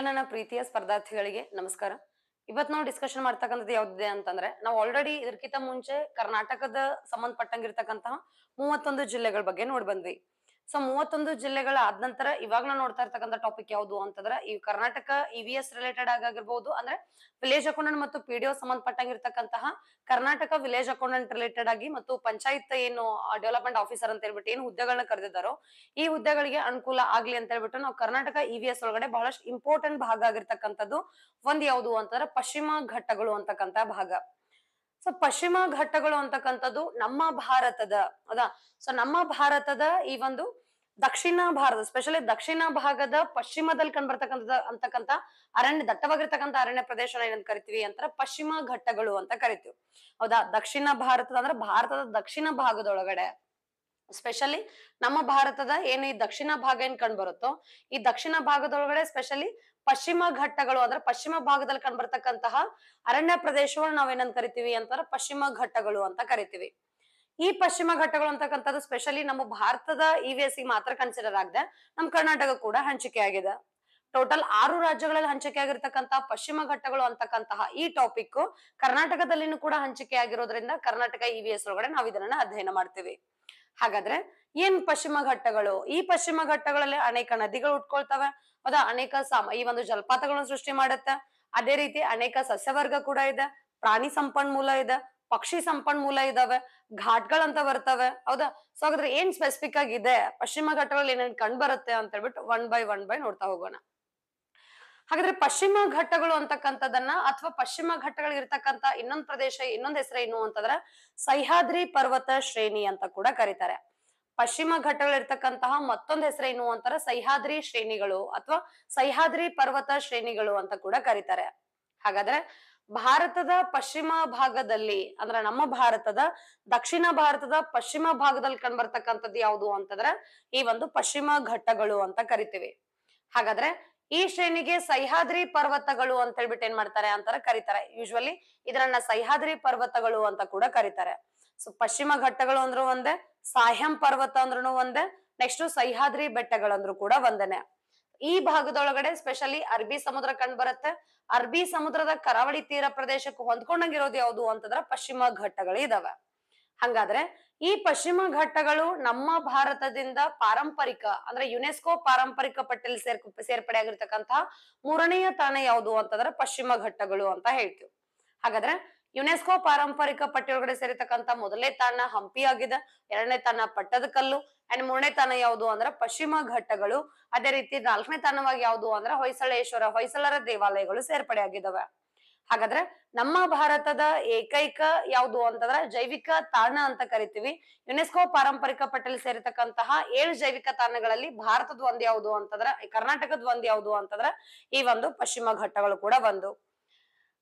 ನನ್ನ ಪ್ರೀತಿಯ ಸ್ಪರ್ಧಾರ್ಥಿಗಳಿಗೆ ನಮಸ್ಕಾರ. ಇವತ್ ನಾವು ಡಿಸ್ಕಶನ್ ಮಾಡ್ತಕ್ಕಂಥದ್ದು ಯಾವ್ದಿದೆ ಅಂತಂದ್ರೆ, ನಾವು ಆಲ್ರೆಡಿ ಇದಕ್ಕಿಂತ ಮುಂಚೆ ಕರ್ನಾಟಕದ ಸಂಬಂಧಪಟ್ಟಂಗಿರ್ತಕ್ಕಂತಹ ಮೂವತ್ತೊಂದು ಜಿಲ್ಲೆಗಳ ಬಗ್ಗೆ ನೋಡ್ ಬಂದ್ವಿ ಸೊ ಮೂವತ್ತೊಂದು ಜಿಲ್ಲೆಗಳ ಆದ ನಂತರ ಇವಾಗ ನಾವು ನೋಡ್ತಾ ಇರ್ತಕ್ಕಂಥ ಟಾಪಿಕ್ ಯಾವುದು ಅಂತಂದ್ರೆ ಈ ಕರ್ನಾಟಕ ಇವಿಎಸ್ ಎಸ್ ರಿಲೇಟೆಡ್ ಆಗಿರ್ಬಹುದು ಅಂದ್ರೆ ವಿಲೇಜ್ ಅಕೌಂಟೆಂಟ್ ಮತ್ತು ಪಿ ಡಿ ಒ ಸಂಬಂಧಪಟ್ಟಂಗಿರ್ತಕ್ಕಂತಹ ಕರ್ನಾಟಕ ವಿಲೇಜ್ ಅಕೌಂಟೆಂಟ್ ರಿಲೇಟೆಡ್ ಆಗಿ ಮತ್ತು ಪಂಚಾಯತ್ ಏನು ಡೆವಲಪ್ಮೆಂಟ್ ಆಫೀಸರ್ ಅಂತ ಹೇಳ್ಬಿಟ್ಟು ಏನು ಹುದ್ದೆಗಳನ್ನ ಕರೆದಿದ್ದಾರೋ, ಈ ಹುದ್ದೆಗಳಿಗೆ ಅನುಕೂಲ ಆಗ್ಲಿ ಅಂತ ಹೇಳ್ಬಿಟ್ಟು ನಾವು ಕರ್ನಾಟಕ ಇವಿಎಸ್ ಎಸ್ ಒಳಗಡೆ ಬಹಳಷ್ಟು ಇಂಪಾರ್ಟೆಂಟ್ ಭಾಗ ಆಗಿರ್ತಕ್ಕಂಥದ್ದು ಒಂದ್ ಯಾವುದು ಅಂತಂದ್ರೆ ಪಶ್ಚಿಮ ಘಟ್ಟಗಳು ಅಂತಕ್ಕಂತ ಭಾಗ. ಸೊ ಪಶ್ಚಿಮ ಘಟ್ಟಗಳು ಅಂತಕ್ಕಂಥದ್ದು ನಮ್ಮ ಭಾರತದ ಹೌದಾ ಸೊ ನಮ್ಮ ಭಾರತದ ಈ ಒಂದು ದಕ್ಷಿಣ ಭಾರತ ಸ್ಪೆಷಲಿ ದಕ್ಷಿಣ ಭಾಗದ ಪಶ್ಚಿಮದಲ್ಲಿ ಕಂಡ್ಬರ್ತಕ್ಕಂಥ ಅಂತಕ್ಕಂಥ ಅರಣ್ಯ, ದಟ್ಟವಾಗಿರ್ತಕ್ಕಂಥ ಅರಣ್ಯ ಪ್ರದೇಶನ ಏನಂತ ಕರಿತೀವಿ ಅಂತಾರೆ, ಪಶ್ಚಿಮ ಘಟ್ಟಗಳು ಅಂತ ಕರಿತೀವಿ. ಹೌದಾ? ದಕ್ಷಿಣ ಭಾರತದ ಅಂದ್ರೆ ಭಾರತದ ದಕ್ಷಿಣ ಭಾಗದೊಳಗಡೆ. ಸ್ಪೆಷಲಿ ನಮ್ಮ ಭಾರತದ ಏನು ಈ ದಕ್ಷಿಣ ಭಾಗ ಏನ್ ಕಂಡು ಬರುತ್ತೋ ಈ ದಕ್ಷಿಣ ಭಾಗದೊಳಗಡೆ ಸ್ಪೆಷಲಿ ಪಶ್ಚಿಮ ಘಟ್ಟಗಳು ಅಂದ್ರೆ ಪಶ್ಚಿಮ ಭಾಗದಲ್ಲಿ ಕಂಡ್ಬರ್ತಕ್ಕಂತಹ ಅರಣ್ಯ ಪ್ರದೇಶಗಳು ನಾವೇನಂತ ಕರಿತೀವಿ ಅಂತಾರೆ, ಪಶ್ಚಿಮ ಘಟ್ಟಗಳು ಅಂತ ಕರಿತೀವಿ. ಈ ಪಶ್ಚಿಮ ಘಟ್ಟಗಳು ಅಂತಕ್ಕಂಥದ್ದು ಸ್ಪೆಷಲಿ ನಮ್ಮ ಭಾರತದ ಇ ವಿ ಎಸ್ ಮಾತ್ರ ಕನ್ಸಿಡರ್ ಆಗದೆ ನಮ್ಮ ಕರ್ನಾಟಕ ಕೂಡ ಹಂಚಿಕೆ ಆಗಿದೆ. ಟೋಟಲ್ ಆರು ರಾಜ್ಯಗಳಲ್ಲಿ ಹಂಚಿಕೆ ಆಗಿರ್ತಕ್ಕಂತಹ ಪಶ್ಚಿಮ ಘಟ್ಟಗಳು ಅಂತಕ್ಕಂತಹ ಈ ಟಾಪಿಕ್ ಕರ್ನಾಟಕದಲ್ಲಿನೂ ಕೂಡ ಹಂಚಿಕೆ ಆಗಿರೋದ್ರಿಂದ ಕರ್ನಾಟಕ ಇ ವಿ ಎಸ್ ಒಳಗಡೆ ನಾವು ಇದನ್ನ ಅಧ್ಯಯನ ಮಾಡ್ತೀವಿ. ಹಾಗಾದ್ರೆ ಏನ್ ಪಶ್ಚಿಮ ಘಟ್ಟಗಳು? ಈ ಪಶ್ಚಿಮ ಘಟ್ಟಗಳಲ್ಲಿ ಅನೇಕ ನದಿಗಳು ಉಟ್ಕೊಳ್ತವೆ ಹೌದಾ ಅನೇಕ ಸಾಮ, ಈ ಒಂದು ಜಲಪಾತಗಳನ್ನು ಸೃಷ್ಟಿ ಮಾಡುತ್ತೆ. ಅದೇ ರೀತಿ ಅನೇಕ ಸಸ್ಯವರ್ಗ ಕೂಡ ಇದೆ, ಪ್ರಾಣಿ ಸಂಪನ್ಮೂಲ ಇದೆ ಪಕ್ಷಿ ಸಂಪನ್ಮೂಲ ಇದಾವೆ ಘಾಟ್ಗಳಂತ ಬರ್ತವೆ. ಹೌದಾ? ಸೊ ಹಾಗಾದ್ರೆ ಏನ್ ಸ್ಪೆಸಿಫಿಕ್ ಆಗಿದೆ? ಪಶ್ಚಿಮ ಘಟ್ಟಗಳಲ್ಲಿ ಏನೇನ್ ಕಂಡು ಬರುತ್ತೆ ಅಂತ ಹೇಳ್ಬಿಟ್ಟು ಒನ್ ಬೈ ಒನ್ ಬೈ ನೋಡ್ತಾ ಹೋಗೋಣ. ಹಾಗಾದ್ರೆ ಪಶ್ಚಿಮ ಘಟ್ಟಗಳು ಅಂತಕ್ಕಂಥದನ್ನ ಅಥವಾ ಪಶ್ಚಿಮ ಘಟ್ಟಗಳು ಇರ್ತಕ್ಕಂಥ ಇನ್ನೊಂದ್ ಪ್ರದೇಶ, ಇನ್ನೊಂದ್ ಹೆಸರೇನು ಅಂತಂದ್ರೆ ಸಹ್ಯಾದ್ರಿ ಪರ್ವತ ಶ್ರೇಣಿ ಅಂತ ಕೂಡ ಕರೀತಾರೆ. ಪಶ್ಚಿಮ ಘಟ್ಟಗಳು ಇರ್ತಕ್ಕಂತಹ ಮತ್ತೊಂದ್ ಹೆಸರೇನು ಅಂತಾರೆ? ಸಹ್ಯಾದ್ರಿ ಶ್ರೇಣಿಗಳು ಅಥವಾ ಸಹ್ಯಾದ್ರಿ ಪರ್ವತ ಶ್ರೇಣಿಗಳು ಅಂತ ಕೂಡ ಕರೀತಾರೆ. ಹಾಗಾದ್ರೆ ಭಾರತದ ಪಶ್ಚಿಮ ಭಾಗದಲ್ಲಿ, ಅಂದ್ರೆ ನಮ್ಮ ಭಾರತದ ದಕ್ಷಿಣ ಭಾರತದ ಪಶ್ಚಿಮ ಭಾಗದಲ್ಲಿ ಕಂಡ್ಬರ್ತಕ್ಕಂಥದ್ದು ಯಾವುದು ಅಂತಂದ್ರೆ, ಈ ಒಂದು ಪಶ್ಚಿಮ ಘಟ್ಟಗಳು ಅಂತ ಕರಿತೀವಿ. ಹಾಗಾದ್ರೆ ಈ ಶ್ರೇಣಿಗೆ ಸಹ್ಯಾದ್ರಿ ಪರ್ವತಗಳು ಅಂತ ಹೇಳ್ಬಿಟ್ಟು ಏನ್ ಮಾಡ್ತಾರೆ ಅಂತಾರೆ ಕರೀತಾರೆ. ಯೂಶ್ವಲಿ ಇದನ್ನ ಸಹ್ಯಾದ್ರಿ ಪರ್ವತಗಳು ಅಂತ ಕೂಡ ಕರೀತಾರೆ. ಸೊ ಪಶ್ಚಿಮ ಘಟ್ಟಗಳು ಅಂದ್ರೂ ಒಂದೇ, ಸಾಹ್ಯಂ ಪರ್ವತ ಅಂದ್ರೂ ಒಂದೇ ನೆಕ್ಸ್ಟ್ ಸಹ್ಯಾದ್ರಿ ಬೆಟ್ಟಗಳಂದ್ರು ಕೂಡ ಒಂದೇನೆ. ಈ ಭಾಗದೊಳಗಡೆ ಸ್ಪೆಷಲಿ ಅರಬಿ ಸಮುದ್ರ ಕಂಡು ಬರುತ್ತೆ. ಅರಬಿ ಸಮುದ್ರದ ಕರಾವಳಿ ತೀರ ಪ್ರದೇಶಕ್ಕೆ ಹೊಂದ್ಕೊಂಡಂಗಿರೋದು ಯಾವುದು ಅಂತಂದ್ರ ಪಶ್ಚಿಮ ಘಟ್ಟಗಳು ಇದಾವೆ. ಹಂಗಾದ್ರೆ ಈ ಪಶ್ಚಿಮ ಘಟ್ಟಗಳು ನಮ್ಮ ಭಾರತದಿಂದ ಪಾರಂಪರಿಕ ಅಂದ್ರೆ ಯುನೆಸ್ಕೋ ಪಾರಂಪರಿಕ ಪಟ್ಟಿಯಲ್ಲಿ ಸೇರ್ ಸೇರ್ಪಡೆ ಆಗಿರ್ತಕ್ಕಂತಹ ಮೂರನೆಯ ತಾಣ ಯಾವುದು ಅಂತಂದ್ರೆ ಪಶ್ಚಿಮ ಘಟ್ಟಗಳು ಅಂತ ಹೇಳ್ತೀವಿ. ಹಾಗಾದ್ರೆ ಯುನೆಸ್ಕೋ ಪಾರಂಪರಿಕ ಪಟ್ಟಿಯೊಳಗಡೆ ಸೇರಿತಕ್ಕಂತ ಮೊದಲೇ ಮೊದಲನೇ ತಾಣ ಹಂಪಿ ಆಗಿದೆ ಎರಡನೇ ತಾಣ ಪಟ್ಟದಕಲ್ಲು ಅಂಡ್ ಮೂರನೇ ತಾಣ ಯಾವುದು ಅಂದ್ರೆ ಪಶ್ಚಿಮ ಘಟ್ಟಗಳು. ಅದೇ ರೀತಿ ನಾಲ್ಕನೇ ತಾಣವಾಗಿ ಯಾವುದು ಅಂದ್ರೆ ಹೊಯ್ಸಳೇಶ್ವರ, ಹೊಯ್ಸಳರ ದೇವಾಲಯಗಳು ಸೇರ್ಪಡೆ ಆಗಿದಾವೆ. ಹಾಗಾದ್ರೆ ನಮ್ಮ ಭಾರತದ ಏಕೈಕ ಯಾವುದು ಅಂತಂದ್ರೆ ಜೈವಿಕ ತಾಣ ಅಂತ ಕರಿತೀವಿ. ಯುನೆಸ್ಕೋ ಪಾರಂಪರಿಕ ಪಟ್ಟಲ್ಲಿ ಸೇರಿತಕ್ಕಂತಹ ಏಳು ಜೈವಿಕ ತಾಣಗಳಲ್ಲಿ ಭಾರತದ ಒಂದ್ ಯಾವುದು ಅಂತಂದ್ರೆ, ಕರ್ನಾಟಕದ ಒಂದ್ ಯಾವುದು ಅಂತಂದ್ರೆ ಈ ಒಂದು ಪಶ್ಚಿಮ ಘಟ್ಟಗಳು ಕೂಡ ಒಂದು.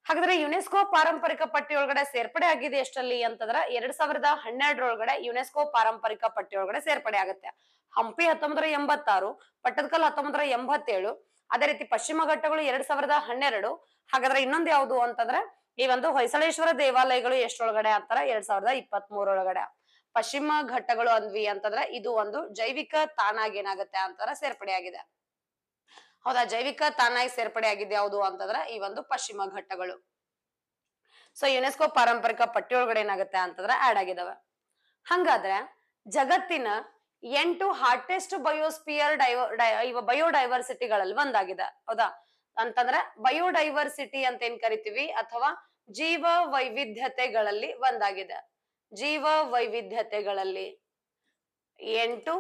ಹಾಗಾದ್ರೆ ಯುನೆಸ್ಕೋ ಪಾರಂಪರಿಕ ಪಟ್ಟಿಯೊಳಗಡೆ ಸೇರ್ಪಡೆ ಆಗಿದೆ ಎಷ್ಟಲ್ಲಿ ಅಂತಂದ್ರೆ ಎರಡ್ ಸಾವಿರದ ಹನ್ನೆರಡರೊಳಗಡೆ ಯುನೆಸ್ಕೋ ಪಾರಂಪರಿಕ ಪಟ್ಟಿಯೊಳಗಡೆ ಸೇರ್ಪಡೆ ಆಗುತ್ತೆ. ಹಂಪಿ ಹತ್ತೊಂಬತ್ತರ ಎಂಬತ್ತಾರು ಪಟ್ಟದಕಲ್ ಹತ್ತೊಂಬತ್ತರ ಎಂಬತ್ತೇಳು, ಅದೇ ರೀತಿ ಪಶ್ಚಿಮ ಘಟ್ಟಗಳು ಎರಡ್ ಸಾವಿರದ ಹನ್ನೆರಡು, ಹಾಗಾದ್ರೆ ಇನ್ನೊಂದು ಯಾವುದು ಅಂತಂದ್ರೆ ಈ ಒಂದು ಹೊಯ್ಸಳೇಶ್ವರ ದೇವಾಲಯಗಳು ಎಷ್ಟೊಳಗಡೆ ಅಂತಾರ? ಎರಡ್ ಸಾವಿರದ ಇಪ್ಪತ್ತ್ ಮೂರೊಳಗಡೆ ಪಶ್ಚಿಮ ಘಟ್ಟಗಳು ಅಂದ್ವಿ ಅಂತಂದ್ರೆ ಇದು ಒಂದು ಜೈವಿಕ ತಾಣ ಏನಾಗುತ್ತೆ ಅಂತಾರ ಸೇರ್ಪಡೆ ಆಗಿದೆ ಹೌದಾ? ಜೈವಿಕ ತಾನಾಗಿ ಸೇರ್ಪಡೆ ಆಗಿದೆ ಯಾವುದು ಅಂತಂದ್ರೆ ಈ ಒಂದು ಪಶ್ಚಿಮ ಘಟ್ಟಗಳು. ಸೊ ಯುನೆಸ್ಕೋ ಪಾರಂಪರಿಕ ಪಟ್ಟಿಯೊಳಗಡೆ ಏನಾಗುತ್ತೆ ಅಂತಂದ್ರೆ ಆಡ್ ಆಗಿದಾವೆ. ಹಂಗಾದ್ರೆ ಜಗತ್ತಿನ ಎಂಟು ಹಾರ್ಟೆಸ್ಟ್ ಬಯೋಸ್ಪಿಯರ್ ಡೈವ ಬಯೋಡೈವರ್ಸಿಟಿಗಳಲ್ಲಿ ಒಂದಾಗಿದೆ. ಹೌದಾ? ಅಂತಂದ್ರೆ ಬಯೋಡೈವರ್ಸಿಟಿ ಅಂತ ಏನ್ ಕರಿತೀವಿ? ಅಥವಾ ಜೀವ ವೈವಿಧ್ಯತೆಗಳಲ್ಲಿ ಒಂದಾಗಿದೆ. ಜೀವ ವೈವಿಧ್ಯತೆಗಳಲ್ಲಿ ಎಂಟು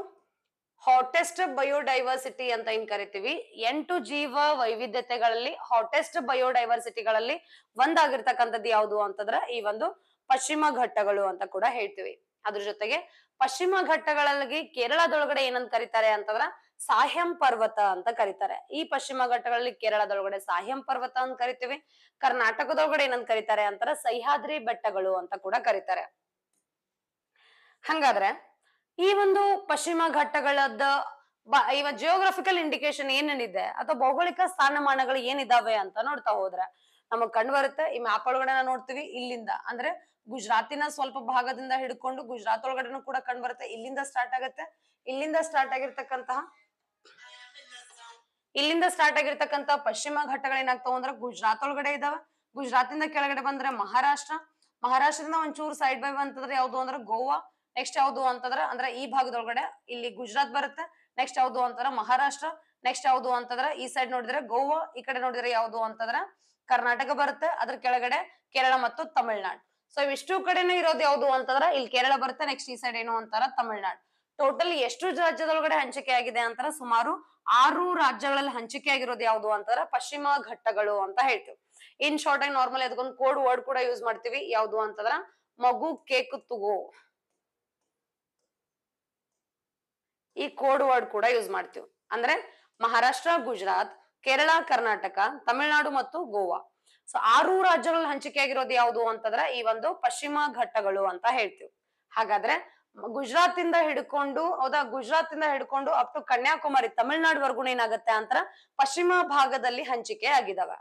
ಹಾಟೆಸ್ಟ್ ಬಯೋಡೈವರ್ಸಿಟಿ ಅಂತ ಏನ್ ಕರಿತೀವಿ. ಎಂಟು ಜೀವ ವೈವಿಧ್ಯತೆಗಳಲ್ಲಿ ಹಾಟೆಸ್ಟ್ ಬಯೋಡೈವರ್ಸಿಟಿಗಳಲ್ಲಿ ಒಂದಾಗಿರ್ತಕ್ಕಂಥದ್ದು ಯಾವುದು ಅಂತಂದ್ರೆ ಈ ಒಂದು ಪಶ್ಚಿಮ ಘಟ್ಟಗಳು ಅಂತ ಕೂಡ ಹೇಳ್ತೀವಿ. ಅದ್ರ ಜೊತೆಗೆ ಪಶ್ಚಿಮ ಘಟ್ಟಗಳಲ್ಲಿ ಕೇರಳದೊಳಗಡೆ ಏನಂತ ಕರೀತಾರೆ ಅಂತಂದ್ರ ಸಾಹ್ಯಂ ಪರ್ವತ ಅಂತ ಕರೀತಾರೆ. ಈ ಪಶ್ಚಿಮ ಘಟ್ಟಗಳಲ್ಲಿ ಕೇರಳದೊಳಗಡೆ ಸಾಹ್ಯಂ ಪರ್ವತ ಅಂತ ಕರಿತೀವಿ. ಕರ್ನಾಟಕದೊಳಗಡೆ ಏನಂತ ಕರೀತಾರೆ ಅಂತಾರ ಸಹ್ಯಾದ್ರಿ ಬೆಟ್ಟಗಳು ಅಂತ ಕೂಡ ಕರೀತಾರೆ. ಹಂಗಾದ್ರೆ ಈ ಒಂದು ಪಶ್ಚಿಮ ಘಟ್ಟಗಳದ ಇವ ಜಿಯೋಗ್ರಫಿಕಲ್ ಇಂಡಿಕೇಶನ್ ಏನೇನಿದೆ ಅಥವಾ ಭೌಗೋಳಿಕ ಸ್ಥಾನಮಾನಗಳು ಏನಿದಾವೆ ಅಂತ ನೋಡ್ತಾ ಹೋದ್ರೆ ನಮಗ್ ಕಂಡು ಬರುತ್ತೆ. ಈ ಮ್ಯಾಪ್ ಒಳಗಡೆ ನಾವು ನೋಡ್ತೀವಿ. ಇಲ್ಲಿಂದ ಅಂದ್ರೆ ಗುಜರಾತಿನ ಸ್ವಲ್ಪ ಭಾಗದಿಂದ ಹಿಡ್ಕೊಂಡು ಗುಜರಾತ್ ಒಳಗಡೆನೂ ಕೂಡ ಕಂಡು ಬರುತ್ತೆ. ಇಲ್ಲಿಂದ ಸ್ಟಾರ್ಟ್ ಆಗತ್ತೆ. ಇಲ್ಲಿಂದ ಸ್ಟಾರ್ಟ್ ಆಗಿರ್ತಕ್ಕಂತಹ ಇಲ್ಲಿಂದ ಸ್ಟಾರ್ಟ್ ಆಗಿರ್ತಕ್ಕಂತ ಪಶ್ಚಿಮ ಘಟ್ಟಗಳೇನಾಗ್ತಾವ ಅಂದ್ರೆ ಗುಜರಾತ್ ಒಳಗಡೆ ಇದಾವ. ಗುಜರಾತಿಂದ ಕೆಳಗಡೆ ಬಂದ್ರೆ ಮಹಾರಾಷ್ಟ್ರ. ಮಹಾರಾಷ್ಟ್ರದಿಂದ ಒಂಚೂರು ಸೈಡ್ ಬೈ ಬಂತಂದ್ರೆ ಯಾವ್ದು ಅಂದ್ರೆ ಗೋವಾ. ನೆಕ್ಸ್ಟ್ ಯಾವ್ದು ಅಂತಂದ್ರ, ಅಂದ್ರೆ ಈ ಭಾಗದೊಳಗಡೆ ಇಲ್ಲಿ ಗುಜರಾತ್ ಬರುತ್ತೆ. ನೆಕ್ಸ್ಟ್ ಯಾವ್ದು ಅಂತಂದ್ರ ಮಹಾರಾಷ್ಟ್ರ. ನೆಕ್ಸ್ಟ್ ಯಾವ್ದು ಅಂತಂದ್ರ ಈ ಸೈಡ್ ನೋಡಿದ್ರೆ ಗೋವಾ, ಈ ಕಡೆ ನೋಡಿದ್ರೆ ಯಾವ್ದು ಅಂತಂದ್ರ ಕರ್ನಾಟಕ ಬರುತ್ತೆ, ಅದ್ರ ಕೆಳಗಡೆ ಕೇರಳ ಮತ್ತು ತಮಿಳ್ನಾಡು. ಸೊ ಇವಿಷ್ಟು ಕಡೆನೂ ಇರೋದು ಯಾವ್ದು ಅಂತಂದ್ರ ಇಲ್ಲಿ ಕೇರಳ ಬರುತ್ತೆ ನೆಕ್ಸ್ಟ್ ಈ ಸೈಡ್ ಏನು ಅಂತಾರ ತಮಿಳ್ನಾಡು. ಟೋಟಲ್ ಎಷ್ಟು ರಾಜ್ಯದೊಳಗಡೆ ಹಂಚಿಕೆ ಆಗಿದೆ ಅಂತಾರ ಸುಮಾರು ಆರು ರಾಜ್ಯಗಳಲ್ಲಿ ಹಂಚಿಕೆ ಆಗಿರೋದು ಯಾವ್ದು ಅಂತಂದ್ರ ಪಶ್ಚಿಮ ಘಟ್ಟಗಳು ಅಂತ ಹೇಳ್ತೀವಿ. ಇನ್ ಶಾರ್ಟ್ ಆಗಿ ನಾರ್ಮಲ್ ಅದಕ್ಕೊಂದು ಕೋಡ್ ವರ್ಡ್ ಕೂಡ ಯೂಸ್ ಮಾಡ್ತೀವಿ. ಯಾವ್ದು ಅಂತಂದ್ರ ಮಗು, ಕೇಕ್, ತುಗೋ. ಈ ಕೋಡ್ ವರ್ಡ್ ಕೂಡ ಯೂಸ್ ಮಾಡ್ತೀವಿ. ಅಂದ್ರೆ ಮಹಾರಾಷ್ಟ್ರ, ಗುಜರಾತ್, ಕೇರಳ, ಕರ್ನಾಟಕ, ತಮಿಳುನಾಡು ಮತ್ತು ಗೋವಾ. ಸೊ ಆರು ರಾಜ್ಯಗಳಲ್ಲಿ ಹಂಚಿಕೆ ಆಗಿರೋದು ಯಾವುದು ಅಂತಂದ್ರೆ ಈ ಒಂದು ಪಶ್ಚಿಮ ಘಟ್ಟಗಳು ಅಂತ ಹೇಳ್ತೀವಿ. ಹಾಗಾದ್ರೆ ಗುಜರಾತ್ ಇಂದ ಹಿಡ್ಕೊಂಡು, ಹೌದಾ? ಗುಜರಾತ್ ಇಂದ ಹಿಡ್ಕೊಂಡು ಅಪ್ ಟು ಕನ್ಯಾಕುಮಾರಿ, ತಮಿಳ್ನಾಡುವರೆಗೂ ಏನಾಗುತ್ತೆ ಅಂತರ ಪಶ್ಚಿಮ ಭಾಗದಲ್ಲಿ ಹಂಚಿಕೆ ಆಗಿದಾವೆ.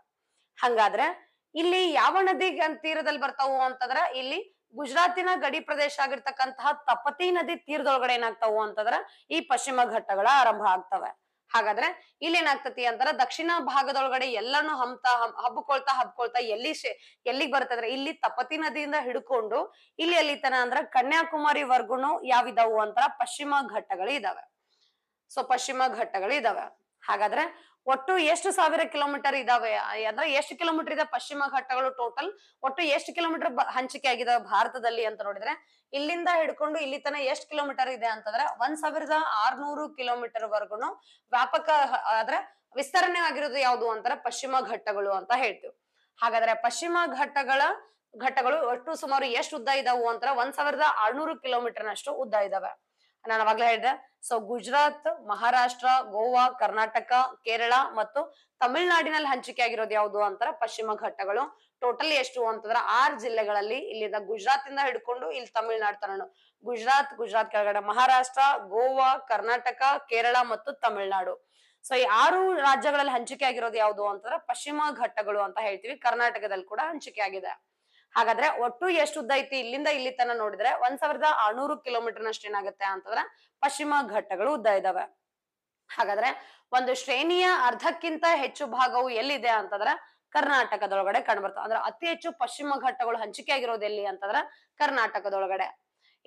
ಹಂಗಾದ್ರೆ ಇಲ್ಲಿ ಯಾವ ನದಿ ತೀರದಲ್ಲಿ ಬರ್ತಾವು ಅಂತಂದ್ರ ಇಲ್ಲಿ ಗುಜರಾತಿನ ಗಡಿ ಪ್ರದೇಶ ಆಗಿರ್ತಕ್ಕಂತಹ ತಪತಿ ನದಿ ತೀರದೊಳಗಡೆ ಏನಾಗ್ತಾವು ಅಂತಂದ್ರ ಈ ಪಶ್ಚಿಮ ಘಟ್ಟಗಳ ಆರಂಭ ಆಗ್ತವೆ. ಹಾಗಾದ್ರೆ ಇಲ್ಲಿ ಏನಾಗ್ತತಿ ಅಂತಾರ ದಕ್ಷಿಣ ಭಾಗದೊಳಗಡೆ ಎಲ್ಲಾನು ಹಂತ ಹಬ್ಕೊಳ್ತಾ ಹಬ್ಕೊಳ್ತಾ ಎಲ್ಲಿ ಎಲ್ಲಿಗ್ ಬರ್ತದ್ರೆ ಇಲ್ಲಿ ತಪತಿ ನದಿಯಿಂದ ಹಿಡ್ಕೊಂಡು ಇಲ್ಲಿ ಎಲ್ಲಿ ತನ ಅಂದ್ರ ಕನ್ಯಾಕುಮಾರಿ ವರ್ಗುನು ಯಾವಿದಾವು ಅಂತಾರ ಪಶ್ಚಿಮ ಘಟ್ಟಗಳು ಇದಾವೆ ಸೊ ಪಶ್ಚಿಮ ಘಟ್ಟಗಳು ಇದಾವೆ ಹಾಗಾದ್ರೆ ಒಟ್ಟು ಎಷ್ಟು ಸಾವಿರ ಕಿಲೋಮೀಟರ್ ಇದಾವೆ? ಅಂದ್ರೆ ಎಷ್ಟು ಕಿಲೋಮೀಟರ್ ಇದೆ ಪಶ್ಚಿಮ ಘಟ್ಟಗಳು ಟೋಟಲ್ ಒಟ್ಟು ಎಷ್ಟು ಕಿಲೋಮೀಟರ್ ಹಂಚಿಕೆ ಆಗಿದಾವೆ ಭಾರತದಲ್ಲಿ ಅಂತ ನೋಡಿದ್ರೆ, ಇಲ್ಲಿಂದ ಹಿಡ್ಕೊಂಡು ಇಲ್ಲಿ ತನ ಎಷ್ಟು ಕಿಲೋಮೀಟರ್ ಇದೆ ಅಂತಂದ್ರೆ ಒಂದ್ ಸಾವಿರದ ಆರ್ನೂರು ಕಿಲೋಮೀಟರ್ ವರ್ಗುನು ವ್ಯಾಪಕ, ಆದ್ರೆ ವಿಸ್ತರಣೆ ಆಗಿರೋದು ಯಾವುದು ಅಂತಾರೆ ಪಶ್ಚಿಮ ಘಟ್ಟಗಳು ಅಂತ ಹೇಳ್ತೀವಿ. ಹಾಗಾದ್ರೆ ಪಶ್ಚಿಮ ಘಟ್ಟಗಳ, ಘಟ್ಟಗಳು ಒಟ್ಟು ಸುಮಾರು ಎಷ್ಟು ಉದ್ದ ಇದಾವು ಅಂತಾರೆ? ಒಂದ್ ಸಾವಿರದ ಆರ್ನೂರು ಕಿಲೋಮೀಟರ್ ನಷ್ಟು ಉದ್ದ ಇದಾವೆ. ನಾನು ಅವಾಗ್ಲೇ ಹೇಳಿದೆ ಸೊ ಗುಜರಾತ್, ಮಹಾರಾಷ್ಟ್ರ, ಗೋವಾ, ಕರ್ನಾಟಕ, ಕೇರಳ ಮತ್ತು ತಮಿಳುನಾಡಿನಲ್ಲಿ ಹಂಚಿಕೆ ಆಗಿರೋದು ಯಾವುದು ಅಂತಾರ ಪಶ್ಚಿಮ ಘಟ್ಟಗಳು. ಟೋಟಲಿ ಎಷ್ಟು ಅಂತಂದ್ರೆ ಆರ್ ಜಿಲ್ಲೆಗಳಲ್ಲಿ ಇಲ್ಲಿಂದ ಗುಜರಾತ್ ಇಂದ ಹಿಡ್ಕೊಂಡು ಇಲ್ಲಿ ತಮಿಳುನಾಡು ತರೋಣ ಗುಜರಾತ್ ಗುಜರಾತ್ ಕೆಳಗಡೆ ಮಹಾರಾಷ್ಟ್ರ, ಗೋವಾ, ಕರ್ನಾಟಕ, ಕೇರಳ ಮತ್ತು ತಮಿಳುನಾಡು. ಸೊ ಈ ಆರು ರಾಜ್ಯಗಳಲ್ಲಿ ಹಂಚಿಕೆ ಆಗಿರೋದು ಯಾವುದು ಅಂತಂದ್ರೆ ಪಶ್ಚಿಮ ಘಟ್ಟಗಳು ಅಂತ ಹೇಳ್ತೀವಿ. ಕರ್ನಾಟಕದಲ್ಲಿ ಕೂಡ ಹಂಚಿಕೆ ಆಗಿದೆ. ಹಾಗಾದ್ರೆ ಒಟ್ಟು ಎಷ್ಟು ಉದ್ದ ಐತಿ? ಇಲ್ಲಿಂದ ಇಲ್ಲಿ ತನ ನೋಡಿದ್ರೆ ಒಂದ್ ಸಾವಿರದ ಆರ್ನೂರು ಕಿಲೋಮೀಟರ್ ನಷ್ಟು ಏನಾಗುತ್ತೆ ಅಂತಂದ್ರೆ ಪಶ್ಚಿಮ ಘಟ್ಟಗಳು ಉದ್ದ ಇದಾವೆ. ಹಾಗಾದ್ರೆ ಒಂದು ಶ್ರೇಣಿಯ ಅರ್ಧಕ್ಕಿಂತ ಹೆಚ್ಚು ಭಾಗವು ಎಲ್ಲಿದೆ ಅಂತಂದ್ರೆ ಕರ್ನಾಟಕದೊಳಗಡೆ ಕಂಡುಬರ್ತವೆ ಅಂದ್ರೆ ಅತಿ ಹೆಚ್ಚು ಪಶ್ಚಿಮ ಘಟ್ಟಗಳು ಹಂಚಿಕೆ ಆಗಿರೋದು ಎಲ್ಲಿ ಅಂತಂದ್ರೆ ಕರ್ನಾಟಕದೊಳಗಡೆ.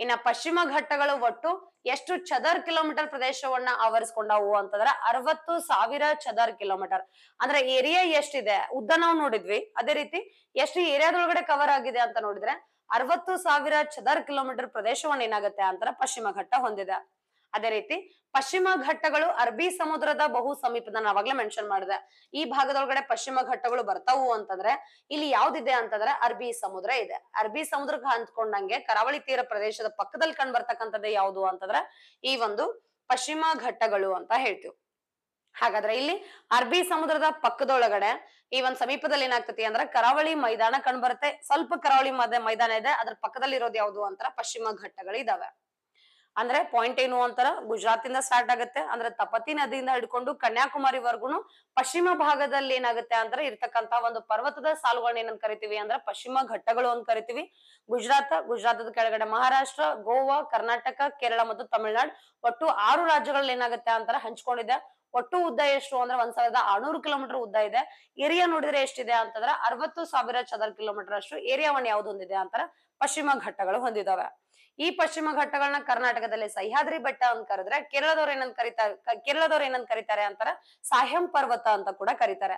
ಇನ್ನ ಪಶ್ಚಿಮ ಘಟ್ಟಗಳು ಒಟ್ಟು ಎಷ್ಟು ಚದರ್ ಕಿಲೋಮೀಟರ್ ಪ್ರದೇಶವನ್ನ ಆವರಿಸ್ಕೊಂಡವು ಅಂತಂದ್ರೆ ಅರವತ್ತು ಸಾವಿರ ಚದರ್ ಕಿಲೋಮೀಟರ್. ಅಂದ್ರೆ ಏರಿಯಾ ಎಷ್ಟಿದೆ? ಉದ್ದ ನಾವು ನೋಡಿದ್ವಿ. ಅದೇ ರೀತಿ ಎಷ್ಟು ಏರಿಯಾದೊಳಗಡೆ ಕವರ್ ಆಗಿದೆ ಅಂತ ನೋಡಿದ್ರೆ ಅರವತ್ತು ಸಾವಿರ ಚದರ್ ಕಿಲೋಮೀಟರ್ ಪ್ರದೇಶವನ್ನ ಏನಾಗುತ್ತೆ ಅಂತಂದ್ರೆ ಪಶ್ಚಿಮ ಘಟ್ಟ ಹೊಂದಿದೆ. ಅದೇ ರೀತಿ ಪಶ್ಚಿಮ ಘಟ್ಟಗಳು ಅರಬಿ ಸಮುದ್ರದ ಬಹು ಸಮೀಪದ ನಾವಾಗ್ಲೇ ಮೆನ್ಷನ್ ಮಾಡಿದೆ. ಈ ಭಾಗದೊಳಗಡೆ ಪಶ್ಚಿಮ ಘಟ್ಟಗಳು ಬರ್ತಾವು ಅಂತಂದ್ರೆ ಇಲ್ಲಿ ಯಾವ್ದಿದೆ ಅಂತಂದ್ರೆ ಅರಬಿ ಸಮುದ್ರ ಇದೆ. ಅರಬಿ ಸಮುದ್ರಕ್ಕೆ ಹಂಚ್ಕೊಂಡಂಗೆ ಕರಾವಳಿ ತೀರ ಪ್ರದೇಶದ ಪಕ್ಕದಲ್ಲಿ ಕಂಡು ಬರ್ತಕ್ಕಂಥದ್ದು ಯಾವುದು ಅಂತಂದ್ರೆ ಈ ಒಂದು ಪಶ್ಚಿಮ ಘಟ್ಟಗಳು ಅಂತ ಹೇಳ್ತೀವಿ. ಹಾಗಾದ್ರೆ ಇಲ್ಲಿ ಅರಬಿ ಸಮುದ್ರದ ಪಕ್ಕದೊಳಗಡೆ ಈ ಒಂದ್ ಸಮೀಪದಲ್ಲಿ ಏನಾಗ್ತತಿ ಅಂದ್ರೆ ಕರಾವಳಿ ಮೈದಾನ ಕಂಡು ಬರುತ್ತೆ. ಸ್ವಲ್ಪ ಕರಾವಳಿ ಮದ ಮೈದಾನ ಇದೆ, ಅದ್ರ ಪಕ್ಕದಲ್ಲಿ ಇರೋದು ಯಾವುದು ಅಂತ ಪಶ್ಚಿಮ ಘಟ್ಟಗಳು ಇದಾವೆ ಅಂದ್ರೆ ಪಾಯಿಂಟ್ ಏನು ಅಂತಾರ? ಗುಜರಾತ್ ಇಂದ ಸ್ಟಾರ್ಟ್ ಆಗುತ್ತೆ. ಅಂದ್ರೆ ತಪತಿ ನದಿಯಿಂದ ಹಿಡ್ಕೊಂಡು ಕನ್ಯಾಕುಮಾರಿವರೆಗೂ ಪಶ್ಚಿಮ ಭಾಗದಲ್ಲಿ ಏನಾಗುತ್ತೆ ಅಂದ್ರೆ ಇರ್ತಕ್ಕಂತ ಒಂದು ಪರ್ವತದ ಸಾಲುಗಳನ್ನ ಏನಂತ ಕರಿತೀವಿ ಅಂದ್ರೆ ಪಶ್ಚಿಮ ಘಟ್ಟಗಳು ಅಂತ ಕರಿತೀವಿ. ಗುಜರಾತ್, ಗುಜರಾತದ ಕೆಳಗಡೆ ಮಹಾರಾಷ್ಟ್ರ, ಗೋವಾ, ಕರ್ನಾಟಕ, ಕೇರಳ ಮತ್ತು ತಮಿಳುನಾಡು ಒಟ್ಟು ಆರು ರಾಜ್ಯಗಳಲ್ಲಿ ಏನಾಗುತ್ತೆ ಅಂತಾರೆ ಹಂಚ್ಕೊಂಡಿದೆ. ಒಟ್ಟು ಉದ್ದ ಎಷ್ಟು ಅಂದ್ರೆ ಒಂದ್ ಸಾವಿರದ ಆರ್ನೂರು ಕಿಲೋಮೀಟರ್ ಉದ್ದ ಇದೆ. ಏರಿಯಾ ನೋಡಿದ್ರೆ ಎಷ್ಟಿದೆ ಅಂತಂದ್ರೆ ಅರವತ್ತು ಸಾವಿರ ಚದರ ಕಿಲೋಮೀಟರ್ ಅಷ್ಟು ಏರಿಯಾವನ್ನು ಯಾವ್ದು ಹೊಂದಿದೆ ಅಂತಾರೆ? ಪಶ್ಚಿಮ ಘಟ್ಟಗಳು ಹೊಂದಿದಾವೆ. ಈ ಪಶ್ಚಿಮ ಘಟ್ಟಗಳನ್ನ ಕರ್ನಾಟಕದಲ್ಲಿ ಸಹ್ಯಾದ್ರಿ ಬೆಟ್ಟ ಅಂತ ಕರೆದ್ರೆ ಕೇರಳದವ್ರು ಏನಂತ ಕರೀತಾರೆ ಕೇರಳದವ್ರು ಏನಂತ ಕರೀತಾರೆ ಅಂತಾರ? ಸಾಹ್ಯಂ ಪರ್ವತ ಅಂತ ಕೂಡ ಕರೀತಾರೆ.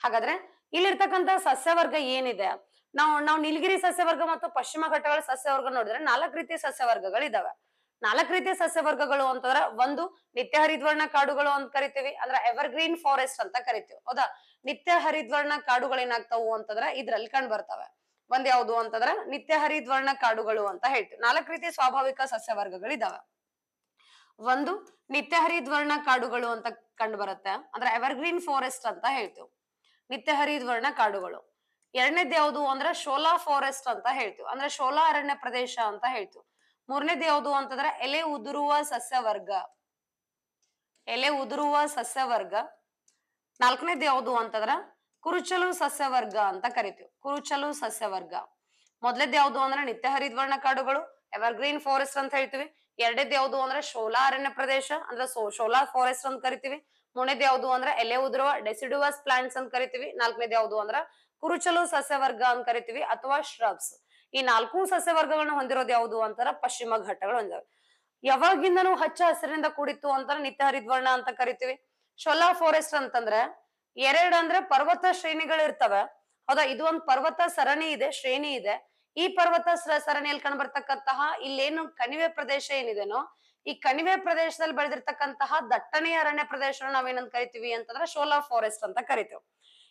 ಹಾಗಾದ್ರೆ ಇಲ್ಲಿರ್ತಕ್ಕಂತ ಸಸ್ಯವರ್ಗ ಏನಿದೆ? ನಾವು ನಾವು ನೀಲಗಿರಿ ಸಸ್ಯವರ್ಗ ಮತ್ತು ಪಶ್ಚಿಮ ಘಟ್ಟಗಳ ಸಸ್ಯವರ್ಗ ನೋಡಿದ್ರೆ ನಾಲ್ಕು ರೀತಿಯ ಸಸ್ಯವರ್ಗಗಳು ಇದಾವೆ ನಾಲ್ಕು ರೀತಿಯ ಸಸ್ಯವರ್ಗಗಳು ಅಂತಂದ್ರೆ ಒಂದು ನಿತ್ಯ ಹರಿದ್ವರ್ಣ ಕಾಡುಗಳು ಅಂತ ಕರಿತೀವಿ, ಅಂದ್ರೆ ಎವರ್ಗ್ರೀನ್ ಫಾರೆಸ್ಟ್ ಅಂತ ಕರಿತೀವಿ. ಹೌದಾ? ನಿತ್ಯ ಹರಿದ್ವರ್ಣ ಕಾಡುಗಳು ಏನಾಗ್ತಾವು ಅಂತಂದ್ರೆ ಇದ್ರಲ್ಲಿ ಕಂಡು ಬರ್ತವೆ. ಒಂದ್ ಯಾವ್ದು ಅಂತಂದ್ರೆ ನಿತ್ಯ ಹರಿದ್ವರ್ಣ ಕಾಡುಗಳು ಅಂತ ಹೇಳ್ತೀವಿ. ನಾಲ್ಕು ರೀತಿ ಸ್ವಾಭಾವಿಕ ಸಸ್ಯವರ್ಗಗಳು ಇದಾವೆ ಒಂದು, ನಿತ್ಯ ಹರಿದ್ವರ್ಣ ಕಾಡುಗಳು ಅಂತ ಕಂಡು ಬರುತ್ತೆ. ಅಂದ್ರೆ ಎವರ್ಗ್ರೀನ್ ಫಾರೆಸ್ಟ್ ಅಂತ ಹೇಳ್ತೀವಿ. ನಿತ್ಯ ಹರಿದ್ವರ್ಣ ಕಾಡುಗಳು. ಎರಡನೇದ್ ಯಾವ್ದು ಅಂದ್ರೆ ಶೋಲಾ ಫಾರೆಸ್ಟ್ ಅಂತ ಹೇಳ್ತೀವಿ. ಅಂದ್ರೆ ಶೋಲಾ ಅರಣ್ಯ ಪ್ರದೇಶ ಅಂತ ಹೇಳ್ತೀವಿ. ಮೂರನೇದ್ ಯಾವ್ದು ಅಂತಂದ್ರೆ ಎಲೆ ಉದುರುವ ಸಸ್ಯವರ್ಗ ಎಲೆ ಉದುರುವ ಸಸ್ಯವರ್ಗ ನಾಲ್ಕನೇದ್ ಯಾವ್ದು ಅಂತಂದ್ರ ಕುರುಚಲು ಸಸ್ಯವರ್ಗ ಅಂತ ಕರಿತೀವಿ. ಕುರುಚಲು ಸಸ್ಯವರ್ಗ. ಮೊದ್ಲೇದ್ ಯಾವ್ದು ಅಂದ್ರೆ ನಿತ್ಯ ಹರಿದ್ವರ್ಣ ಕಾಡುಗಳು ಎವರ್ಗ್ರೀನ್ ಫಾರೆಸ್ಟ್ ಅಂತ ಹೇಳ್ತೀವಿ. ಎರಡೇದ್ ಯಾವ್ದು ಅಂದ್ರೆ ಶೋಲಾ ಅರಣ್ಯ ಪ್ರದೇಶ, ಅಂದ್ರೆ ಶೋಲಾ ಫಾರೆಸ್ಟ್ ಅಂತ ಕರಿತೀವಿ. ಮೂರನೇದ್ ಯಾವುದು ಅಂದ್ರೆ ಎಲೆ ಉದುರುವ ಡೆಸಿಡುವಸ್ ಪ್ಲಾಂಟ್ಸ್ ಅಂತ ಕರಿತೀವಿ. ನಾಲ್ಕನೇದು ಯಾವುದು ಅಂದ್ರ ಕುರುಚಲು ಸಸ್ಯವರ್ಗ ಅಂತ ಕರಿತೀವಿ, ಅಥವಾ ಶ್ರಬ್ಸ್ ಈ ನಾಲ್ಕು ಸಸ್ಯವರ್ಗಗಳನ್ನ ಹೊಂದಿರೋದು ಯಾವುದು ಅಂತಾರ ಪಶ್ಚಿಮ ಘಟ್ಟಗಳು ಹೊಂದಿವೆ ಯಾವಾಗಿಂದನೂ ಹಚ್ಚ ಹಸಿರಿನಿಂದ ಕೂಡಿತ್ತು ಅಂತಾರ ನಿತ್ಯ ಹರಿದ್ವರ್ಣ ಅಂತ ಕರಿತೀವಿ. ಶೋಲಾ ಫಾರೆಸ್ಟ್ ಅಂತಂದ್ರೆ ಎರಡ್ ಅಂದ್ರೆ ಪರ್ವತ ಶ್ರೇಣಿಗಳು ಇರ್ತವೆ ಹೌದಾ? ಇದು ಒಂದು ಪರ್ವತ ಸರಣಿ ಇದೆ, ಶ್ರೇಣಿ ಇದೆ. ಈ ಪರ್ವತ ಸರಣಿಯಲ್ಲಿ ಕಂಡು ಬರ್ತಕ್ಕಂತಹ ಇಲ್ಲೇನು ಕಣಿವೆ ಪ್ರದೇಶ ಏನಿದೆನೋ, ಈ ಕಣಿವೆ ಪ್ರದೇಶದಲ್ಲಿ ಬೆಳೆದಿರ್ತಕ್ಕಂತಹ ದಟ್ಟಣೆಯ ಅರಣ್ಯ ಪ್ರದೇಶ ನಾವೇನಂತ ಕರಿತೀವಿ ಅಂತಂದ್ರೆ ಶೋಲಾ ಫಾರೆಸ್ಟ್ ಅಂತ ಕರಿತೀವಿ.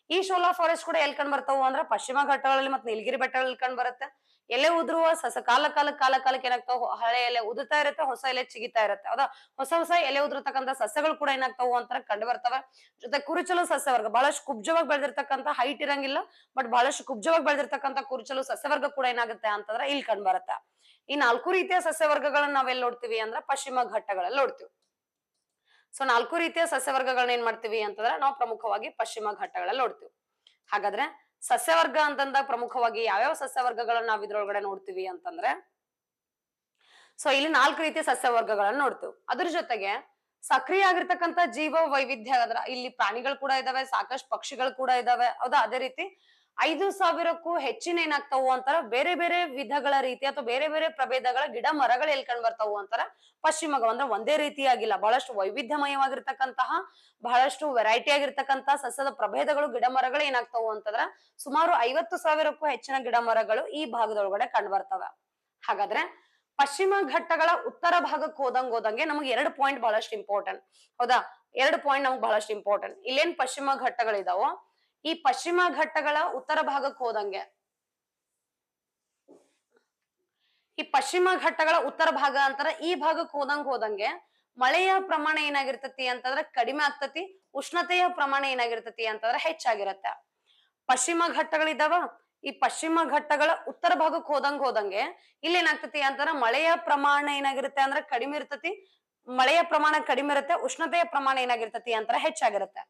ಈ ಶೋಲಾ ಫಾರೆಸ್ಟ್ ಕೂಡ ಎಲ್ಲಿ ಕಂಡು ಬರ್ತಾವು ಅಂದ್ರೆ ಪಶ್ಚಿಮ ಘಟ್ಟಗಳಲ್ಲಿ ಮತ್ತೆ ನೀಲಗಿರಿ ಬೆಟ್ಟಗಳಲ್ಲಿ ಕಂಡು ಬರುತ್ತೆ ಎಲೆ ಉದುರುವ ಸಸ ಕಾಲ ಕಾಲ ಕಾಲ, ಕಾಲಕ್ಕೆ ಏನಾಗ್ತಾವ? ಹಳೆ ಎಲೆ ಉದುರ್ತಾ ಇರುತ್ತೆ, ಹೊಸ ಎಲೆ ಚಿಗಿತಾ ಇರುತ್ತೆ. ಹೌದಾ? ಹೊಸ ಹೊಸ ಎಲೆ ಉದುರ್ತಕ್ಕಂಥ ಸಸ್ಯಗಳು ಕೂಡ ಏನಾಗ್ತಾವ ಅಂತ ಕಂಡು ಬರ್ತವೆ. ಜೊತೆ ಕುರುಚಲು ಸಸ್ಯವರ್ಗ ಬಹಳಷ್ಟು ಕುಬ್ಜವಾಗಿ ಬೆಳೆದಿರ್ತಕ್ಕಂತ ಹೈಟ್ ಇರಂಗಿಲ್ಲ ಬಟ್ ಬಹಳಷ್ಟು ಕುಬ್ಜವಾಗಿ ಬೆಳೆದಿರ್ತಕ್ಕಂತ ಕುರುಚಲು ಸಸ್ಯವರ್ಗ ಕೂಡ ಏನಾಗುತ್ತೆ ಅಂತಂದ್ರೆ ಇಲ್ಲಿ ಕಂಡು ಬರುತ್ತೆ. ಈ ನಾಲ್ಕು ರೀತಿಯ ಸಸ್ಯವರ್ಗಗಳನ್ನ ನಾವೆಲ್ಲಿ ನೋಡ್ತೀವಿ ಅಂದ್ರೆ ಪಶ್ಚಿಮ ಘಟ್ಟಗಳಲ್ಲಿ ನೋಡ್ತೀವಿ. ಸೊ ನಾಲ್ಕು ರೀತಿಯ ಸಸ್ಯವರ್ಗಗಳನ್ನ ಏನ್ ಮಾಡ್ತೀವಿ ಅಂತಂದ್ರೆ ನಾವು ಪ್ರಮುಖವಾಗಿ ಪಶ್ಚಿಮ ಘಟ್ಟಗಳಲ್ಲಿ ನೋಡ್ತೀವಿ. ಹಾಗಾದ್ರೆ ಸಸ್ಯವರ್ಗ ಅಂತಂದಾಗ ಪ್ರಮುಖವಾಗಿ ಯಾವ್ಯಾವ ಸಸ್ಯವರ್ಗಗಳನ್ನ ನಾವ್ ಇದ್ರೊಳಗಡೆ ನೋಡ್ತೀವಿ ಅಂತಂದ್ರೆ, ಸೊ ಇಲ್ಲಿ ನಾಲ್ಕು ರೀತಿಯ ಸಸ್ಯವರ್ಗಗಳನ್ನ ನೋಡ್ತೀವಿ. ಅದ್ರ ಜೊತೆಗೆ ಸಕ್ರಿಯ ಆಗಿರ್ತಕ್ಕಂಥ ಜೀವ ವೈವಿಧ್ಯ ಅದರ, ಇಲ್ಲಿ ಪ್ರಾಣಿಗಳು ಕೂಡ ಇದಾವೆ, ಸಾಕಷ್ಟು ಪಕ್ಷಿಗಳು ಕೂಡ ಇದಾವೆ. ಹೌದಾ? ಅದೇ ರೀತಿ ಐದು ಸಾವಿರಕ್ಕೂ ಹೆಚ್ಚಿನ ಏನಾಗ್ತಾವು ಅಂತಾರ? ಬೇರೆ ಬೇರೆ ವಿಧಗಳ ರೀತಿ ಅಥವಾ ಬೇರೆ ಬೇರೆ ಪ್ರಭೇದಗಳ ಗಿಡ ಮರಗಳು ಎಲ್ಲಿ ಕಂಡು ಬರ್ತಾವು ಅಂತಾರ? ಪಶ್ಚಿಮ ಅಂದ್ರೆ ಒಂದೇ ರೀತಿಯಾಗಿಲ್ಲ ಬಹಳಷ್ಟು ವೈವಿಧ್ಯಮಯವಾಗಿರ್ತಕ್ಕಂತಹ, ಬಹಳಷ್ಟು ವೆರೈಟಿ ಆಗಿರ್ತಕ್ಕಂತಹ ಸಸ್ಯದ ಪ್ರಭೇದಗಳು, ಗಿಡ ಮರಗಳು ಏನಾಗ್ತಾವು ಅಂತಂದ್ರ ಸುಮಾರು ಐವತ್ತು ಸಾವಿರಕ್ಕೂ ಹೆಚ್ಚಿನ ಗಿಡ ಮರಗಳು ಈ ಭಾಗದೊಳಗಡೆ ಕಂಡು ಬರ್ತವೆ. ಹಾಗಾದ್ರೆ ಪಶ್ಚಿಮ ಘಟ್ಟಗಳ ಉತ್ತರ ಭಾಗಕ್ಕೆ ಹೋದಂಗ ಹೋದಂಗೆ ನಮ್ಗೆ ಎರಡು ಪಾಯಿಂಟ್ ಬಹಳಷ್ಟು ಇಂಪಾರ್ಟೆಂಟ್ ಹೌದಾ? ಎರಡು ಪಾಯಿಂಟ್ ನಮ್ಗೆ ಬಹಳಷ್ಟು ಇಂಪಾರ್ಟೆಂಟ್ ಇಲ್ಲೇನ್ ಪಶ್ಚಿಮ ಘಟ್ಟಗಳಿದಾವೋ ಈ ಪಶ್ಚಿಮ ಘಟ್ಟಗಳ ಉತ್ತರ ಭಾಗಕ್ಕೆ ಹೋದಂಗೆ. ಈ ಪಶ್ಚಿಮ ಘಟ್ಟಗಳ ಉತ್ತರ ಭಾಗ ಅಂತಾರ, ಈ ಭಾಗಕ್ಕೆ ಹೋದಂಗ ಹೋದಂಗೆ ಮಳೆಯ ಪ್ರಮಾಣ ಏನಾಗಿರ್ತತಿ ಅಂತಂದ್ರೆ ಕಡಿಮೆ ಆಗ್ತತಿ, ಉಷ್ಣತೆಯ ಪ್ರಮಾಣ ಏನಾಗಿರ್ತತಿ ಅಂತಂದ್ರೆ ಹೆಚ್ಚಾಗಿರತ್ತೆ. ಪಶ್ಚಿಮ ಘಟ್ಟಗಳಿದಾವ, ಈ ಪಶ್ಚಿಮ ಘಟ್ಟಗಳ ಉತ್ತರ ಭಾಗಕ್ಕೆ ಹೋದಂಗ ಹೋದಂಗೆ ಇಲ್ಲಿ ಏನಾಗ್ತತಿ ಅಂತಂದ್ರೆ ಮಳೆಯ ಪ್ರಮಾಣ ಏನಾಗಿರುತ್ತೆ ಅಂದ್ರೆ ಕಡಿಮೆ ಇರ್ತತಿ, ಮಳೆಯ ಪ್ರಮಾಣ ಕಡಿಮೆ ಇರುತ್ತೆ, ಉಷ್ಣತೆಯ ಪ್ರಮಾಣ ಏನಾಗಿರ್ತತಿ ಅಂತರ ಹೆಚ್ಚಾಗಿರುತ್ತೆ.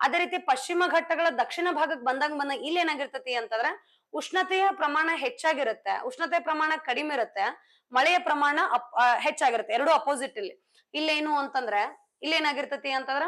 ಅದೇ ರೀತಿ ಪಶ್ಚಿಮ ಘಟ್ಟಗಳ ದಕ್ಷಿಣ ಭಾಗಕ್ಕೆ ಬಂದಂಗ್ ಬಂದಂಗ ಇಲ್ಲಿ ಏನಾಗಿರ್ತತಿ ಅಂತಂದ್ರೆ ಉಷ್ಣತೆಯ ಪ್ರಮಾಣ ಹೆಚ್ಚಾಗಿರುತ್ತೆ. ಉಷ್ಣತೆಯ ಪ್ರಮಾಣ ಕಡಿಮೆ ಇರುತ್ತೆ. ಮಳೆಯ ಪ್ರಮಾಣ ಅಪ್- ಹೆಚ್ಚಾಗಿರುತ್ತೆ. ಎರಡು ಅಪೋಸಿಟ್ ಇಲ್ಲಿ. ಇಲ್ಲೇನು ಅಂತಂದ್ರೆ, ಇಲ್ಲಿ ಏನಾಗಿರ್ತತಿ ಅಂತಂದ್ರ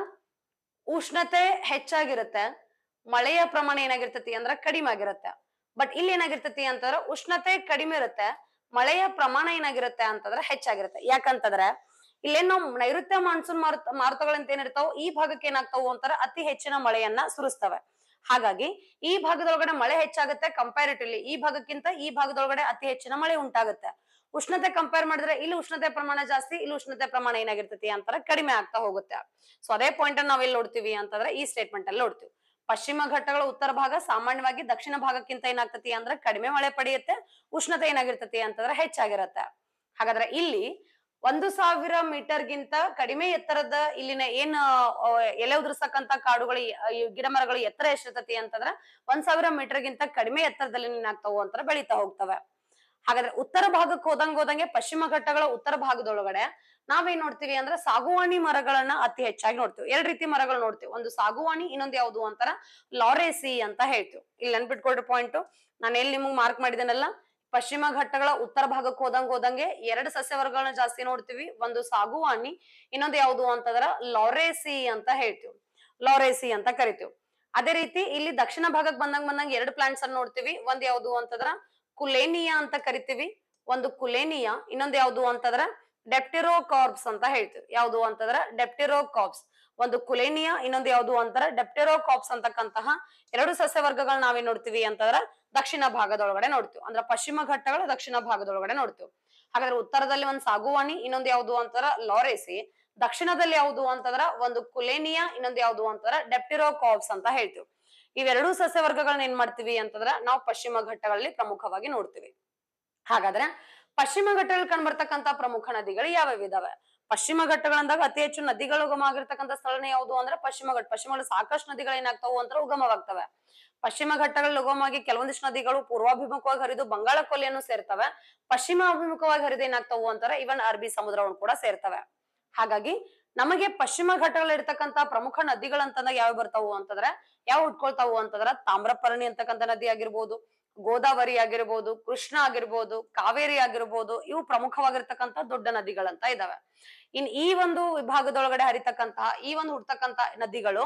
ಉಷ್ಣತೆ ಹೆಚ್ಚಾಗಿರುತ್ತೆ. ಮಳೆಯ ಪ್ರಮಾಣ ಏನಾಗಿರ್ತತಿ ಅಂದ್ರ ಕಡಿಮೆ ಆಗಿರುತ್ತೆ. ಬಟ್ ಇಲ್ಲಿ ಏನಾಗಿರ್ತತಿ ಅಂತಂದ್ರ ಉಷ್ಣತೆ ಕಡಿಮೆ ಇರುತ್ತೆ. ಮಳೆಯ ಪ್ರಮಾಣ ಏನಾಗಿರುತ್ತೆ ಅಂತಂದ್ರೆ ಹೆಚ್ಚಾಗಿರುತ್ತೆ. ಯಾಕಂತಂದ್ರೆ ಇಲ್ಲೇನ್ ನೈಋತ್ಯ ಮಾನ್ಸೂನ್ ಮಾರುತ ಮಾರುತಗಳಂತ ಏನಿರ್ತಾವ ಈ ಭಾಗಕ್ಕೆ ಏನಾಗ್ತಾವು ಅಂತಾರ ಅತಿ ಹೆಚ್ಚಿನ ಮಳೆಯನ್ನ ಸುರಿಸ್ತವೆ. ಹಾಗಾಗಿ ಈ ಭಾಗದೊಳಗಡೆ ಮಳೆ ಹೆಚ್ಚಾಗುತ್ತೆ ಕಂಪ್ಯಾರಿಟಿವ್ಲಿ ಈ ಭಾಗಕ್ಕಿಂತ ಈ ಭಾಗದೊಳಗಡೆ ಅತಿ ಹೆಚ್ಚಿನ ಮಳೆ ಉಂಟಾಗುತ್ತೆ. ಉಷ್ಣತೆ ಕಂಪೇರ್ ಮಾಡಿದ್ರೆ ಇಲ್ಲಿ ಉಷ್ಣತೆ ಪ್ರಮಾಣ ಜಾಸ್ತಿ, ಇಲ್ಲಿ ಉಷ್ಣತೆ ಪ್ರಮಾಣ ಏನಾಗಿರ್ತೈತಿ ಅಂತಾರ ಕಡಿಮೆ ಆಗ್ತಾ ಹೋಗುತ್ತೆ. ಸೊ ಅದೇ ಪಾಯಿಂಟ್ ಅನ್ನ ನಾವೆಲ್ಲಿ ನೋಡ್ತೀವಿ ಅಂತಂದ್ರೆ ಈ ಸ್ಟೇಟ್ಮೆಂಟ್ ಅಲ್ಲಿ ನೋಡ್ತೀವಿ. ಪಶ್ಚಿಮ ಘಟ್ಟಗಳ ಉತ್ತರ ಭಾಗ ಸಾಮಾನ್ಯವಾಗಿ ದಕ್ಷಿಣ ಭಾಗಕ್ಕಿಂತ ಏನಾಗ್ತತಿ ಅಂದ್ರೆ ಕಡಿಮೆ ಮಳೆ ಪಡೆಯುತ್ತೆ, ಉಷ್ಣತೆ ಏನಾಗಿರ್ತತಿ ಅಂತಂದ್ರೆ ಹೆಚ್ಚಾಗಿರತ್ತೆ. ಹಾಗಾದ್ರೆ ಇಲ್ಲಿ ಒಂದು ಸಾವಿರ ಮೀಟರ್ಗಿಂತ ಕಡಿಮೆ ಎತ್ತರದ ಇಲ್ಲಿನ ಏನ್ ಎಲೆ ಉದುರ್ಸಕ್ಕಂತ ಕಾಡುಗಳು ಗಿಡ ಮರಗಳು ಎತ್ತರ ಎಷ್ಟಿರ್ತತಿ ಅಂತಂದ್ರ ಒಂದ್ ಸಾವಿರ ಮೀಟರ್ಗಿಂತ ಕಡಿಮೆ ಎತ್ತರದಲ್ಲಿ ಏನಾಗ್ತಾವ ಅಂತ ಬೆಳಿತಾ ಹೋಗ್ತವೆ. ಹಾಗಾದ್ರೆ ಉತ್ತರ ಭಾಗಕ್ಕೆ ಹೋದಂಗ್ ಹೋದಂಗೆ ಪಶ್ಚಿಮ ಘಟ್ಟಗಳ ಉತ್ತರ ಭಾಗದೊಳಗಡೆ ನಾವೇನ್ ನೋಡ್ತೀವಿ ಅಂದ್ರೆ ಸಾಗುವಾಣಿ ಮರಗಳನ್ನ ಅತಿ ಹೆಚ್ಚಾಗಿ ನೋಡ್ತೀವಿ. ಎರಡ್ ರೀತಿ ಮರಗಳು ನೋಡ್ತೀವಿ. ಒಂದು ಸಾಗುವಾಣಿ, ಇನ್ನೊಂದು ಯಾವುದು ಅಂತಾರ ಲಾರೇಸಿ ಅಂತ ಹೇಳ್ತೀವಿ. ಇಲ್ಲಿ ನೆನ್ಪಿಟ್ಕೊಳ್ರಿ ಪಾಯಿಂಟ್ ನಾನು ಎಲ್ಲಿ ನಿಮಗೆ ಮಾರ್ಕ್ ಮಾಡಿದೆನಲ್ಲ? ಪಶ್ಚಿಮ ಘಟ್ಟಗಳ ಉತ್ತರ ಭಾಗಕ್ಕೆ ಹೋದಂಗ ಹೋದಂಗೆ ಎರಡು ಸಸ್ಯವರ್ಗಗಳನ್ನ ಜಾಸ್ತಿ ನೋಡ್ತೀವಿ. ಒಂದು ಸಾಗುವಾಣಿ ಇನ್ನೊಂದು ಯಾವುದು ಅಂತಂದ್ರ ಲಾರೇಸಿ ಅಂತ ಹೇಳ್ತೀವಿ. ಲಾರೇಸಿ ಅಂತ ಕರಿತೀವಿ. ಅದೇ ರೀತಿ ಇಲ್ಲಿ ದಕ್ಷಿಣ ಭಾಗಕ್ಕೆ ಬಂದಂಗ ಬಂದಂಗ ಎರಡು ಪ್ಲಾಂಟ್ಸ್ ಅನ್ನ ನೋಡ್ತೀವಿ. ಒಂದ್ ಯಾವುದು ಅಂತಂದ್ರ ಕುಲೇನಿಯಾ ಅಂತ ಕರಿತೀವಿ. ಒಂದು ಕುಲೇನಿಯಾ, ಇನ್ನೊಂದು ಯಾವುದು ಅಂತಂದ್ರ ಡೆಪ್ಟಿರೋ ಕಾರ್ಬ್ಸ್ ಅಂತ ಹೇಳ್ತೀವಿ. ಯಾವುದು ಅಂತಂದ್ರ ಡೆಪ್ಟಿರೋ ಕಾರ್ಬ್ಸ್ ಒಂದು ಕುಲೇನಿಯಾ, ಇನ್ನೊಂದು ಯಾವುದು ಅಂತಾರ ಡೆಪ್ಟೆರೋಕಾಪ್ಸ್ ಅಂತಕ್ಕಂತಹ ಎರಡು ಸಸ್ಯವರ್ಗಗಳನ್ನ ನಾವೇನ್ ನೋಡ್ತೀವಿ ಅಂತಂದ್ರ ದಕ್ಷಿಣ ಭಾಗದೊಳಗಡೆ ನೋಡ್ತೀವಿ. ಅಂದ್ರೆ ಪಶ್ಚಿಮ ಘಟ್ಟಗಳ ದಕ್ಷಿಣ ಭಾಗದೊಳಗಡೆ ನೋಡ್ತೀವಿ. ಹಾಗಾದ್ರೆ ಉತ್ತರದಲ್ಲಿ ಒಂದು ಸಾಗುವಾಣಿ, ಇನ್ನೊಂದು ಯಾವುದು ಅಂತಾರ ಲಾರೇಸಿ. ದಕ್ಷಿಣದಲ್ಲಿ ಯಾವುದು ಅಂತಂದ್ರ ಒಂದು ಕುಲೇನಿಯಾ, ಇನ್ನೊಂದು ಯಾವುದು ಅಂತಂದ್ರ ಡೆಪ್ಟೆರೋಕಾಪ್ಸ್ ಅಂತ ಹೇಳ್ತೀವಿ. ಇವೆರಡೂ ಸಸ್ಯವರ್ಗಗಳನ್ನ ಏನ್ ಮಾಡ್ತೀವಿ ಅಂತಂದ್ರ ನಾವು ಪಶ್ಚಿಮ ಘಟ್ಟಗಳಲ್ಲಿ ಪ್ರಮುಖವಾಗಿ ನೋಡ್ತೀವಿ. ಹಾಗಾದ್ರೆ ಪಶ್ಚಿಮ ಘಟ್ಟಗಳಲ್ಲಿ ಕಂಡ್ಬರ್ತಕ್ಕಂತ ಪ್ರಮುಖ ನದಿಗಳು ಯಾವ್ಯಾವ ಇದಾವೆ? ಪಶ್ಚಿಮ ಘಟ್ಟಗಳಂದಾಗ ಅತಿ ಹೆಚ್ಚು ನದಿಗಳು ಉಗಮ ಆಗಿರ್ತಕ್ಕಂಥ ಸ್ಥಳನೇ ಯಾವುದು ಅಂದ್ರೆ ಪಶ್ಚಿಮ ಘಟ್ಟ ಪಶ್ಚಿಮ ಸಾಕಷ್ಟು ನದಿಗಳು ಏನಾಗ್ತಾವು ಅಂತ ಉಗಮವಾಗ್ತವೆ. ಪಶ್ಚಿಮ ಘಟ್ಟಗಳಲ್ಲಿ ಉಗಮವಾಗಿ ಕೆಲವೊಂದಿಷ್ಟು ನದಿಗಳು ಪೂರ್ವಾಭಿಮುಖವಾಗಿ ಹರಿದು ಬಂಗಾಳ ಕೊಲ್ಲಿಯನ್ನು ಸೇರ್ತವೆ. ಪಶ್ಚಿಮ ಅಭಿಮುಖವಾಗಿ ಹರಿದು ಏನಾಗ್ತಾವು ಅಂತಾರೆ ಇವನ್ ಅರಬಿ ಸಮುದ್ರವನ್ನು ಕೂಡ ಸೇರ್ತವೆ. ಹಾಗಾಗಿ ನಮಗೆ ಪಶ್ಚಿಮ ಘಟ್ಟಗಳಲ್ಲಿ ಇರ್ತಕ್ಕಂತ ಪ್ರಮುಖ ನದಿಗಳಂತಂದಾಗ ಯಾವ ಬರ್ತಾವು ಅಂತಂದ್ರೆ, ಯಾವ ಉಟ್ಕೊಳ್ತಾವು ಅಂತಂದ್ರ ತಾಮ್ರಪರ್ಣಿ ಅಂತಕ್ಕಂಥ ನದಿ ಆಗಿರ್ಬೋದು. ಗೋದಾವರಿ ಆಗಿರ್ಬೋದು, ಕೃಷ್ಣ ಆಗಿರ್ಬೋದು, ಕಾವೇರಿ ಆಗಿರ್ಬೋದು, ಇವು ಪ್ರಮುಖವಾಗಿರ್ತಕ್ಕಂಥ ದೊಡ್ಡ ನದಿಗಳಂತ ಇದಾವೆ. ಇನ್ ಈ ಒಂದು ವಿಭಾಗದೊಳಗಡೆ ಹರಿತಕ್ಕಂತಹ, ಈ ಒಂದು ಹುಡ್ತಕ್ಕಂತ ನದಿಗಳು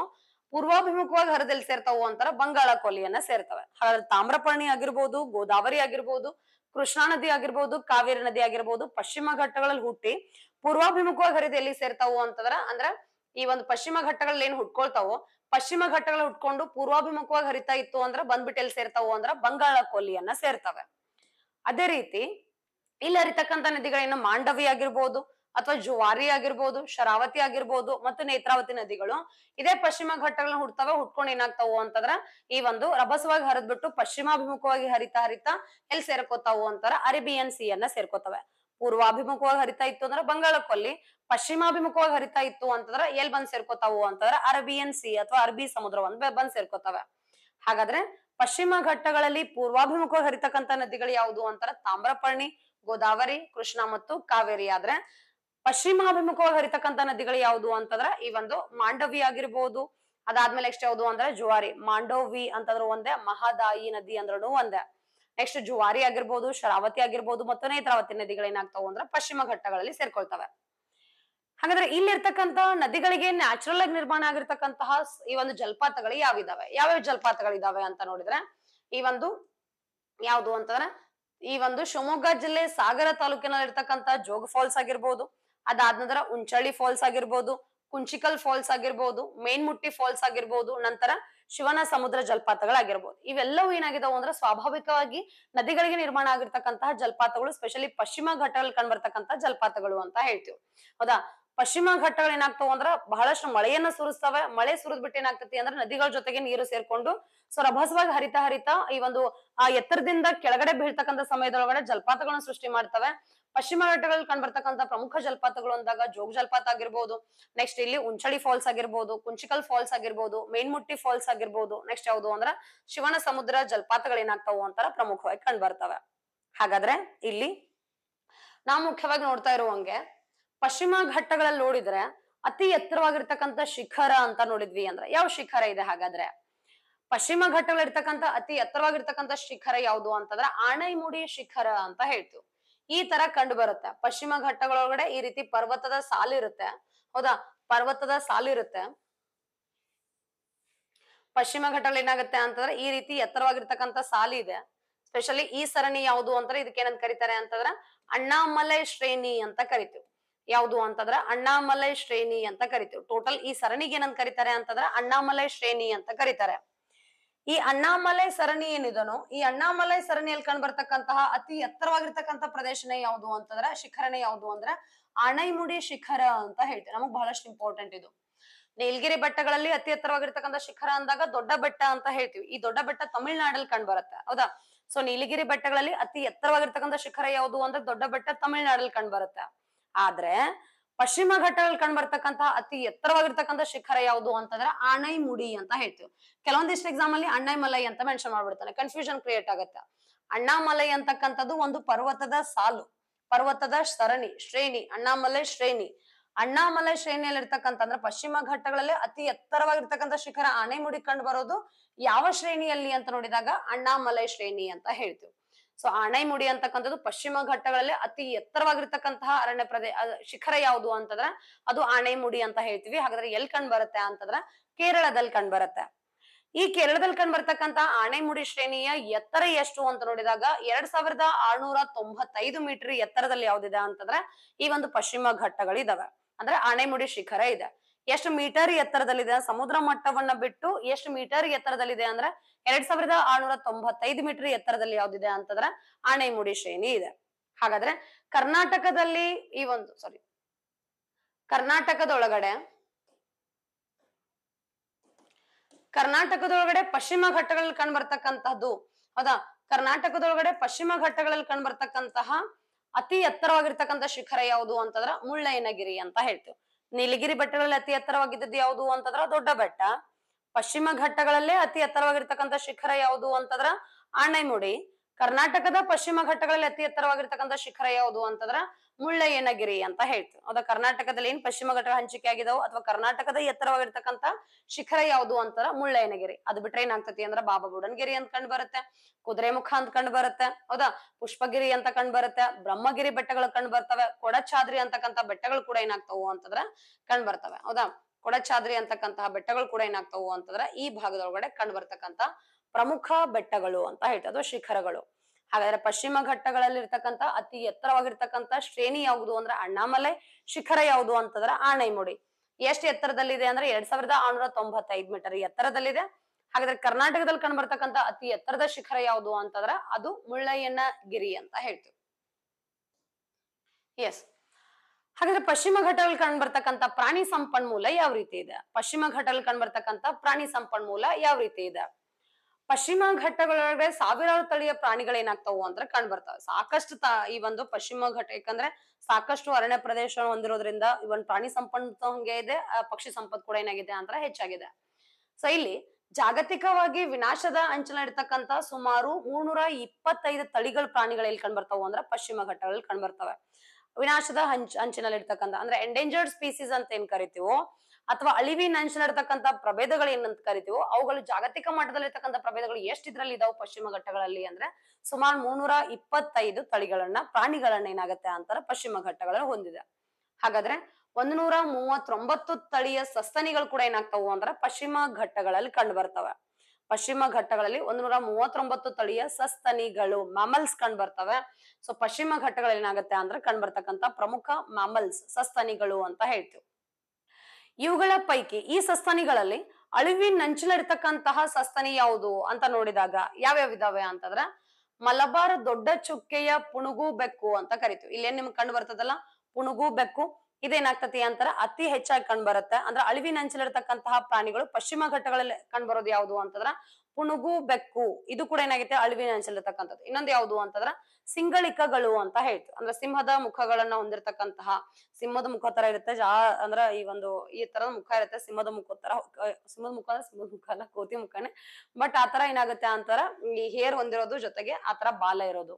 ಪೂರ್ವಾಭಿಮುಖವಾಗಿ ಹರಿದಲ್ಲಿ ಸೇರ್ತಾವು ಅಂತಾರ ಬಂಗಾಳ ಕೊಲ್ಲಿಯನ್ನ ಸೇರ್ತವೆ. ಹಾಗಾದ್ರೆ ತಾಮ್ರಪರ್ಣಿ ಆಗಿರ್ಬೋದು, ಗೋದಾವರಿ ಆಗಿರ್ಬೋದು, ಕೃಷ್ಣಾ ನದಿ ಆಗಿರ್ಬೋದು, ಕಾವೇರಿ ನದಿ ಆಗಿರ್ಬೋದು, ಪಶ್ಚಿಮ ಘಟ್ಟಗಳಲ್ಲಿ ಹುಟ್ಟಿ ಪೂರ್ವಾಭಿಮುಖವಾಗಿ ಹರಿದು ಎಲ್ಲಿ ಸೇರ್ತಾವು ಅಂತಂದ್ರ, ಅಂದ್ರ ಈ ಒಂದು ಪಶ್ಚಿಮ ಘಟ್ಟಗಳಲ್ಲಿ ಏನ್ ಹುಟ್ಕೊಳ್ತಾವೋ ಪಶ್ಚಿಮ ಘಟ್ಟಗಳು ಉಟ್ಕೊಂಡು ಪೂರ್ವಾಭಿಮುಖವಾಗಿ ಹರಿತಾ ಇತ್ತು ಅಂದ್ರೆ ಬಂದ್ಬಿಟ್ಟು ಎಲ್ಲಿ ಸೇರ್ತಾವು ಅಂದ್ರ ಬಂಗಾಳ ಕೊಲ್ಲಿಯನ್ನ ಸೇರ್ತವೆ. ಅದೇ ರೀತಿ ಇಲ್ಲಿ ಹರಿತಕ್ಕಂತ ನದಿಗಳೇನು ಮಾಂಡವಿ ಆಗಿರ್ಬೋದು ಅಥವಾ ಜುವಾರಿ ಆಗಿರ್ಬೋದು, ಶರಾವತಿ ಆಗಿರ್ಬೋದು ಮತ್ತು ನೇತ್ರಾವತಿ ನದಿಗಳು ಇದೇ ಪಶ್ಚಿಮ ಘಟ್ಟಗಳನ್ನ ಹುಡ್ತವೆ ಹುಟ್ಕೊಂಡು ಏನಾಗ್ತಾವು ಅಂತಂದ್ರ ಈ ಒಂದು ರಭಸವಾಗಿ ಹರಿದ್ಬಿಟ್ಟು ಪಶ್ಚಿಮಾಭಿಮುಖವಾಗಿ ಹರಿತಾ ಹರಿತಾ ಎಲ್ಲಿ ಸೇರ್ಕೋತಾವು ಅಂತಾರ ಅರೇಬಿಯನ್ ಸಿ ಅನ್ನ ಸೇರ್ಕೋತವೆ. ಪೂರ್ವಾಭಿಮುಖವಾಗಿ ಹರಿತಾ ಇತ್ತು ಅಂದ್ರೆ ಬಂಗಾಳ ಕೊಲ್ಲಿ ಪಶ್ಚಿಮಾಭಿಮುಖವಾಗಿ ಹರಿತಾ ಇತ್ತು ಅಂತಂದ್ರ ಎಲ್ ಬಂದ್ ಸೇರ್ಕೋತಾವು ಅಂತಂದ್ರ ಅರಬಿಯನ್ ಸಿ ಅಥವಾ ಅರಬಿ ಸಮುದ್ರ ಒಂದ್ ಬಂದ್ ಸೇರ್ಕೋತಾವೆ. ಹಾಗಾದ್ರೆ ಪಶ್ಚಿಮ ಘಟ್ಟಗಳಲ್ಲಿ ಪೂರ್ವಾಭಿಮುಖವಾಗಿ ಹರಿತಕ್ಕಂತ ನದಿಗಳು ಯಾವುದು ಅಂತಾರ ತಾಮ್ರಪರ್ಣಿ, ಗೋದಾವರಿ, ಕೃಷ್ಣ ಮತ್ತು ಕಾವೇರಿ. ಆದ್ರೆ ಪಶ್ಚಿಮಾಭಿಮುಖವಾಗಿ ಹರಿತಕ್ಕಂತ ನದಿಗಳು ಯಾವುದು ಅಂತಂದ್ರ ಈ ಒಂದು ಮಾಂಡವಿ ಆಗಿರ್ಬೋದು. ಅದಾದ್ಮೇಲೆ ನೆಕ್ಸ್ಟ್ ಯಾವುದು ಅಂದ್ರೆ ಜುವಾರಿ. ಮಾಂಡೋವಿ ಅಂತಂದ್ರೆ ಒಂದೇ, ಮಹಾದಾಯಿ ನದಿ ಅಂದ್ರೂ ಒಂದೇ. ನೆಕ್ಸ್ಟ್ ಜುವಾರಿ ಆಗಿರ್ಬೋದು, ಶರಾವತಿ ಆಗಿರ್ಬೋದು ಮತ್ತು ನೇತ್ರಾವತಿ ನದಿಗಳೇನಾಗ್ತಾವ ಅಂದ್ರೆ ಪಶ್ಚಿಮ ಘಟ್ಟಗಳಲ್ಲಿ ಸೇರ್ಕೊಳ್ತವೆ. ಹಾಗಾದ್ರೆ ಇಲ್ಲಿರ್ತಕ್ಕಂತ ನದಿಗಳಿಗೆ ನ್ಯಾಚುರಲ್ ಆಗಿ ನಿರ್ಮಾಣ ಆಗಿರ್ತಕ್ಕಂತಹ ಈ ಒಂದು ಜಲಪಾತಗಳು ಯಾವಿದಾವೆ? ಯಾವ್ಯಾವ ಜಲಪಾತಗಳಿದಾವೆ ಅಂತ ನೋಡಿದ್ರೆ, ಈ ಒಂದು ಯಾವುದು ಅಂತಂದ್ರೆ, ಈ ಒಂದು ಶಿವಮೊಗ್ಗ ಜಿಲ್ಲೆ ಸಾಗರ ತಾಲೂಕಿನಲ್ಲಿ ಜೋಗ ಜೋಗ್ ಫಾಲ್ಸ್ ಆಗಿರ್ಬೋದು ಅದಾದ ನಂತರ ಉಂಚಳ್ಳಿ ಫಾಲ್ಸ್ ಆಗಿರ್ಬೋದು ಕುಂಚಿಕಲ್ ಫಾಲ್ಸ್ ಆಗಿರ್ಬೋದು, ಮೇನ್ಮುಟ್ಟಿ ಫಾಲ್ಸ್ ಆಗಿರ್ಬಹುದು ನಂತರ ಶಿವನ ಸಮುದ್ರ ಜಲಪಾತಗಳಾಗಿರ್ಬೋದು. ಇವೆಲ್ಲವೂ ಏನಾಗಿದಾವು ಅಂದ್ರೆ ಸ್ವಾಭಾವಿಕವಾಗಿ ನದಿಗಳಿಗೆ ನಿರ್ಮಾಣ ಆಗಿರ್ತಕ್ಕಂತಹ ಜಲಪಾತಗಳು ಸ್ಪೆಷಲಿ ಪಶ್ಚಿಮ ಘಟ್ಟಗಳಲ್ಲಿ ಕಂಡ್ಬರ್ತಕ್ಕಂತಹ ಜಲಪಾತಗಳು ಅಂತ ಹೇಳ್ತೀವಿ. ಹೌದಾ? ಪಶ್ಚಿಮ ಘಟ್ಟಗಳು ಏನಾಗ್ತಾವ ಅಂದ್ರ ಬಹಳಷ್ಟು ಮಳೆಯನ್ನ ಸುರಿಸ್ತವೆ. ಮಳೆ ಸುರಿದ್ಬಿಟ್ಟು ಏನಾಗ್ತತಿ ಅಂದ್ರೆ ನದಿಗಳ ಜೊತೆಗೆ ನೀರು ಸೇರ್ಕೊಂಡು ಸೊ ರಭಸವಾಗಿ ಹರಿತಾ ಹರಿತಾ ಈ ಒಂದು, ಆ ಎತ್ತರದಿಂದ ಕೆಳಗಡೆ ಬೀಳ್ತಕ್ಕಂಥ ಸಮಯದೊಳಗಡೆ ಜಲಪಾತಗಳನ್ನ ಸೃಷ್ಟಿ ಮಾಡ್ತವೆ. ಪಶ್ಚಿಮ ಘಟ್ಟಗಳಲ್ಲಿ ಕಂಡ್ಬರ್ತಕ್ಕಂಥ ಪ್ರಮುಖ ಜಲಪಾತಗಳು ಅಂದಾಗ ಜೋಗ್ ಜಲಪಾತ ಆಗಿರ್ಬೋದು ನೆಕ್ಸ್ಟ್ ಇಲ್ಲಿ ಉಂಚಳಿ ಫಾಲ್ಸ್ ಆಗಿರ್ಬೋದು, ಕುಂಚಿಕಲ್ ಫಾಲ್ಸ್ ಆಗಿರ್ಬೋದು, ಮೇನ್ಮುಟ್ಟಿ ಫಾಲ್ಸ್ ಆಗಿರ್ಬೋದು ನೆಕ್ಸ್ಟ್ ಯಾವುದು ಅಂದ್ರ ಶಿವನ ಸಮುದ್ರ ಜಲಪಾತಗಳು ಏನಾಗ್ತಾವು ಅಂತಾರ ಪ್ರಮುಖವಾಗಿ ಕಂಡು ಬರ್ತವೆ ಹಾಗಾದ್ರೆ ಇಲ್ಲಿ ನಾವು ಮುಖ್ಯವಾಗಿ ನೋಡ್ತಾ ಇರುವಂಗೆ ಪಶ್ಚಿಮ ಘಟ್ಟಗಳಲ್ಲಿ ನೋಡಿದ್ರೆ ಅತಿ ಎತ್ತರವಾಗಿರ್ತಕ್ಕಂಥ ಶಿಖರ ಅಂತ ನೋಡಿದ್ವಿ ಅಂದ್ರೆ ಯಾವ ಶಿಖರ ಇದೆ ಹಾಗಾದ್ರೆ? ಪಶ್ಚಿಮ ಘಟ್ಟಗಳಿರ್ತಕ್ಕಂಥ ಅತಿ ಎತ್ತರವಾಗಿರ್ತಕ್ಕಂಥ ಶಿಖರ ಯಾವುದು ಅಂತಂದ್ರೆ ಆಣೈಮುಡಿ ಶಿಖರ ಅಂತ ಹೇಳ್ತೀವಿ. ಈ ತರ ಕಂಡು ಬರುತ್ತೆ ಪಶ್ಚಿಮ ಘಟ್ಟಗಳೊಳಗಡೆ ಈ ರೀತಿ ಪರ್ವತದ ಸಾಲು ಇರುತ್ತೆ. ಹೌದಾ? ಪರ್ವತದ ಸಾಲು ಇರುತ್ತೆ. ಪಶ್ಚಿಮ ಘಟ್ಟಗಳು ಏನಾಗುತ್ತೆ ಅಂತಂದ್ರೆ ಈ ರೀತಿ ಎತ್ತರವಾಗಿರ್ತಕ್ಕಂಥ ಸಾಲಿ ಇದೆ. ಸ್ಪೆಷಲಿ ಈ ಸರಣಿ ಯಾವುದು ಅಂತಂದ್ರೆ ಇದಕ್ಕೆ ಏನಂತ ಕರೀತಾರೆ ಅಂತಂದ್ರೆ ಅಣ್ಣಾಮಲೈ ಶ್ರೇಣಿ ಅಂತ ಕರಿತೀವಿ. ಯಾವುದು ಅಂತಂದ್ರೆ ಅಣ್ಣಾಮಲೈ ಶ್ರೇಣಿ ಅಂತ ಕರಿತೀವಿ. ಟೋಟಲ್ ಈ ಸರಣಿಗೆ ಏನಂತ ಕರೀತಾರೆ ಅಂತಂದ್ರೆ ಅಣ್ಣಾಮಲೈ ಶ್ರೇಣಿ ಅಂತ ಕರೀತಾರೆ. ಈ ಅಣ್ಣಾಮಲೈ ಸರಣಿ ಏನಿದನೋ, ಈ ಅಣ್ಣಾಮಲೈ ಸರಣಿಯಲ್ಲಿ ಕಂಡು ಬರ್ತಕ್ಕಂತಹ ಅತಿ ಎತ್ತರವಾಗಿರ್ತಕ್ಕಂಥ ಪ್ರದೇಶನೇ ಯಾವುದು ಅಂತಂದ್ರೆ, ಶಿಖರನೇ ಯಾವುದು ಅಂದ್ರೆ ಅಣೈಮುಡಿ ಶಿಖರ ಅಂತ ಹೇಳ್ತೀವಿ. ನಮಗ್ ಬಹಳಷ್ಟು ಇಂಪಾರ್ಟೆಂಟ್ ಇದು. ನೀಲಗಿರಿ ಬೆಟ್ಟಗಳಲ್ಲಿ ಅತಿ ಎತ್ತರವಾಗಿರ್ತಕ್ಕಂಥ ಶಿಖರ ಅಂದಾಗ ದೊಡ್ಡ ಬೆಟ್ಟ ಅಂತ ಹೇಳ್ತೀವಿ. ಈ ದೊಡ್ಡ ಬೆಟ್ಟ ತಮಿಳ್ನಾಡಲ್ಲಿ ಕಂಡು ಬರುತ್ತೆ ಹೌದಾ? ಸೊ ನೀಲಗಿರಿ ಬೆಟ್ಟಗಳಲ್ಲಿ ಅತಿ ಎತ್ತರವಾಗಿರ್ತಕ್ಕಂಥ ಶಿಖರ ಯಾವುದು ಅಂದ್ರೆ ದೊಡ್ಡ ಬೆಟ್ಟ ತಮಿಳ್ನಾಡಲ್ಲಿ ಕಂಡು ಬರುತ್ತೆ ಆದ್ರೆ ಪಶ್ಚಿಮ ಘಟ್ಟಗಳಲ್ಲಿ ಕಂಡು ಬರ್ತಕ್ಕಂತಹ ಅತಿ ಎತ್ತರವಾಗಿರ್ತಕ್ಕಂಥ ಶಿಖರ ಯಾವುದು ಅಂತಂದ್ರೆ ಆಣೈಮುಡಿ ಅಂತ ಹೇಳ್ತೀವಿ. ಕೆಲವೊಂದಿಷ್ಟು ಎಕ್ಸಾಮ್ ಅಲ್ಲಿ ಅಣ್ಣೈಮಲೈ ಅಂತ ಮೆನ್ಷನ್ ಮಾಡ್ಬಿಡ್ತಾನೆ ಕನ್ಫ್ಯೂಷನ್ ಕ್ರಿಯೇಟ್ ಆಗುತ್ತೆ. ಅಣ್ಣಾಮಲೈ ಅಂತಕ್ಕಂಥದ್ದು ಒಂದು ಪರ್ವತದ ಸಾಲು, ಪರ್ವತದ ಸರಣಿ, ಶ್ರೇಣಿ, ಅಣ್ಣಾಮಲೈ ಶ್ರೇಣಿ. ಅಣ್ಣಾಮಲೈ ಶ್ರೇಣಿಯಲ್ಲಿ ಇರ್ತಕ್ಕಂಥ ಅಂದ್ರೆ ಪಶ್ಚಿಮ ಘಟ್ಟಗಳಲ್ಲಿ ಅತಿ ಎತ್ತರವಾಗಿರ್ತಕ್ಕಂಥ ಶಿಖರ ಆನೆಮುಡಿ ಕಂಡು ಬರೋದು ಯಾವ ಶ್ರೇಣಿಯಲ್ಲಿ ಅಂತ ನೋಡಿದಾಗ ಅಣ್ಣಾಮಲೈ ಶ್ರೇಣಿ ಅಂತ ಹೇಳ್ತೀವಿ. ಸೊ ಆಣೈಮುಡಿ ಅಂತಕ್ಕಂಥದ್ದು ಪಶ್ಚಿಮ ಘಟ್ಟಗಳಲ್ಲಿ ಅತಿ ಎತ್ತರವಾಗಿರ್ತಕ್ಕಂತಹ ಅರಣ್ಯ ಪ್ರದೇಶ ಶಿಖರ ಯಾವುದು ಅಂತಂದ್ರೆ ಅದು ಆಣೈಮುಡಿ ಅಂತ ಹೇಳ್ತೀವಿ. ಹಾಗಾದ್ರೆ ಎಲ್ಲಿ ಕಂಡು ಬರುತ್ತೆ ಅಂತಂದ್ರೆ ಕೇರಳದಲ್ಲಿ ಕಂಡು ಬರುತ್ತೆ. ಈ ಕೇರಳದಲ್ಲಿ ಕಂಡು ಬರ್ತಕ್ಕಂತ ಆಣೆಮುಡಿ ಶ್ರೇಣಿಯ ಎತ್ತರ ಎಷ್ಟು ಅಂತ ನೋಡಿದಾಗ ಎರಡ್ ಸಾವಿರದ ಆರ್ನೂರ ತೊಂಬತ್ತೈದು ಮೀಟರ್ ಎತ್ತರದಲ್ಲಿ ಯಾವ್ದಿದೆ ಅಂತಂದ್ರೆ ಈ ಒಂದು ಪಶ್ಚಿಮ ಘಟ್ಟಗಳಿದಾವೆ. ಅಂದ್ರೆ ಆಣೆಮುಡಿ ಶಿಖರ ಇದೆ. ಎಷ್ಟು ಮೀಟರ್ ಎತ್ತರದಲ್ಲಿದೆ? ಸಮುದ್ರ ಮಟ್ಟವನ್ನ ಬಿಟ್ಟು ಎಷ್ಟು ಮೀಟರ್ ಎತ್ತರದಲ್ಲಿದೆ ಅಂದ್ರೆ ಎರಡ್ ಸಾವಿರದ ಆರ್ನೂರ ತೊಂಬತ್ತೈದು ಮೀಟರ್ ಎತ್ತರದಲ್ಲಿ ಯಾವ್ದಿದೆ ಅಂತಂದ್ರೆ ಆಣೆಮುಡಿ ಶ್ರೇಣಿ ಇದೆ. ಹಾಗಾದ್ರೆ ಕರ್ನಾಟಕದಲ್ಲಿ ಈ ಒಂದು ಸಾರಿ ಕರ್ನಾಟಕದೊಳಗಡೆ ಕರ್ನಾಟಕದೊಳಗಡೆ ಪಶ್ಚಿಮ ಘಟ್ಟಗಳಲ್ಲಿ ಕಂಡು ಬರ್ತಕ್ಕಂತಹದ್ದು ಹೌದಾ? ಕರ್ನಾಟಕದೊಳಗಡೆ ಪಶ್ಚಿಮ ಘಟ್ಟಗಳಲ್ಲಿ ಕಂಡು ಬರ್ತಕ್ಕಂತಹ ಅತಿ ಎತ್ತರವಾಗಿರ್ತಕ್ಕಂಥ ಶಿಖರ ಯಾವುದು ಅಂತಂದ್ರ ಮುಳ್ಳಯ್ಯನಗಿರಿ ಅಂತ ಹೇಳ್ತೀವಿ. ನೀಲಗಿರಿ ಬೆಟ್ಟಗಳಲ್ಲಿ ಅತಿ ಎತ್ತರವಾಗಿದ್ದದ್ದು ಯಾವುದು ಅಂತಂದ್ರ ದೊಡ್ಡ ಬೆಟ್ಟ. ಪಶ್ಚಿಮ ಘಟ್ಟಗಳಲ್ಲೇ ಅತಿ ಎತ್ತರವಾಗಿರ್ತಕ್ಕಂಥ ಶಿಖರ ಯಾವುದು ಅಂತಂದ್ರ ಆಣೈಮುಡಿ. ಕರ್ನಾಟಕದ ಪಶ್ಚಿಮ ಘಟ್ಟಗಳಲ್ಲಿ ಅತಿ ಎತ್ತರವಾಗಿರ್ತಕ್ಕಂಥ ಶಿಖರ ಯಾವುದು ಅಂತಂದ್ರ ಮುಳ್ಳಯ್ಯನಗಿರಿ ಅಂತ ಹೇಳ್ತೀವಿ. ಅದ ಕರ್ನಾಟಕದಲ್ಲಿ ಏನ್ ಪಶ್ಚಿಮ ಘಟ್ಟಗಳ ಹಂಚಿಕೆ ಆಗಿದಾವು ಅಥವಾ ಕರ್ನಾಟಕದ ಎತ್ತರವಾಗಿರ್ತಕ್ಕಂಥ ಶಿಖರ ಯಾವುದು ಅಂತಾರ ಮುಳ್ಳಯ್ಯನಗಿರಿ. ಅದು ಬಿಟ್ರೆ ಏನಾಗ್ತತಿ ಅಂದ್ರ ಬಾಬಾ ಬುಡನ್ಗಿರಿ ಅಂತ ಕಂಡು ಬರುತ್ತೆ ಕುದುರೆಮುಖ ಅಂತ ಕಂಡು ಬರುತ್ತೆ, ಹೌದಾ? ಪುಷ್ಪಗಿರಿ ಅಂತ ಕಂಡು ಬರುತ್ತೆ, ಬ್ರಹ್ಮಗಿರಿ ಬೆಟ್ಟಗಳು ಕಂಡು ಬರ್ತವೆ, ಕೊಡಚಾದ್ರಿ ಅಂತಕ್ಕಂಥ ಬೆಟ್ಟಗಳು ಕೂಡ ಏನಾಗ್ತಾವು ಅಂತಂದ್ರ ಕಂಡು ಬರ್ತವೆ, ಹೌದಾ? ಕೊಡಚಾದ್ರಿ ಅಂತಕ್ಕಂತಹ ಬೆಟ್ಟಗಳು ಕೂಡ ಏನಾಗ್ತಾವು ಅಂತಂದ್ರ ಈ ಭಾಗದೊಳಗಡೆ ಕಂಡು ಬರ್ತಕ್ಕಂತ ಪ್ರಮುಖ ಬೆಟ್ಟಗಳು ಅಂತ ಹೇಳ್ತಾರೆ ಅಥವಾ ಶಿಖರಗಳು. ಹಾಗಾದ್ರೆ ಪಶ್ಚಿಮ ಘಟ್ಟಗಳಲ್ಲಿ ಇರ್ತಕ್ಕಂಥ ಅತಿ ಎತ್ತರವಾಗಿರ್ತಕ್ಕಂಥ ಶ್ರೇಣಿ ಯಾವುದು ಅಂದ್ರೆ ಅಣ್ಣಾಮಲೆ, ಶಿಖರ ಯಾವುದು ಅಂತಂದ್ರೆ ಆಣೈಮುಡಿ. ಎಷ್ಟು ಎತ್ತರದಲ್ಲಿದೆ ಅಂದ್ರೆ ಎರಡ್ ಸಾವಿರದ ಆರ್ನೂರ ತೊಂಬತ್ತೈದು ಮೀಟರ್ ಎತ್ತರದಲ್ಲಿದೆ. ಹಾಗಾದ್ರೆ ಕರ್ನಾಟಕದಲ್ಲಿ ಕಂಡು ಬರ್ತಕ್ಕಂತ ಅತಿ ಎತ್ತರದ ಶಿಖರ ಯಾವುದು ಅಂತಂದ್ರೆ ಅದು ಮುಳ್ಳಯ್ಯನ ಗಿರಿ ಅಂತ ಹೇಳ್ತೀವಿ. ಎಸ್ ಹಾಗಾದ್ರೆ ಪಶ್ಚಿಮ ಘಟ್ಟದಲ್ಲಿ ಕಂಡು ಬರ್ತಕ್ಕಂತ ಪ್ರಾಣಿ ಸಂಪನ್ಮೂಲ ಯಾವ ರೀತಿ ಇದೆ? ಪಶ್ಚಿಮ ಘಟ್ಟದಲ್ಲಿ ಕಂಡು ಬರ್ತಕ್ಕಂತ ಪ್ರಾಣಿ ಸಂಪನ್ಮೂಲ ಯಾವ ರೀತಿ ಇದೆ? ಪಶ್ಚಿಮ ಘಟ್ಟಗಳೊಳಗೆ ಸಾವಿರಾರು ತಳಿಯ ಪ್ರಾಣಿಗಳೇನಾಗ್ತಾವು ಅಂದ್ರೆ ಕಂಡು ಬರ್ತವೆ ಸಾಕಷ್ಟು ತ, ಈ ಒಂದು ಪಶ್ಚಿಮ ಘಟ್ಟ ಯಾಕಂದ್ರೆ ಸಾಕಷ್ಟು ಅರಣ್ಯ ಪ್ರದೇಶ ಹೊಂದಿರೋದ್ರಿಂದ ಇವನ್ ಪ್ರಾಣಿ ಸಂಪತ್ತು ಹಂಗೆ ಇದೆ ಪಕ್ಷಿ ಸಂಪತ್ತು ಕೂಡ ಏನಾಗಿದೆ ಅಂದ್ರೆ ಹೆಚ್ಚಾಗಿದೆ. ಸೊ ಇಲ್ಲಿ ಜಾಗತಿಕವಾಗಿ ವಿನಾಶದ ಅಂಚಿನಲ್ಲಿರ್ತಕ್ಕಂತ ಸುಮಾರು ಮೂರ್ನೂರ ಇಪ್ಪತ್ತೈದು ತಳಿಗಳ ಪ್ರಾಣಿಗಳು ಎಲ್ಲಿ ಕಂಡು ಬರ್ತಾವು ಅಂದ್ರೆ ಪಶ್ಚಿಮ ಘಟ್ಟಗಳಲ್ಲಿ ಕಂಡು ವಿನಾಶದ ಹಂಚ್ ಅಂಚಿನಲ್ಲಿರ್ತಕ್ಕಂಥ ಅಂದ್ರೆ ಎಂಡೇಂಜರ್ಡ್ ಸ್ಪೀಸೀಸ್ ಅಂತ ಏನ್ ಕರಿತೀವೋ ಅಥವಾ ಅಳಿವಿನ ಅಂಚಿನಲ್ಲಿರ್ತಕ್ಕಂಥ ಪ್ರಭೇದಗಳು ಏನಂತ ಕರಿತೀವೋ, ಅವುಗಳು ಜಾಗತಿಕ ಮಟ್ಟದಲ್ಲಿರ್ತಕ್ಕಂಥ ಪ್ರಭೇದಗಳು ಎಷ್ಟು ಇದ್ರಲ್ಲಿ ಇದಾವೆ ಪಶ್ಚಿಮ ಘಟ್ಟಗಳಲ್ಲಿ ಅಂದ್ರೆ ಸುಮಾರು ಮುನ್ನೂರ ಇಪ್ಪತ್ತೈದು ತಳಿಗಳನ್ನ, ಪ್ರಾಣಿಗಳನ್ನ ಏನಾಗುತ್ತೆ ಅಂತಾರೆ ಪಶ್ಚಿಮ ಘಟ್ಟಗಳಲ್ಲಿ ಹೊಂದಿದೆ. ಹಾಗಾದ್ರೆ ಒಂದು ನೂರ ಮೂವತ್ತೊಂಬತ್ತು ತಳಿಯ ಸಸ್ತನಿಗಳು ಕೂಡ ಏನಾಗ್ತಾವು ಅಂದ್ರೆ ಪಶ್ಚಿಮ ಘಟ್ಟಗಳಲ್ಲಿ ಕಂಡು ಬರ್ತವೆ. ಪಶ್ಚಿಮ ಘಟ್ಟಗಳಲ್ಲಿ ಒಂದು ನೂರ ಮೂವತ್ತೊಂಬತ್ತು ತಳಿಯ ಸಸ್ತನಿಗಳು ಮ್ಯಾಮಲ್ಸ್ ಕಂಡು ಬರ್ತವೆ. ಸೊ ಪಶ್ಚಿಮ ಘಟ್ಟಗಳಲ್ಲಿ ಏನಾಗುತ್ತೆ ಅಂದ್ರೆ ಕಂಡು ಬರ್ತಕ್ಕಂಥ ಪ್ರಮುಖ ಮ್ಯಾಮಲ್ಸ್ ಸಸ್ತನಿಗಳು ಅಂತ ಹೇಳ್ತೀವಿ. ಇವುಗಳ ಪೈಕಿ ಈ ಸಸ್ತನಿಗಳಲ್ಲಿ ಅಳಿವಿನಂಚಿನಲ್ಲಿರ್ತಕ್ಕಂತಹ ಸಸ್ತನಿ ಯಾವುದು ಅಂತ ನೋಡಿದಾಗ ಯಾವ್ಯಾವ ಇದಾವೆ ಅಂತಂದ್ರ ಮಲಬಾರ್ ದೊಡ್ಡ ಚುಕ್ಕೆಯ ಪುಣುಗು ಬೆಕ್ಕು ಅಂತ ಕರಿತೀವಿ. ಇಲ್ಲೇನ್ ನಿಮ್ಗೆ ಕಂಡು ಬರ್ತದಲ್ಲ? ಪುಣುಗು ಬೆಕ್ಕು. ಇದೇನಾಗ್ತತಿ ಅಂತಾರ ಅತಿ ಹೆಚ್ಚಾಗಿ ಕಂಡು ಬರುತ್ತೆ. ಅಂದ್ರೆ ಅಳಿವಿನಂಚಿನಲ್ಲಿರ್ತಕ್ಕಂತಹ ಪ್ರಾಣಿಗಳು ಪಶ್ಚಿಮ ಘಟ್ಟಗಳಲ್ಲಿ ಕಂಡು ಬರೋದು ಯಾವುದು ಅಂತಂದ್ರ ಪುಣುಗು ಬೆಕ್ಕು ಇದು ಕೂಡ ಏನಾಗುತ್ತೆ ಅಳಿವಿನ ಅಂಚಲಿರ್ತಕ್ಕಂಥದ್ದು. ಇನ್ನೊಂದು ಯಾವುದು ಅಂತಂದ್ರ ಸಿಂಗಳಿಕಗಳು ಅಂತ ಹೇಳ್ತು ಅಂದ್ರೆ ಸಿಂಹದ ಮುಖಗಳನ್ನ ಹೊಂದಿರತಕ್ಕಂತಹ, ಸಿಂಹದ ಮುಖ ತರ ಇರುತ್ತೆ. ಜಾ, ಅಂದ್ರ ಈ ಒಂದು, ಈ ತರದ ಮುಖ ಇರುತ್ತೆ. ಸಿಂಹದ ಮುಖ ತರ ಸಿಂಹದ ಮುಖ ಅಂದ್ರೆ ಸಿಂಹದ ಮುಖ ಅಲ್ಲ, ಕೋತಿ ಮುಖನೇ. ಬಟ್ ಆತರ ಏನಾಗುತ್ತೆ ಅಂತಾರ, ಈ ಹೇರ್ ಹೊಂದಿರೋದು ಜೊತೆಗೆ ಆತರ ಬಾಲ ಇರೋದು.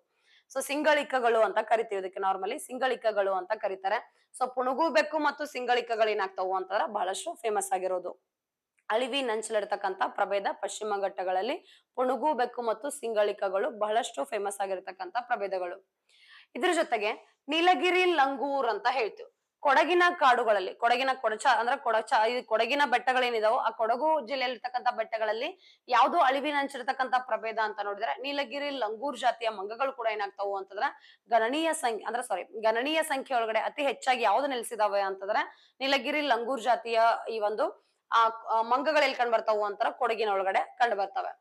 ಸೊ ಸಿಂಗಳಿಕಗಳು ಅಂತ ಕರಿತೀವಿ ಇದಕ್ಕೆ ನಾರ್ಮಲಿ ಸಿಂಗಳಿಕಗಳು ಅಂತ ಕರೀತಾರೆ. ಸೊ ಪುಣುಗು ಬೆಕ್ಕು ಮತ್ತು ಸಿಂಗಳಿಕಗಳು ಏನಾಗ್ತಾವು ಅಂತಂದ್ರೆ, ಬಹಳಷ್ಟು ಫೇಮಸ್ ಆಗಿರೋದು. ಅಳಿವಿ ನಂಚಲಿರ್ತಕ್ಕಂಥ ಪ್ರಭೇದ ಪಶ್ಚಿಮ ಘಟ್ಟಗಳಲ್ಲಿ ಪುಣುಗು ಬೆಕ್ಕು ಮತ್ತು ಸಿಂಗಳಿಕಗಳು ಬಹಳಷ್ಟು ಫೇಮಸ್ ಆಗಿರ್ತಕ್ಕಂತ ಪ್ರಭೇದಗಳು. ಇದ್ರ ಜೊತೆಗೆ ನೀಲಗಿರಿ ಲಂಗೂರ್ ಅಂತ ಹೇಳ್ತೀವಿ. ಕೊಡಗಿನ ಕಾಡುಗಳಲ್ಲಿ, ಕೊಡಗಿನ ಕೊಡಚ ಅಂದ್ರೆ ಕೊಡಚ ಈ ಕೊಡಗಿನ ಬೆಟ್ಟಗಳೇನಿದಾವೋ ಆ ಕೊಡಗು ಜಿಲ್ಲೆಯಲ್ಲಿರ್ತಕ್ಕಂಥ ಬೆಟ್ಟಗಳಲ್ಲಿ ಯಾವ್ದು ಅಳಿವಿನಂಚಿರ್ತಕ್ಕಂಥ ಪ್ರಭೇದ ಅಂತ ನೋಡಿದ್ರೆ ನೀಲಗಿರಿ ಲಂಗೂರ್ ಜಾತಿಯ ಮಂಗಗಳು ಕೂಡ ಏನಾಗ್ತಾವು ಅಂತಂದ್ರೆ ಗಣನೀಯ ಸಂಖ್ಯೆ ಅಂದ್ರೆ ಸಾರಿ ಗಣನೀಯ ಸಂಖ್ಯೆ ಒಳಗಡೆ ಅತಿ ಹೆಚ್ಚಾಗಿ ಯಾವ್ದು ನೆಲೆಸಿದಾವೆ ಅಂತಂದ್ರೆ ನೀಲಗಿರಿ ಲಂಗೂರ್ ಜಾತಿಯ ಈ ಒಂದು ಆ ಮಂಗಗಳಲ್ಲಿ ಮಂಗಗಳು ಎಲ್ಲಿ ಕಂಡು ಬರ್ತಾವು ಅಂತಾರ ಕೊಡಗಿನ ಒಳಗಡೆ ಕಂಡು ಬರ್ತವೆ.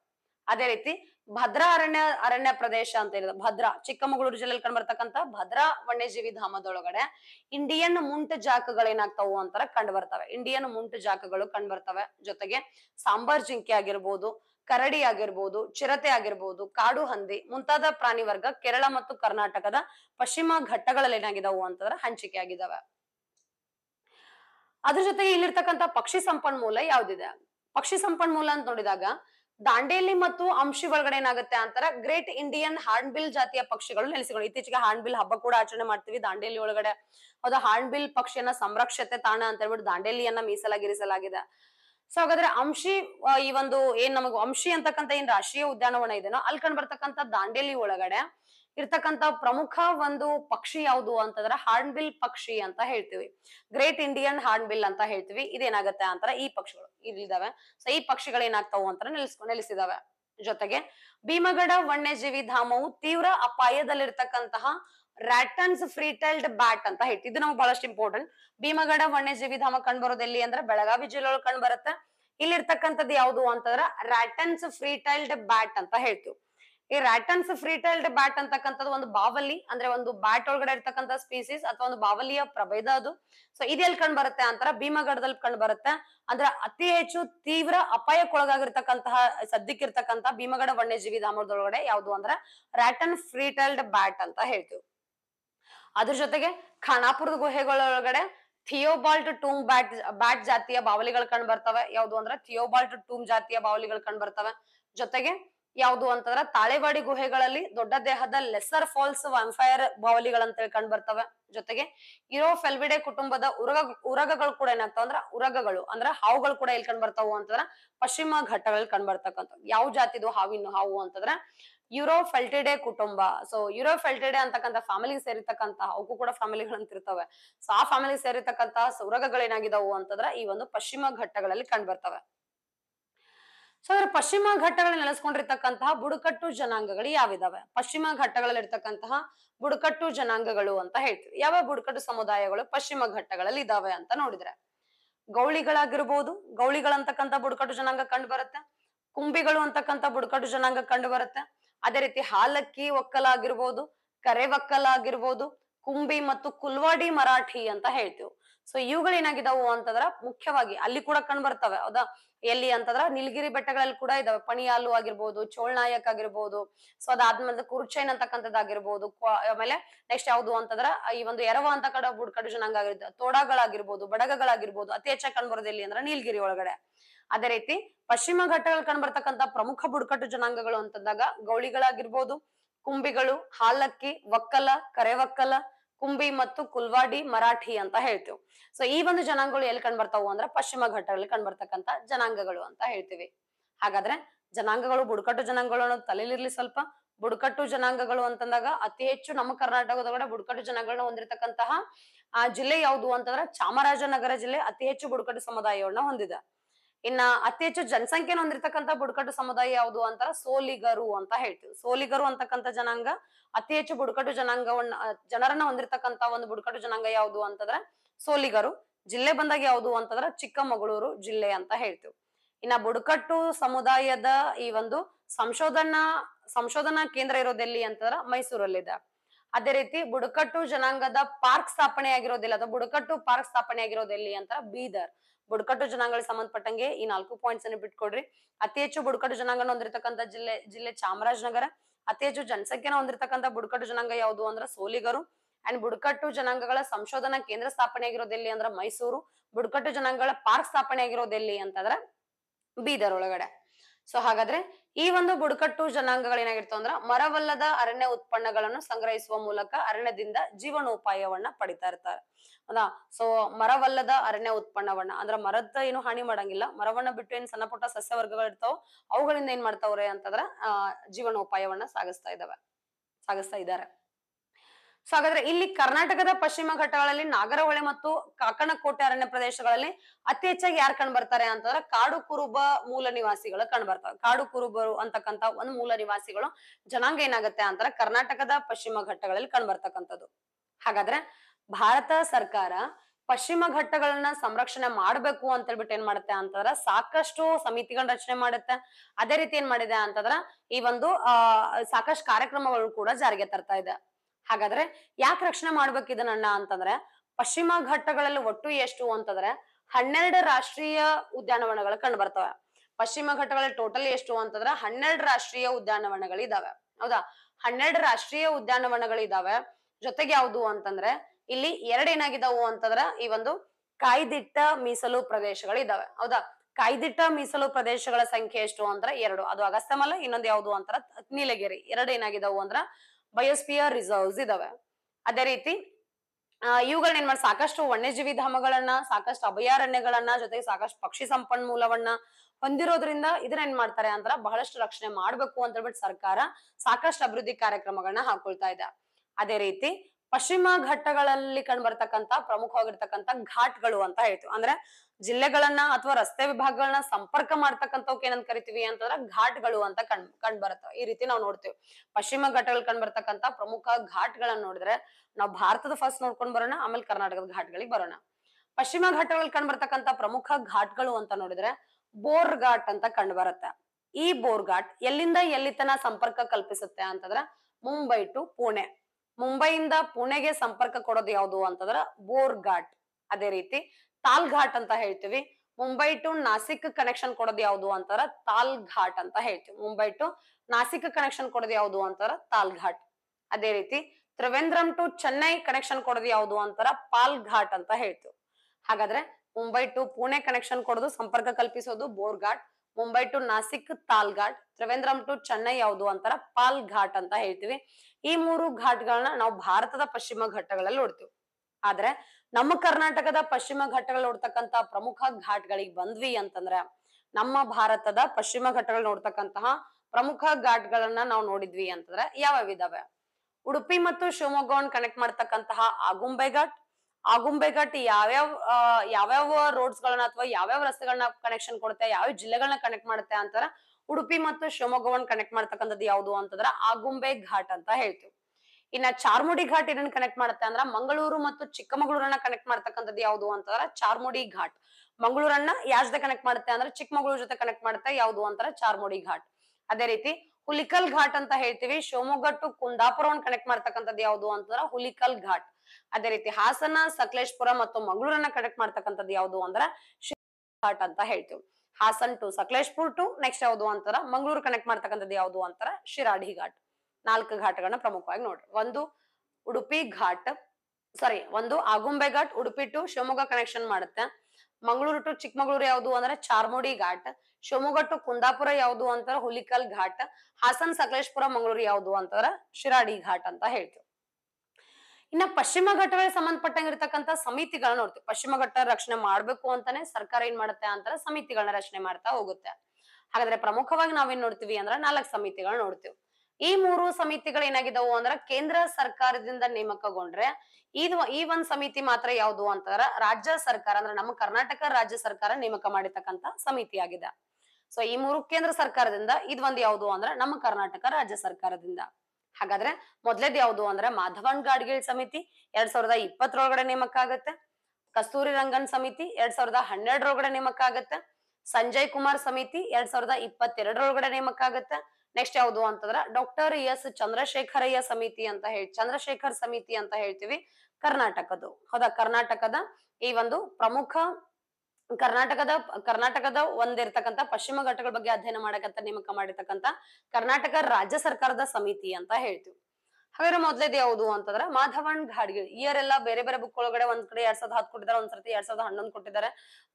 ಅದೇ ರೀತಿ ಭದ್ರಾ ಅರಣ್ಯ ಅರಣ್ಯ ಪ್ರದೇಶ ಅಂತ ಹೇಳಿದ್ರೆ ಭದ್ರಾ, ಚಿಕ್ಕಮಗಳೂರು ಜಿಲ್ಲೆಯಲ್ಲಿ ಕಂಡು ಬರ್ತಕ್ಕಂತ ಭದ್ರಾ ವನ್ಯಜೀವಿ ಧಾಮದೊಳಗಡೆ ಇಂಡಿಯನ್ ಮುಂಟ್ ಜಾಕಗಳೇನಾಗ್ತಾವು ಅಂತಾರ ಕಂಡು ಬರ್ತವೆ. ಇಂಡಿಯನ್ ಮುಂಟ್ ಜಾಕಗಳು ಕಂಡು ಬರ್ತವೆ. ಜೊತೆಗೆ ಸಾಂಬಾರ್ ಜಿಂಕೆ ಆಗಿರ್ಬೋದು, ಕರಡಿ ಆಗಿರ್ಬೋದು, ಚಿರತೆ ಆಗಿರ್ಬೋದು, ಕಾಡು ಹಂದಿ ಮುಂತಾದ ಪ್ರಾಣಿ ವರ್ಗ ಕೇರಳ ಮತ್ತು ಕರ್ನಾಟಕದ ಪಶ್ಚಿಮ ಘಟ್ಟಗಳಲ್ಲಿ ಏನಾಗಿದಾವು ಅಂತಂದ್ರೆ ಹಂಚಿಕೆ ಆಗಿದಾವೆ. ಅದ್ರ ಜೊತೆಗೆ ಇಲ್ಲಿರ್ತಕ್ಕಂಥ ಪಕ್ಷಿ ಸಂಪನ್ಮೂಲ ಯಾವ್ದಿದೆ? ಪಕ್ಷಿ ಸಂಪನ್ಮೂಲ ಅಂತ ನೋಡಿದಾಗ ದಾಂಡೇಲಿ ಮತ್ತು ಅಂಶಿ ಒಳಗಡೆ ಏನಾಗುತ್ತೆ ಅಂತಾರ? ಗ್ರೇಟ್ ಇಂಡಿಯನ್ ಹಾರ್ನ್ಬಿಲ್ ಜಾತಿಯ ಪಕ್ಷಿಗಳು ನೆಲೆಸಿಕೊಂಡು ಇತ್ತೀಚೆಗೆ ಹಾರ್ನ್ಬಿಲ್ ಹಬ್ಬ ಕೂಡ ಆಚರಣೆ ಮಾಡ್ತೀವಿ ದಾಂಡೇಲಿ ಒಳಗಡೆ. ಅದು ಹಾರ್ನ್ಬಿಲ್ ಪಕ್ಷಿಯನ್ನ ಸಂರಕ್ಷತೆ ತಾಣ ಅಂತ ಹೇಳ್ಬಿಟ್ಟು ದಾಂಡೇಲಿಯನ್ನ ಮೀಸಲಾಗಿರಿಸಲಾಗಿದೆ ಸೊ ಹಾಗಾದ್ರೆ ಅಂಶಿ ಈ ಒಂದು ಏನ್ ನಮಗ್ ಅಂಶಿ ಅಂತಕ್ಕಂಥ ಏನ್ ರಾಷ್ಟ್ರೀಯ ಉದ್ಯಾನವನ ಇದೆನೋ ಅಲ್ಲಿ ಕಂಡು ಬರ್ತಕ್ಕಂಥ ದಾಂಡೇಲಿ ಒಳಗಡೆ ಇರ್ತಕ್ಕಂಥ ಪ್ರಮುಖ ಒಂದು ಪಕ್ಷಿ ಯಾವುದು ಅಂತಂದ್ರೆ ಹಾರ್ನ್ಬಿಲ್ ಪಕ್ಷಿ ಅಂತ ಹೇಳ್ತೀವಿ. ಗ್ರೇಟ್ ಇಂಡಿಯನ್ ಹಾರ್ನ್ಬಿಲ್ ಅಂತ ಹೇಳ್ತೀವಿ. ಇದೇನಾಗತ್ತೆ ಅಂತಾರೆ ಈ ಪಕ್ಷಿಗಳು ಇಲ್ಲಿದಾವೆ. ಸೊ ಈ ಪಕ್ಷಿಗಳು ಏನಾಗ್ತಾವು ಅಂತ ನೆಲೆಸ್ಕೊಂಡು ನೆಲೆಸಿದಾವೆ. ಜೊತೆಗೆ ಭೀಮಗಡ ವನ್ಯಜೀವಿ ಧಾಮವು ತೀವ್ರ ಅಪಾಯದಲ್ಲಿರ್ತಕ್ಕಂತಹ ರ್ಯಾಟನ್ಸ್ ಫ್ರೀಟೈಲ್ಡ್ ಬ್ಯಾಟ್ ಅಂತ ಹೇಳ್ತೀವಿ. ಇದು ನಮ್ಗೆ ಬಹಳಷ್ಟು ಇಂಪಾರ್ಟೆಂಟ್ ಭೀಮಗಡ ವನ್ಯಜೀವಿ ಧಾಮ ಕಂಡು ಎಲ್ಲಿ ಅಂದ್ರೆ ಬೆಳಗಾವಿ ಜಿಲ್ಲೆಯೊಳಗೆ ಕಂಡು ಬರುತ್ತೆ ಇಲ್ಲಿರ್ತಕ್ಕಂಥದ್ದು ಯಾವುದು ಅಂತಂದ್ರೆ ರ್ಯಾಟನ್ಸ್ ಫ್ರೀಟೈಲ್ಡ್ ಬ್ಯಾಟ್ ಅಂತ ಹೇಳ್ತೀವಿ. ಈ ರ್ಯಾಟನ್ಸ್ ಫ್ರೀಟೈಲ್ಡ್ ಬ್ಯಾಟ್ ಅಂತಕ್ಕಂಥದ್ದು ಒಂದು ಬಾವಲಿ ಅಂದ್ರೆ ಒಂದು ಬ್ಯಾಟ್ ಒಳಗಡೆ ಇರ್ತಕ್ಕಂಥ ಸ್ಪೀಸೀಸ್ ಅಥವಾ ಒಂದು ಬಾವಲಿಯ ಪ್ರಭೇದ ಅದು. ಸೊ ಇದೆಲ್ಲಿ ಕಂಡು ಬರುತ್ತೆ ಅಂತಾರ? ಭೀಮಗಡದಲ್ಲಿ ಕಂಡು ಬರುತ್ತೆ. ಅಂದ್ರೆ ಅತಿ ಹೆಚ್ಚು ತೀವ್ರ ಅಪಾಯಕ್ಕೊಳಗಾಗಿರ್ತಕ್ಕಂತಹ ಸದ್ಯಕ್ಕಿರ್ತಕ್ಕಂತಹ ಭೀಮಗಡ ವನ್ಯಜೀವಿ ಧಾಮದೊಳಗಡೆ ಯಾವುದು ಅಂದ್ರೆ ರ್ಯಾಟನ್ ಫ್ರೀಟೈಲ್ಡ್ ಬ್ಯಾಟ್ ಅಂತ ಹೇಳ್ತೀವಿ. ಅದ್ರ ಜೊತೆಗೆ ಖಾನಾಪುರದ ಗುಹೆಗಳೊಳಗಡೆ ಥಿಯೋಬಾಲ್ಟ್ ಟೂಮ್ ಬ್ಯಾಟ್ ಬ್ಯಾಟ್ ಜಾತಿಯ ಬಾವಲಿಗಳು ಕಂಡು ಬರ್ತವೆ. ಯಾವುದು ಅಂದ್ರೆ? ಥಿಯೋಬಾಲ್ಟ್ ಟೂಮ್ ಜಾತಿಯ ಬಾವಲಿಗಳು ಕಂಡು ಬರ್ತವೆ. ಜೊತೆಗೆ ಯಾವುದು ಅಂತಂದ್ರ ತಾಳೆವಾಡಿ ಗುಹೆಗಳಲ್ಲಿ ದೊಡ್ಡ ದೇಹದ ಲೆಸರ್ ಫಾಲ್ಸ್ ವಂಫೈರ್ ಬಾವಲಿಗಳಂತ ಕಂಡು ಬರ್ತವೆ. ಜೊತೆಗೆ ಇರೋ ಫೆಲ್ವಿಡೆ ಕುಟುಂಬದ ಉರಗ, ಉರಗಗಳು ಕೂಡ ಏನಾಗ್ತಾವ ಅಂದ್ರ ಉರಗಗಳು, ಅಂದ್ರ ಹಾವುಗಳು ಕೂಡ ಎಲ್ಲಿ ಕಂಡು ಬರ್ತಾವು ಅಂತಂದ್ರ ಪಶ್ಚಿಮ ಘಟ್ಟಗಳಲ್ಲಿ ಕಂಡು ಬರ್ತಕ್ಕಂಥ ಯಾವ ಜಾತಿದು ಹಾವಿನ ಹಾವು ಅಂತಂದ್ರ ಯುರೋಫೆಲ್ಟಿಡೆ ಕುಟುಂಬ. ಸೊ ಯುರೋಫೆಲ್ಟಿಡೆ ಅಂತಕ್ಕಂಥ ಫ್ಯಾಮಿಲಿ ಸೇರಿತಕ್ಕಂತಹ ಅವಕ್ಕೂ ಕೂಡ ಫ್ಯಾಮಿಲಿಗಳಂತಿರ್ತವೆ ಸೊ ಆ ಫ್ಯಾಮಿಲಿ ಸೇರಿರ್ತಕ್ಕಂತ ಉರಗಗಳೇನಾಗಿದಾವು ಅಂತಂದ್ರ ಈ ಒಂದು ಪಶ್ಚಿಮ ಘಟ್ಟಗಳಲ್ಲಿ ಕಂಡು ಬರ್ತವೆ. ಸೊ ಅದ್ರ ಪಶ್ಚಿಮ ಘಟ್ಟಗಳಲ್ಲಿ ನೆಲೆಸ್ಕೊಂಡಿರ್ತಕ್ಕಂತಹ ಬುಡಕಟ್ಟು ಜನಾಂಗಗಳು ಯಾವಿದಾವೆ? ಪಶ್ಚಿಮ ಘಟ್ಟಗಳಲ್ಲಿ ಇರ್ತಕ್ಕಂತಹ ಬುಡಕಟ್ಟು ಜನಾಂಗಗಳು ಅಂತ ಹೇಳ್ತೀವಿ. ಯಾವ ಬುಡಕಟ್ಟು ಸಮುದಾಯಗಳು ಪಶ್ಚಿಮ ಘಟ್ಟಗಳಲ್ಲಿ ಇದಾವೆ ಅಂತ ನೋಡಿದ್ರೆ? ಗೌಳಿಗಳಾಗಿರ್ಬೋದು, ಗೌಳಿಗಳಂತಕ್ಕಂಥ ಬುಡಕಟ್ಟು ಜನಾಂಗ ಕಂಡು ಬರುತ್ತೆ ಕುಂಬಿಗಳು ಅಂತಕ್ಕಂಥ ಬುಡಕಟ್ಟು ಜನಾಂಗ ಕಂಡು ಬರುತ್ತೆ ಅದೇ ರೀತಿ ಹಾಲಕ್ಕಿ ಒಕ್ಕಲ ಆಗಿರ್ಬೋದು ಕರೆ ಒಕ್ಕಲ ಆಗಿರ್ಬೋದು ಕುಂಬಿ ಮತ್ತು ಕುಲ್ವಾಡಿ ಮರಾಠಿ ಅಂತ ಹೇಳ್ತೀವಿ. ಸೊ ಇವುಗಳು ಏನಾಗಿದಾವು ಅಂತಂದ್ರ ಮುಖ್ಯವಾಗಿ ಅಲ್ಲಿ ಕೂಡ ಕಂಡು ಬರ್ತವೆ. ಹೌದಾ? ಎಲ್ಲಿ ಅಂತಂದ್ರ ನೀಲಗಿರಿ ಬೆಟ್ಟಗಳಲ್ಲಿ ಕೂಡ ಇದಾವೆ. ಪಣಿಯಾಲು ಆಗಿರ್ಬೋದು, ಚೋಳ್ನಾಯಕ್ ಆಗಿರ್ಬೋದು ಸೊ ಅದಾದ್ಮೇಲೆ ಕುರ್ಚೈನ್ ಅಂತಕ್ಕಂಥದ್ದಾಗಿರ್ಬೋದು ಆಮೇಲೆ ನೆಕ್ಸ್ಟ್ ಯಾವ್ದು ಅಂತಂದ್ರ ಈ ಒಂದು ಎರವ ಅಂತ ಕಡೆ ಬುಡ್ಕಟ್ಟು ಜನಾಂಗ ಆಗಿರುತ್ತೆ. ತೋಡಗಳಾಗಿರ್ಬೋದು, ಬಡಗಗಳಾಗಿರ್ಬೋದು, ಅತಿ ಹೆಚ್ಚಾಗಿ ಕಂಡುಬರೋದು ಎಲ್ಲಿ ಅಂದ್ರೆ ನೀಲಗಿರಿ ಒಳಗಡೆ. ಅದೇ ರೀತಿ ಪಶ್ಚಿಮ ಘಟ್ಟಗಳಲ್ಲಿ ಕಂಡುಬರ್ತಕ್ಕಂಥ ಪ್ರಮುಖ ಬುಡಕಟ್ಟು ಜನಾಂಗಗಳು ಅಂತಂದಾಗ ಗೌಳಿಗಳಾಗಿರ್ಬೋದು, ಕುಂಬಿಗಳು, ಹಾಲಕ್ಕಿ, ಒಕ್ಕಲ, ಕರೆವಕ್ಕಲ ಕುಂಬಿ ಮತ್ತು ಕುಲ್ವಾಡಿ ಮರಾಠಿ ಅಂತ ಹೇಳ್ತೀವಿ. ಸೊ ಈ ಒಂದು ಜನಾಂಗಗಳು ಎಲ್ಲಿ ಕಂಡ್ಬರ್ತಾವು ಅಂದ್ರೆ ಪಶ್ಚಿಮ ಘಟ್ಟಗಳಲ್ಲಿ ಕಂಡ್ಬರ್ತಕ್ಕಂಥ ಜನಾಂಗಗಳು ಅಂತ ಹೇಳ್ತೀವಿ. ಹಾಗಾದ್ರೆ ಜನಾಂಗಗಳು ಬುಡಕಟ್ಟು ಜನಾಂಗಗಳು ಅನ್ನೋದು ತಲೆಲಿರ್ಲಿ ಸ್ವಲ್ಪ. ಬುಡಕಟ್ಟು ಜನಾಂಗಗಳು ಅಂತಂದಾಗ ಅತಿ ಹೆಚ್ಚು ನಮ್ಮ ಕರ್ನಾಟಕದೊಳಗಡೆ ಬುಡಕಟ್ಟು ಜನಾಂಗಗಳನ್ನ ಹೊಂದಿರತಕ್ಕಂತಹ, ಆ ಜಿಲ್ಲೆ ಯಾವುದು ಅಂತಂದ್ರೆ ಚಾಮರಾಜನಗರ ಜಿಲ್ಲೆ ಅತಿ ಹೆಚ್ಚು ಬುಡಕಟ್ಟು ಸಮುದಾಯವನ್ನ ಹೊಂದಿದೆ. ಇನ್ನ ಅತಿ ಹೆಚ್ಚು ಜನಸಂಖ್ಯೆನ ಹೊಂದಿರತಕ್ಕಂತ ಬುಡಕಟ್ಟು ಸಮುದಾಯ ಯಾವುದು ಅಂತ ಸೋಲಿಗರು ಅಂತ ಹೇಳ್ತೀವಿ. ಸೋಲಿಗರು ಅಂತಕ್ಕಂಥ ಜನಾಂಗ ಅತಿ ಹೆಚ್ಚು ಬುಡಕಟ್ಟು ಜನಾಂಗವನ್ನ ಜನರನ್ನ ಹೊಂದಿರತಕ್ಕಂತ ಒಂದು ಬುಡಕಟ್ಟು ಜನಾಂಗ ಯಾವುದು ಅಂತಂದ್ರೆ ಸೋಲಿಗರು. ಜಿಲ್ಲೆ ಬಂದಾಗ ಯಾವುದು ಅಂತಂದ್ರ ಚಿಕ್ಕಮಗಳೂರು ಜಿಲ್ಲೆ ಅಂತ ಹೇಳ್ತೀವಿ. ಇನ್ನ ಬುಡಕಟ್ಟು ಸಮುದಾಯದ ಈ ಒಂದು ಸಂಶೋಧನಾ ಸಂಶೋಧನಾ ಕೇಂದ್ರ ಇರೋದೆಲ್ಲಿ ಅಂತಂದ್ರ ಮೈಸೂರಲ್ಲಿದೆ. ಅದೇ ರೀತಿ ಬುಡಕಟ್ಟು ಜನಾಂಗದ ಪಾರ್ಕ್ ಸ್ಥಾಪನೆ ಆಗಿರೋದಿಲ್ಲ ಅಥವಾ ಬುಡಕಟ್ಟು ಪಾರ್ಕ್ ಸ್ಥಾಪನೆ ಆಗಿರೋದೆಲ್ಲಿ ಅಂತ ಬೀದರ್. ಬುಡಕಟ್ಟು ಜನಾಂಗಗಳಿಗೆ ಸಂಬಂಧಪಟ್ಟಂಗೆ ಈ ನಾಲ್ಕು ಪಾಯಿಂಟ್ಸ್ ಅನ್ನು ಬಿಟ್ಕೊಡ್ರಿ. ಅತಿ ಹೆಚ್ಚು ಬುಡಕಟ್ಟು ಜನಾಂಗನ ಹೊಂದಿರತಕ್ಕಂತ ಜಿಲ್ಲೆ ಜಿಲ್ಲೆ ಚಾಮರಾಜನಗರ, ಅತಿ ಹೆಚ್ಚು ಜನಸಂಖ್ಯೆನ ಹೊಂದಿರತಕ್ಕಂತ ಬುಡಕಟ್ಟು ಜನಾಂಗ ಯಾವುದು ಅಂದ್ರೆ ಸೋಲಿಗರು. ಅಂಡ್ ಬುಡಕಟ್ಟು ಜನಾಂಗಗಳ ಸಂಶೋಧನಾ ಕೇಂದ್ರ ಸ್ಥಾಪನೆ ಆಗಿರೋದೆಲ್ಲಿ ಅಂದ್ರೆ ಮೈಸೂರು. ಬುಡಕಟ್ಟು ಜನಾಂಗಗಳ ಪಾರ್ಕ್ ಸ್ಥಾಪನೆ ಆಗಿರೋದೆಲ್ಲಿ ಅಂತಂದ್ರೆ ಬೀದರ್ ಒಳಗಡೆ. ಸೊ ಹಾಗಾದ್ರೆ ಈ ಒಂದು ಬುಡಕಟ್ಟು ಜನಾಂಗಗಳು ಏನಾಗಿರ್ತಾವ ಅಂದ್ರ ಮರವಲ್ಲದ ಅರಣ್ಯ ಉತ್ಪನ್ನಗಳನ್ನು ಸಂಗ್ರಹಿಸುವ ಮೂಲಕ ಅರಣ್ಯದಿಂದ ಜೀವನೋಪಾಯವನ್ನ ಪಡಿತಾ ಇರ್ತಾರೆ. ಹೌದಾ ಸೊ ಮರವಲ್ಲದ ಅರಣ್ಯ ಉತ್ಪನ್ನವನ್ನ, ಅಂದ್ರ ಮರದ ಏನು ಹಾನಿ ಮಾಡಂಗಿಲ್ಲ, ಮರವನ್ನ ಬಿಟ್ಟು ಏನ್ ಸಣ್ಣ ಪುಟ್ಟ ಸಸ್ಯ ವರ್ಗಗಳು ಇರ್ತಾವ, ಅವುಗಳಿಂದ ಏನ್ ಮಾಡ್ತಾವ್ರೆ ಅಂತಂದ್ರ, ಆ, ಜೀವನೋಪಾಯವನ್ನ ಸಾಗಿಸ್ತಾ ಇದಾವೆ, ಸಾಗಿಸ್ತಾ ಇದ್ದಾರೆ. ಸೊ ಹಾಗಾದ್ರೆ ಇಲ್ಲಿ ಕರ್ನಾಟಕದ ಪಶ್ಚಿಮ ಘಟ್ಟಗಳಲ್ಲಿ ನಾಗರಹೊಳೆ ಮತ್ತು ಕಾಕಣಕೋಟೆ ಅರಣ್ಯ ಪ್ರದೇಶಗಳಲ್ಲಿ ಅತಿ ಹೆಚ್ಚಾಗಿ ಯಾರು ಕಂಡು ಬರ್ತಾರೆ ಅಂತಂದ್ರೆ ಕಾಡು ಕುರುಬ ಮೂಲ ನಿವಾಸಿಗಳು ಕಂಡು ಬರ್ತಾರೆ ಕಾಡು ಕುರುಬರು ಅಂತಕ್ಕಂತ ಒಂದು ಮೂಲ ನಿವಾಸಿಗಳು ಜನಾಂಗ ಏನಾಗುತ್ತೆ ಅಂತಾರೆ ಕರ್ನಾಟಕದ ಪಶ್ಚಿಮ ಘಟ್ಟಗಳಲ್ಲಿ ಕಂಡು ಬರ್ತಕ್ಕಂಥದ್ದು. ಹಾಗಾದ್ರೆ ಭಾರತ ಸರ್ಕಾರ ಪಶ್ಚಿಮ ಘಟ್ಟಗಳನ್ನ ಸಂರಕ್ಷಣೆ ಮಾಡ್ಬೇಕು ಅಂತ ಹೇಳ್ಬಿಟ್ಟು ಏನ್ ಮಾಡುತ್ತೆ ಅಂತಂದ್ರ ಸಾಕಷ್ಟು ಸಮಿತಿಗಳನ್ನ ರಚನೆ ಮಾಡುತ್ತೆ. ಅದೇ ರೀತಿ ಏನ್ ಮಾಡಿದೆ ಅಂತಂದ್ರ ಈ ಒಂದು, ಆ, ಸಾಕಷ್ಟು ಕಾರ್ಯಕ್ರಮಗಳು ಕೂಡ ಜಾರಿಗೆ ತರ್ತಾ ಇದೆ. ಹಾಗಾದ್ರೆ ಯಾಕೆ ರಕ್ಷಣೆ ಮಾಡ್ಬೇಕು ಇದನ್ನ ಅಂತಂದ್ರೆ, ಪಶ್ಚಿಮ ಘಟ್ಟಗಳಲ್ಲಿ ಒಟ್ಟು ಎಷ್ಟು ಅಂತಂದ್ರೆ ಹನ್ನೆರಡು ರಾಷ್ಟ್ರೀಯ ಉದ್ಯಾನವನಗಳು ಕಂಡು ಬರ್ತವೆ. ಪಶ್ಚಿಮ ಘಟ್ಟಗಳಲ್ಲಿ ಟೋಟಲ್ ಎಷ್ಟು ಅಂತಂದ್ರೆ ಹನ್ನೆರಡು ರಾಷ್ಟ್ರೀಯ ಉದ್ಯಾನವನಗಳು ಇದಾವೆ ಹೌದಾ? ಹನ್ನೆರಡು ರಾಷ್ಟ್ರೀಯ ಉದ್ಯಾನವನಗಳು ಇದಾವೆ ಜೊತೆಗೆ ಯಾವುದು ಅಂತಂದ್ರೆ ಇಲ್ಲಿ ಎರಡ್ ಏನಾಗಿದಾವು ಅಂತಂದ್ರ ಈ ಒಂದು ಕಾಯ್ದಿಟ್ಟ ಮೀಸಲು ಪ್ರದೇಶಗಳು ಇದಾವೆ ಹೌದಾ? ಕಾಯ್ದಿಟ್ಟ ಮೀಸಲು ಪ್ರದೇಶಗಳ ಸಂಖ್ಯೆ ಎಷ್ಟು ಅಂದ್ರೆ ಎರಡು. ಅದು ಅಗಸ್ತಮಲ್ಲ ಇನ್ನೊಂದು ಯಾವುದು ಅಂತಾರ ನೀಲಗಿರಿ. ಎರಡು ಏನಾಗಿದಾವು ಅಂದ್ರ ಬಯೋಸ್ಪಿಯರ್ ರಿಸರ್ವ್ಸ್ ಇದಾವೆ. ಅದೇ ರೀತಿ ಇವುಗಳನ್ನ ಏನ್ ಮಾಡಿ, ಸಾಕಷ್ಟು ವನ್ಯಜೀವಿ ಧಾಮಗಳನ್ನ ಸಾಕಷ್ಟು ಅಭಯಾರಣ್ಯಗಳನ್ನ, ಜೊತೆಗೆ ಸಾಕಷ್ಟು ಪಕ್ಷಿ ಸಂಪನ್ಮೂಲವನ್ನ ಹೊಂದಿರೋದ್ರಿಂದ ಇದನ್ನ ಏನ್ ಮಾಡ್ತಾರೆ ಅಂತಾರ ಬಹಳಷ್ಟು ರಕ್ಷಣೆ ಮಾಡ್ಬೇಕು ಅಂತ ಹೇಳ್ಬಿಟ್ಟು ಸರ್ಕಾರ ಸಾಕಷ್ಟು ಅಭಿವೃದ್ಧಿ ಕಾರ್ಯಕ್ರಮಗಳನ್ನ ಹಾಕೊಳ್ತಾ ಇದೆ. ಅದೇ ರೀತಿ ಪಶ್ಚಿಮ ಘಟ್ಟಗಳಲ್ಲಿ ಕಂಡು ಬರ್ತಕ್ಕಂತ ಪ್ರಮುಖವಾಗಿರ್ತಕ್ಕಂತ ಘಾಟ್ಗಳು ಅಂತ ಹೇಳ್ತೀವಿ. ಅಂದ್ರೆ ಜಿಲ್ಲೆಗಳನ್ನ ಅಥವಾ ರಸ್ತೆ ವಿಭಾಗಗಳನ್ನ ಸಂಪರ್ಕ ಮಾಡ್ತಕ್ಕಂಥವಕ್ಕೆ ಏನಂತ ಕರಿತೀವಿ ಅಂತಂದ್ರೆ ಘಾಟ್ಗಳು ಅಂತ ಕಂಡ್ ಕಂಡ್ ಈ ರೀತಿ ನಾವು ನೋಡ್ತೀವಿ. ಪಶ್ಚಿಮ ಘಟ್ಟಗಳು ಕಂಡು ಬರ್ತಕ್ಕಂತ ಪ್ರಮುಖ ಘಾಟ್ಗಳನ್ನ ನೋಡಿದ್ರೆ ನಾವು ಭಾರತದ ಫಸ್ಟ್ ನೋಡ್ಕೊಂಡ್ ಬರೋಣ, ಆಮೇಲೆ ಕರ್ನಾಟಕದ ಘಾಟ್ಗಳಿಗೆ ಬರೋಣ. ಪಶ್ಚಿಮ ಘಟ್ಟಗಳಲ್ಲಿ ಕಂಡು ಬರ್ತಕ್ಕಂತ ಪ್ರಮುಖ ಘಾಟ್ಗಳು ಅಂತ ನೋಡಿದ್ರೆ ಬೋರ್ ಘಾಟ್ ಅಂತ ಕಂಡು ಬರುತ್ತೆ ಈ ಬೋರ್ ಘಾಟ್ ಎಲ್ಲಿಂದ ಎಲ್ಲಿ ತನ ಸಂಪರ್ಕ ಕಲ್ಪಿಸುತ್ತೆ ಅಂತಂದ್ರೆ ಮುಂಬೈ ಟು ಪುಣೆ. ಮುಂಬೈಯಿಂದ ಪುಣೆಗೆ ಸಂಪರ್ಕ ಕೊಡೋದು ಯಾವುದು ಅಂತಂದ್ರ ಬೋರ್ ಘಾಟ್ ಅದೇ ರೀತಿ ತಾಲ್ ಘಾಟ್ ಅಂತ ಹೇಳ್ತೀವಿ. ಮುಂಬೈ ಟು ನಾಸಿಕ್ ಕನೆಕ್ಷನ್ ಕೊಡೋದು ಯಾವುದು ಅಂತಾರ ತಾಲ್ ಘಾಟ್ ಅಂತ ಹೇಳ್ತೀವಿ. ಮುಂಬೈ ಟು ನಾಸಿಕ್ ಕನೆಕ್ಷನ್ ಕೊಡೋದು ಯಾವುದು ಅಂತಾರ ತಾಲ್ ಘಾಟ್ ಅದೇ ರೀತಿ ತ್ರಿವೇಂದ್ರಂ ಟು ಚೆನ್ನೈ ಕನೆಕ್ಷನ್ ಕೊಡೋದು ಯಾವುದು ಅಂತಾರ ಪಾಲ್ ಘಾಟ್ ಅಂತ ಹೇಳ್ತೀವಿ. ಹಾಗಾದ್ರೆ ಮುಂಬೈ ಟು ಪುಣೆ ಕನೆಕ್ಷನ್ ಕೊಡೋದು, ಸಂಪರ್ಕ ಕಲ್ಪಿಸೋದು bore Ghat Mumbai to Nashik Thal Ghat Trivandrum to Chennai ಯಾವುದು ಅಂತಾರ ಪಾಲ್ ಘಾಟ್ ಅಂತ ಹೇಳ್ತೀವಿ. ಈ ಮೂರು ಘಾಟ್ಗಳನ್ನ ನಾವು ಭಾರತದ ಪಶ್ಚಿಮ ಘಟ್ಟಗಳಲ್ಲಿ ನೋಡ್ತೀವಿ. ಆದ್ರೆ ನಮ್ಮ ಕರ್ನಾಟಕದ ಪಶ್ಚಿಮ ಘಟ್ಟಗಳು ನೋಡ್ತಕ್ಕಂತ ಪ್ರಮುಖ ಘಾಟ್ಗಳಿಗೆ ಬಂದ್ವಿ ಅಂತಂದ್ರೆ ನಮ್ಮ ಭಾರತದ ಪಶ್ಚಿಮ ಘಟ್ಟಗಳು ನೋಡ್ತಕ್ಕಂತಹ ಪ್ರಮುಖ ಘಾಟ್ಗಳನ್ನ ನಾವು ನೋಡಿದ್ವಿ ಅಂತಂದ್ರೆ ಯಾವ್ಯಾವ ಇದಾವೆ? ಉಡುಪಿ ಮತ್ತು ಶಿವಮೊಗ್ಗವನ್ನು ಕನೆಕ್ಟ್ ಮಾಡ್ತಕ್ಕಂತಹ ಆಗುಂಬೆ ಘಾಟ್. ಆಗುಂಬೆ ಘಾಟ್ ಯಾವ್ಯಾವ ಯಾವ್ಯಾವ ರೋಡ್ಸ್ ಗಳನ್ನ ಅಥವಾ ಯಾವ್ಯಾವ ರಸ್ತೆಗಳನ್ನ ಕನೆಕ್ಷನ್ ಕೊಡುತ್ತೆ ಯಾವ ಜಿಲ್ಲೆಗಳನ್ನ ಕನೆಕ್ಟ್ ಮಾಡುತ್ತೆ ಅಂತಾರ ಉಡುಪಿ ಮತ್ತು ಶಿವಮೊಗ್ಗವನ್ನು ಕನೆಕ್ಟ್ ಮಾಡ್ತಕ್ಕಂಥದ್ದು ಯಾವುದು ಅಂತಂದ್ರ ಆಗುಂಬೆ ಘಾಟ್ ಅಂತ ಹೇಳ್ತೀವಿ. ಇನ್ನ ಚಾರ್ಮುಡಿ ಘಾಟ್ ಇದನ್ನ ಕನೆಕ್ಟ್ ಮಾಡುತ್ತೆ ಅಂದ್ರ ಮಂಗಳೂರು ಮತ್ತು ಚಿಕ್ಕಮಗಳೂರನ್ನ ಕನೆಕ್ಟ್ ಮಾಡ್ತಕ್ಕಂಥದ್ದು ಯಾವುದು ಅಂತಂದ್ರ ಚಾರ್ಮುಡಿ ಘಾಟ್. ಮಂಗಳೂರನ್ನ ಯಾಜ್ದ ಕನೆಕ್ಟ್ ಮಾಡುತ್ತೆ ಅಂದ್ರೆ ಚಿಕ್ಕಮಗಳೂರು ಜೊತೆ ಕನೆಕ್ಟ್ ಮಾಡುತ್ತೆ ಯಾವುದು ಅಂತಾರ ಚಾರ್ಮುಡಿ ಘಾಟ್. ಅದೇ ರೀತಿ ಹುಲಿಕಲ್ ಘಾಟ್ ಅಂತ ಹೇಳ್ತೀವಿ. ಶಿವಮೊಗ್ಗ ಟು ಕುಂದಾಪುರವನ್ನು ಕನೆಕ್ಟ್ ಮಾಡ್ತಕ್ಕಂಥದ್ದು ಯಾವುದು ಅಂತಂದ್ರ ಹುಲಿಕಲ್ ಘಾಟ್. ಅದೇ ರೀತಿ ಹಾಸನ, ಸಕಲೇಶ್ಪುರ ಮತ್ತು ಮಂಗಳೂರನ್ನ ಕನೆಕ್ಟ್ ಮಾಡ್ತಕ್ಕಂಥದ್ದು ಯಾವುದು ಅಂದ್ರ ಶಿವ ಘಾಟ್ ಅಂತ ಹೇಳ್ತೀವಿ. Hassan to Sakleshpur to next ಯಾವುದು ಅಂತಾರ? ಮಂಗಳೂರು ಕನೆಕ್ಟ್ ಮಾಡ್ತಕ್ಕಂಥದ್ದು ಯಾವುದು ಅಂತಾರ? ಶಿರಾಡಿ ಘಾಟ್. ನಾಲ್ಕು ಘಾಟ್ಗಳನ್ನ ಪ್ರಮುಖವಾಗಿ ನೋಡ್ರಿ. ಒಂದು ಉಡುಪಿ ಘಾಟ್ ಸಾರಿ ಒಂದು ಆಗುಂಬೆ ಘಾಟ್, ಉಡುಪಿ ಟು ಶಿವಮೊಗ್ಗ ಕನೆಕ್ಷನ್ ಮಾಡುತ್ತೆ. ಮಂಗಳೂರು ಟು ಚಿಕ್ಕಮಗಳೂರು ಯಾವುದು ಅಂದ್ರೆ ಚಾರ್ಮುಡಿ ಘಾಟ್. ಶಿವಮೊಗ್ಗ ಟು ಕುಂದಾಪುರ ಯಾವುದು ಅಂತಾರ? ಹುಲಿಕಲ್ ಘಾಟ್. ಹಾಸನ್, ಸಕಲೇಶ್ಪುರ, ಮಂಗಳೂರು ಯಾವುದು ಅಂತಾರ? ಶಿರಾಡಿ ಘಾಟ್ ಅಂತ ಹೇಳ್ತೀವಿ. ಇನ್ನ ಪಶ್ಚಿಮ ಘಟ್ಟಗಳಿಗೆ ಸಂಬಂಧಪಟ್ಟಂಗಿರ್ತಕ್ಕಂತ ಸಮಿತಿಗಳನ್ನ ನೋಡ್ತೀವಿ. ಪಶ್ಚಿಮ ಘಟ್ಟ ರಕ್ಷಣೆ ಮಾಡ್ಬೇಕು ಅಂತಾನೆ ಸರ್ಕಾರ ಏನ್ ಮಾಡುತ್ತೆ ಅಂತಾರ ಸಮಿತಿಗಳನ್ನ ರಚನೆ ಮಾಡ್ತಾ ಹೋಗುತ್ತೆ. ಹಾಗಾದ್ರೆ ಪ್ರಮುಖವಾಗಿ ನಾವೇನ್ ನೋಡ್ತೀವಿ ಅಂದ್ರ ನಾಲ್ಕು ಸಮಿತಿಗಳನ್ನ ನೋಡ್ತೀವಿ. ಈ ಮೂರು ಸಮಿತಿಗಳು ಏನಾಗಿದಾವು ಅಂದ್ರ ಕೇಂದ್ರ ಸರ್ಕಾರದಿಂದ ನೇಮಕಗೊಂಡ್ರೆ ಇದು ಈ ಒಂದ್ ಸಮಿತಿ ಮಾತ್ರ ಯಾವುದು ಅಂತಂದ್ರ ರಾಜ್ಯ ಸರ್ಕಾರ ಅಂದ್ರೆ ನಮ್ಮ ಕರ್ನಾಟಕ ರಾಜ್ಯ ಸರ್ಕಾರ ನೇಮಕ ಮಾಡಿರ್ತಕ್ಕಂತ ಸಮಿತಿ ಆಗಿದೆ. ಸೊ ಈ ಮೂರು ಕೇಂದ್ರ ಸರ್ಕಾರದಿಂದ ಇದ್ ಒಂದ್ ಯಾವುದು ಅಂದ್ರ ನಮ್ಮ ಕರ್ನಾಟಕ ರಾಜ್ಯ ಸರ್ಕಾರದಿಂದ. ಹಾಗಾದ್ರೆ ಮೊದ್ಲೇದ್ ಯಾವುದು ಅಂದ್ರೆ ಮಾಧವನ್ ಗಾಡ್ಗೀಳ್ ಸಮಿತಿ, ಎರಡ್ ಸಾವಿರದ ಇಪ್ಪತ್ತರೊಳಗಡೆ ನೇಮಕ ಆಗತ್ತೆ ಕಸ್ತೂರಿ ರಂಗನ್ ಸಮಿತಿ, ಎರಡ್ ಸಾವಿರದ ಹನ್ನೆರಡರೊಳಗಡೆ ನೇಮಕ ಆಗತ್ತೆ ಸಂಜಯ್ ಕುಮಾರ್ ಸಮಿತಿ, ಎರಡ್ ಸಾವಿರದ ಇಪ್ಪತ್ತೆರಡರೊಳಗಡೆ ನೇಮಕ ಆಗತ್ತೆ ನೆಕ್ಸ್ಟ್ ಯಾವುದು ಅಂತಂದ್ರ ಡಾಕ್ಟರ್ ಎಸ್ ಚಂದ್ರಶೇಖರಯ್ಯ ಸಮಿತಿ ಅಂತ ಹೇಳಿ, ಚಂದ್ರಶೇಖರ್ ಸಮಿತಿ ಅಂತ ಹೇಳ್ತೀವಿ ಕರ್ನಾಟಕದ್ದು. ಹೌದಾ? ಕರ್ನಾಟಕದ ಈ ಒಂದು ಪ್ರಮುಖ ಕರ್ನಾಟಕದ ಕರ್ನಾಟಕದ ಒಂದಿರ್ತಕ್ಕಂತ ಪಶ್ಚಿಮ ಘಟ್ಟಗಳ ಬಗ್ಗೆ ಅಧ್ಯಯನ ಮಾಡಕಂತ ನೇಮಕ ಮಾಡಿರ್ತಕ್ಕಂತ ಕರ್ನಾಟಕ ರಾಜ್ಯ ಸರ್ಕಾರದ ಸಮಿತಿ ಅಂತ ಹೇಳ್ತೀವಿ. ಹಾಗಾದ್ರೆ ಮೊದ್ಲೇದು ಯಾವುದು ಅಂತಂದ್ರೆ ಮಾಧವನ್ ಘಾಡ್ಗಿಳ್ ಇಯರ್ ಎಲ್ಲ ಬೇರೆ ಬೇರೆ ಬುಕ್ ಒಳಗಡೆ ಒಂದ್ ಕಡೆ ಎರಡ್ ಸಾವಿರದ ಹತ್ತು ಕೊಟ್ಟಿದ್ದಾರೆ ಒಂದ್ಸರ್ತಿ ಎರಡ್ ಸಾವಿರದ ಹನ್ನೊಂದು ಕೊಟ್ಟಿದ್ದಾರೆ.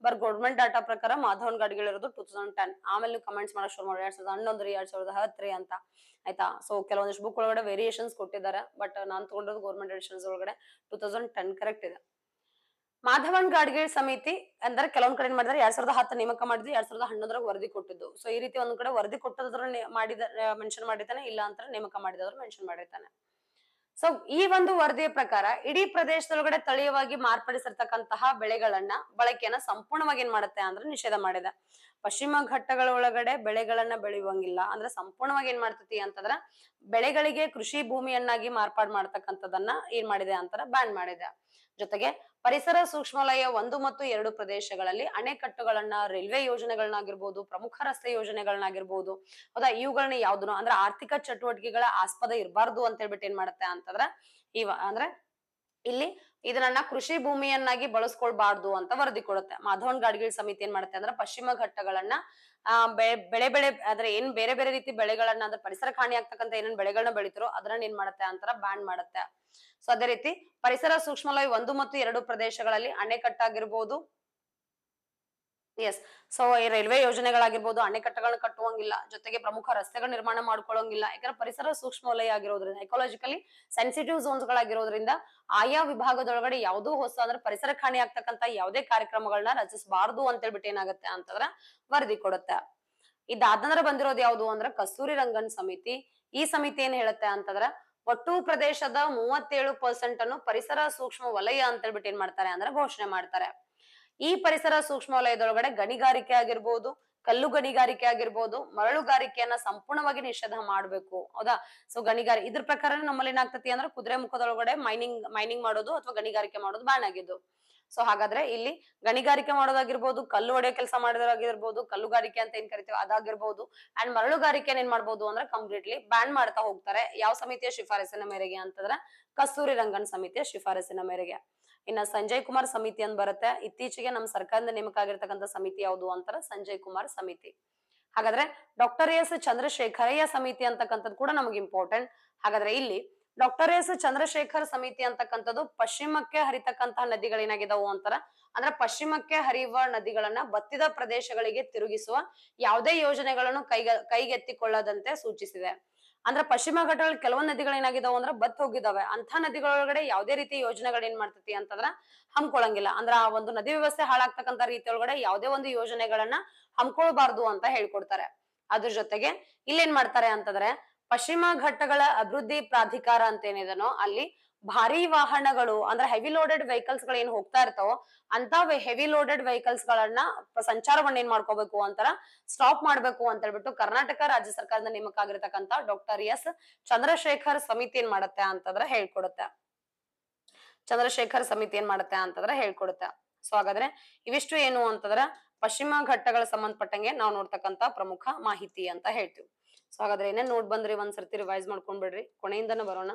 ಬರ್ ಗೌರ್ಮೆಂಟ್ ಡಾಟಾ ಪ್ರಕಾರ ಮಾಧವನ್ ಘಾಡ್ಗಿಳ್ ಇರೋದು ಟೂ ತೌಸಂಡ್ ಟೆನ್ ಆಮೇಲೆ ಕಮೆಂಟ್ಸ್ ಮಾಡೋ ಶುರು ಮಾಡಿ, ಎರಡ್ ಸಾವಿರದ ಹನ್ನೊಂದು ರೀ, ಎರಡ್ ಸಾವಿರದ ಹತ್ತು ರೀ ಅಂತ. ಆಯ್ತಾ? ಸೊ ಕೆಲವೊಂದಿಷ್ಟು ಬುಕ್ ಒಳಗಡೆ ವೇರಿಯೇಷನ್ಸ್ ಕೊಟ್ಟಿದ್ದಾರೆ ಬಟ್ ನಾನ್ ತಗೊಂಡಿರೋದು ಗೌರ್ಮೆಂಟ್ ಎಡಿಷನ್ಸ್ ಒಳಗಡೆ ಟೂ ತೌಸಂಡ್ ಟೆನ್ ಕರೆಕ್ಟ್ ಇದೆ. ಮಾಧವನ್ ಗಾಡ್ಗೀಳ್ ಸಮಿತಿ ಅಂದ್ರೆ ಕೆಲವೊಂದ್ ಕಡೆ ಏನ್ ಮಾಡಿದ್ರೆ, ಎರಡ್ ಸಾವಿರದ ಹತ್ತು ನೇಮಕ ಮಾಡಿದ್ವಿ ಎರಡ್ ಸಾವಿರದ ಹನ್ನೊಂದರಾಗ ವರದಿ ಕೊಟ್ಟಿದ್ದು. ಸೊ ಈ ರೀತಿ ಒಂದ್ ಕಡೆ ವರದಿ ಕೊಟ್ಟದ್ರ ಮಾಡಿದ ಮೆನ್ಷನ್ ಮಾಡಿರ್ತಾನೆ ಇಲ್ಲ ಅಂತ ನೇಮಕ ಮಾಡಿದವ್ರು ಮೆನ್ಷನ್ ಮಾಡಿರ್ತಾನೆ. ಸೊ ಈ ಒಂದು ವರದಿಯ ಪ್ರಕಾರ ಇಡೀ ಪ್ರದೇಶದೊಳಗಡೆ ತಳೀಯವಾಗಿ ಮಾರ್ಪಡಿಸಿರ್ತಕ್ಕಂತಹ ಬೆಳೆಗಳನ್ನ ಬಳಕೆಯನ್ನ ಸಂಪೂರ್ಣವಾಗಿ ಏನ್ ಮಾಡುತ್ತೆ ಅಂದ್ರೆ ನಿಷೇಧ ಮಾಡಿದೆ. ಪಶ್ಚಿಮ ಘಟ್ಟಗಳ ಒಳಗಡೆ ಬೆಳೆಗಳನ್ನ ಬೆಳೆಯುವಂಗಿಲ್ಲ. ಅಂದ್ರೆ ಸಂಪೂರ್ಣವಾಗಿ ಏನ್ ಮಾಡ್ತತಿ ಅಂತಂದ್ರ ಬೆಳೆಗಳಿಗೆ ಕೃಷಿ ಭೂಮಿಯನ್ನಾಗಿ ಮಾರ್ಪಾಡ್ ಮಾಡ್ತಕ್ಕಂಥದನ್ನ ಏನ್ ಮಾಡಿದೆ ಅಂತಾರ ಬ್ಯಾನ್ ಮಾಡಿದೆ. ಜೊತೆಗೆ ಪರಿಸರ ಸೂಕ್ಷ್ಮವಲಯ ಒಂದು ಮತ್ತು ಎರಡು ಪ್ರದೇಶಗಳಲ್ಲಿ ಅಣೆಕಟ್ಟುಗಳನ್ನ, ರೈಲ್ವೆ ಯೋಜನೆಗಳನ್ನಾಗಿರ್ಬೋದು, ಪ್ರಮುಖ ರಸ್ತೆ ಯೋಜನೆಗಳನ್ನಾಗಿರ್ಬೋದು, ಹೌದಾ? ಇವುಗಳನ್ನ ಯಾವ್ದನ್ನು ಅಂದ್ರೆ ಆರ್ಥಿಕ ಚಟುವಟಿಕೆಗಳ ಆಸ್ಪದ ಇರಬಾರ್ದು ಅಂತ ಹೇಳ್ಬಿಟ್ಟು ಏನ್ ಮಾಡುತ್ತೆ ಅಂತಂದ್ರ ಇವ ಅಂದ್ರೆ ಇಲ್ಲಿ ಇದನ್ನ ಕೃಷಿ ಭೂಮಿಯನ್ನಾಗಿ ಬಳಸ್ಕೊಳ್ಬಾರ್ದು ಅಂತ ವರದಿ ಕೊಡುತ್ತೆ. ಮಾಧವನ್ ಗಾಡ್ಗಿಳ್ ಸಮಿತಿ ಏನ್ ಮಾಡುತ್ತೆ ಅಂದ್ರೆ ಪಶ್ಚಿಮ ಘಟ್ಟಗಳನ್ನ, ಆ ಬೆಳೆ ಬೆಳೆ ಅಂದ್ರೆ ಏನ್ ಬೇರೆ ಬೇರೆ ರೀತಿ ಬೆಳೆಗಳನ್ನ, ಅಂದ್ರೆ ಪರಿಸರ ಹಾನಿ ಆಗ್ತಕ್ಕಂತ ಏನೇನ್ ಬೆಳೆಗಳನ್ನ ಬೆಳಿತಾರೋ ಅದನ್ನ ಏನ್ ಮಾಡುತ್ತೆ ಅಂತಾರ ಬ್ಯಾನ್ ಮಾಡುತ್ತೆ. ಸೊ ಅದೇ ರೀತಿ ಪರಿಸರ ಸೂಕ್ಷ್ಮಲಯ ಒಂದು ಮತ್ತು ಎರಡು ಪ್ರದೇಶಗಳಲ್ಲಿ ಅಣೆಕಟ್ಟಾಗಿರ್ಬೋದು. ಎಸ್ ಸೊ ಈ ರೈಲ್ವೆ ಯೋಜನೆಗಳಾಗಿರ್ಬೋದು, ಅಣೆಕಟ್ಟೆಗಳನ್ನ ಕಟ್ಟುವಂಗಿಲ್ಲ, ಜೊತೆಗೆ ಪ್ರಮುಖ ರಸ್ತೆಗಳ ನಿರ್ಮಾಣ ಮಾಡ್ಕೊಳ್ಳೋಂಗಿಲ್ಲ. ಯಾಕಂದ್ರೆ ಪರಿಸರ ಸೂಕ್ಷ್ಮ ವಲಯ ಆಗಿರೋದ್ರಿಂದ ಎಕಾಲಜಿಕಲಿ ಸೆನ್ಸಿಟಿವ್ ಝೋನ್ಸ್ ಗಳಾಗಿರೋದ್ರಿಂದ, ಆಯಾ ವಿಭಾಗದೊಳಗಡೆ ಯಾವುದೋ ಹೊಸ, ಅಂದ್ರೆ ಪರಿಸರ ಹಾನಿ ಆಗ್ತಕ್ಕಂತ ಯಾವುದೇ ಕಾರ್ಯಕ್ರಮಗಳನ್ನ ರಚಿಸಬಾರದು ಅಂತ ಹೇಳ್ಬಿಟ್ಟು ಏನಾಗುತ್ತೆ ಅಂತಂದ್ರೆ ವರದಿ ಕೊಡುತ್ತೆ. ಇದಾದಂದ್ರೆ ಬಂದಿರೋದು ಯಾವುದು ಅಂದ್ರೆ ಕಸ್ತೂರಿ ರಂಗನ್ ಸಮಿತಿ. ಈ ಸಮಿತಿ ಏನ್ ಹೇಳುತ್ತೆ ಅಂತಂದ್ರೆ, ಒಟ್ಟು ಪ್ರದೇಶದ ಮೂವತ್ತೇಳು ಪರ್ಸೆಂಟ್ ಅನ್ನು ಪರಿಸರ ಸೂಕ್ಷ್ಮ ವಲಯ ಅಂತ ಹೇಳ್ಬಿಟ್ಟು ಏನ್ ಮಾಡ್ತಾರೆ ಅಂದ್ರೆ ಘೋಷಣೆ ಮಾಡ್ತಾರೆ. ಈ ಪರಿಸರ ಸೂಕ್ಷ್ಮ ವಲಯದೊಳಗಡೆ ಗಣಿಗಾರಿಕೆ ಆಗಿರ್ಬೋದು, ಕಲ್ಲು ಗಣಿಗಾರಿಕೆ ಆಗಿರ್ಬೋದು, ಮರಳುಗಾರಿಕೆಯನ್ನ ಸಂಪೂರ್ಣವಾಗಿ ನಿಷೇಧ ಮಾಡ್ಬೇಕು. ಹೌದಾ? ಸೊ ಗಣಿಗಾರಿ, ಇದ್ರ ಪ್ರಕಾರ ನಮ್ಮಲ್ಲಿ ಏನಾಗ್ತತಿ ಅಂದ್ರೆ ಕುದುರೆ ಮುಖದೊಳಗಡೆ ಮೈನಿಂಗ್ ಮೈನಿಂಗ್ ಮಾಡೋದು ಅಥವಾ ಗಣಿಗಾರಿಕೆ ಮಾಡೋದು ಬ್ಯಾನ್ ಆಗಿದ್ದು. ಸೊ ಹಾಗಾದ್ರೆ ಇಲ್ಲಿ ಗಣಿಗಾರಿಕೆ ಮಾಡೋದಾಗಿರ್ಬೋದು, ಕಲ್ಲು ಒಡೆಯೋ ಕೆಲಸ ಮಾಡೋದಾಗಿರ್ಬೋದು ಕಲ್ಲುಗಾರಿಕೆ ಅಂತ ಏನ್ ಕರಿತೀವಿ ಅದಾಗಿರ್ಬೋದು ಅಂಡ್ ಮರಳುಗಾರಿಕೆ ಏನ್ ಮಾಡ್ಬೋದು ಅಂದ್ರೆ ಕಂಪ್ಲೀಟ್ಲಿ ಬ್ಯಾನ್ ಮಾಡ್ತಾ ಹೋಗ್ತಾರೆ. ಯಾವ ಸಮಿತಿಯ? ಶಿಫಾರಸಿನ ಮೇರೆಗೆ ಅಂತಂದ್ರೆ ಕಸ್ತೂರಿ ರಂಗನ್ ಸಮಿತಿಯ ಶಿಫಾರಸಿನ ಮೇರೆಗೆ. ಇನ್ನ ಸಂಜಯ್ ಕುಮಾರ್ ಸಮಿತಿ ಅಂತ ಬರುತ್ತೆ. ಇತ್ತೀಚೆಗೆ ನಮ್ಮ ಸರ್ಕಾರದಿಂದ ನೇಮಕ ಆಗಿರ್ತಕ್ಕಂಥ ಸಮಿತಿ ಯಾವುದು ಅಂತಾರ? ಸಂಜಯ್ ಕುಮಾರ್ ಸಮಿತಿ. ಹಾಗಾದ್ರೆ ಡಾಕ್ಟರ್ ಎಸ್ ಚಂದ್ರಶೇಖರಯ್ಯ ಸಮಿತಿ ಅಂತಕ್ಕಂಥದ್ದು ಕೂಡ ನಮಗೆ ಇಂಪಾರ್ಟೆಂಟ್ ಹಾಗಾದ್ರೆ ಇಲ್ಲಿ ಡಾಕ್ಟರ್ ಎಸ್ ಚಂದ್ರಶೇಖರ್ ಸಮಿತಿ ಅಂತಕ್ಕಂಥದ್ದು ಪಶ್ಚಿಮಕ್ಕೆ ಹರಿತಕ್ಕಂತಹ ನದಿಗಳೇನಾಗಿದಾವು ಅಂತಾರ? ಅಂದ್ರೆ ಪಶ್ಚಿಮಕ್ಕೆ ಹರಿಯುವ ನದಿಗಳನ್ನ ಬತ್ತಿದ ಪ್ರದೇಶಗಳಿಗೆ ತಿರುಗಿಸುವ ಯಾವುದೇ ಯೋಜನೆಗಳನ್ನು ಕೈಗ, ಕೈಗೆತ್ತಿಕೊಳ್ಳದಂತೆ ಸೂಚಿಸಿದೆ. ಅಂದ್ರೆ ಪಶ್ಚಿಮ ಘಟ್ಟಗಳಲ್ಲಿ ಕೆಲವೊಂದು ನದಿಗಳೇನಾಗಿದಾವು ಅಂದ್ರೆ ಬತ್ ಹೋಗಿದಾವೆ. ಅಂತ ನದಿಗಳೊಳಗಡೆ ಯಾವುದೇ ರೀತಿ ಯೋಜನೆಗಳು ಏನ್ ಮಾಡ್ತತಿ ಅಂತಂದ್ರ ಹಮ್ಕೊಳಂಗಿಲ್ಲ. ಅಂದ್ರ ಆ ಒಂದು ನದಿ ವ್ಯವಸ್ಥೆ ಹಾಳಾಗ್ತಕ್ಕಂತ ರೀತಿಯೊಳಗಡೆ ಯಾವುದೇ ಒಂದು ಯೋಜನೆಗಳನ್ನ ಹಮ್ಕೊಳ್ಬಾರ್ದು ಅಂತ ಹೇಳ್ಕೊಡ್ತಾರೆ. ಅದ್ರ ಜೊತೆಗೆ ಇಲ್ಲೇನ್ ಮಾಡ್ತಾರೆ ಅಂತಂದ್ರೆ ಪಶ್ಚಿಮ ಘಟ್ಟಗಳ ಅಭಿವೃದ್ಧಿ ಪ್ರಾಧಿಕಾರ ಅಂತ ಏನಿದನೋ ಅಲ್ಲಿ ಭಾರಿ ವಾಹನಗಳು, ಅಂದ್ರೆ ಹೆವಿ ಲೋಡೆಡ್ ವೆಹಿಕಲ್ಸ್ಗಳು ಏನ್ ಹೋಗ್ತಾ ಇರ್ತಾವೋ ಅಂತ ಹೆವಿ ಲೋಡೆಡ್ ವೆಹಿಕಲ್ಸ್ ಗಳನ್ನ ಸಂಚಾರವನ್ನ ಏನ್ ಮಾಡ್ಕೋಬೇಕು ಅಂತಾರ ಸ್ಟಾಪ್ ಮಾಡ್ಬೇಕು ಅಂತ ಹೇಳ್ಬಿಟ್ಟು ಕರ್ನಾಟಕ ರಾಜ್ಯ ಸರ್ಕಾರದ ನೇಮಕ ಆಗಿರ್ತಕ್ಕಂತ ಡಾಕ್ಟರ್ ಎಸ್. ಚಂದ್ರಶೇಖರ್ ಸಮಿತಿ ಏನ್ ಮಾಡತ್ತೆ ಅಂತಂದ್ರೆ ಹೇಳ್ಕೊಡುತ್ತೆ. ಚಂದ್ರಶೇಖರ್ ಸಮಿತಿ ಏನ್ ಮಾಡತ್ತೆ ಅಂತಂದ್ರೆ ಹೇಳ್ಕೊಡುತ್ತೆ. ಸೊ ಹಾಗಾದ್ರೆ ಇವಿಷ್ಟು ಏನು ಅಂತಂದ್ರ ಪಶ್ಚಿಮ ಘಟ್ಟಗಳ ಸಂಬಂಧಪಟ್ಟಂಗೆ ನಾವು ನೋಡ್ತಕ್ಕಂತ ಪ್ರಮುಖ ಮಾಹಿತಿ ಅಂತ ಹೇಳ್ತೀವಿ. ಸೊ ಹಾಗಾದ್ರೆ ಏನೇನ್ ನೋಡ್ ಬಂದ್ರಿ ಒಂದ್ಸರ್ತಿ ರಿವೈಸ್ ಮಾಡ್ಕೊಂಡ್ಬಿಡ್ರಿ ಕೊನೆಯಿಂದನ ಬರೋಣ.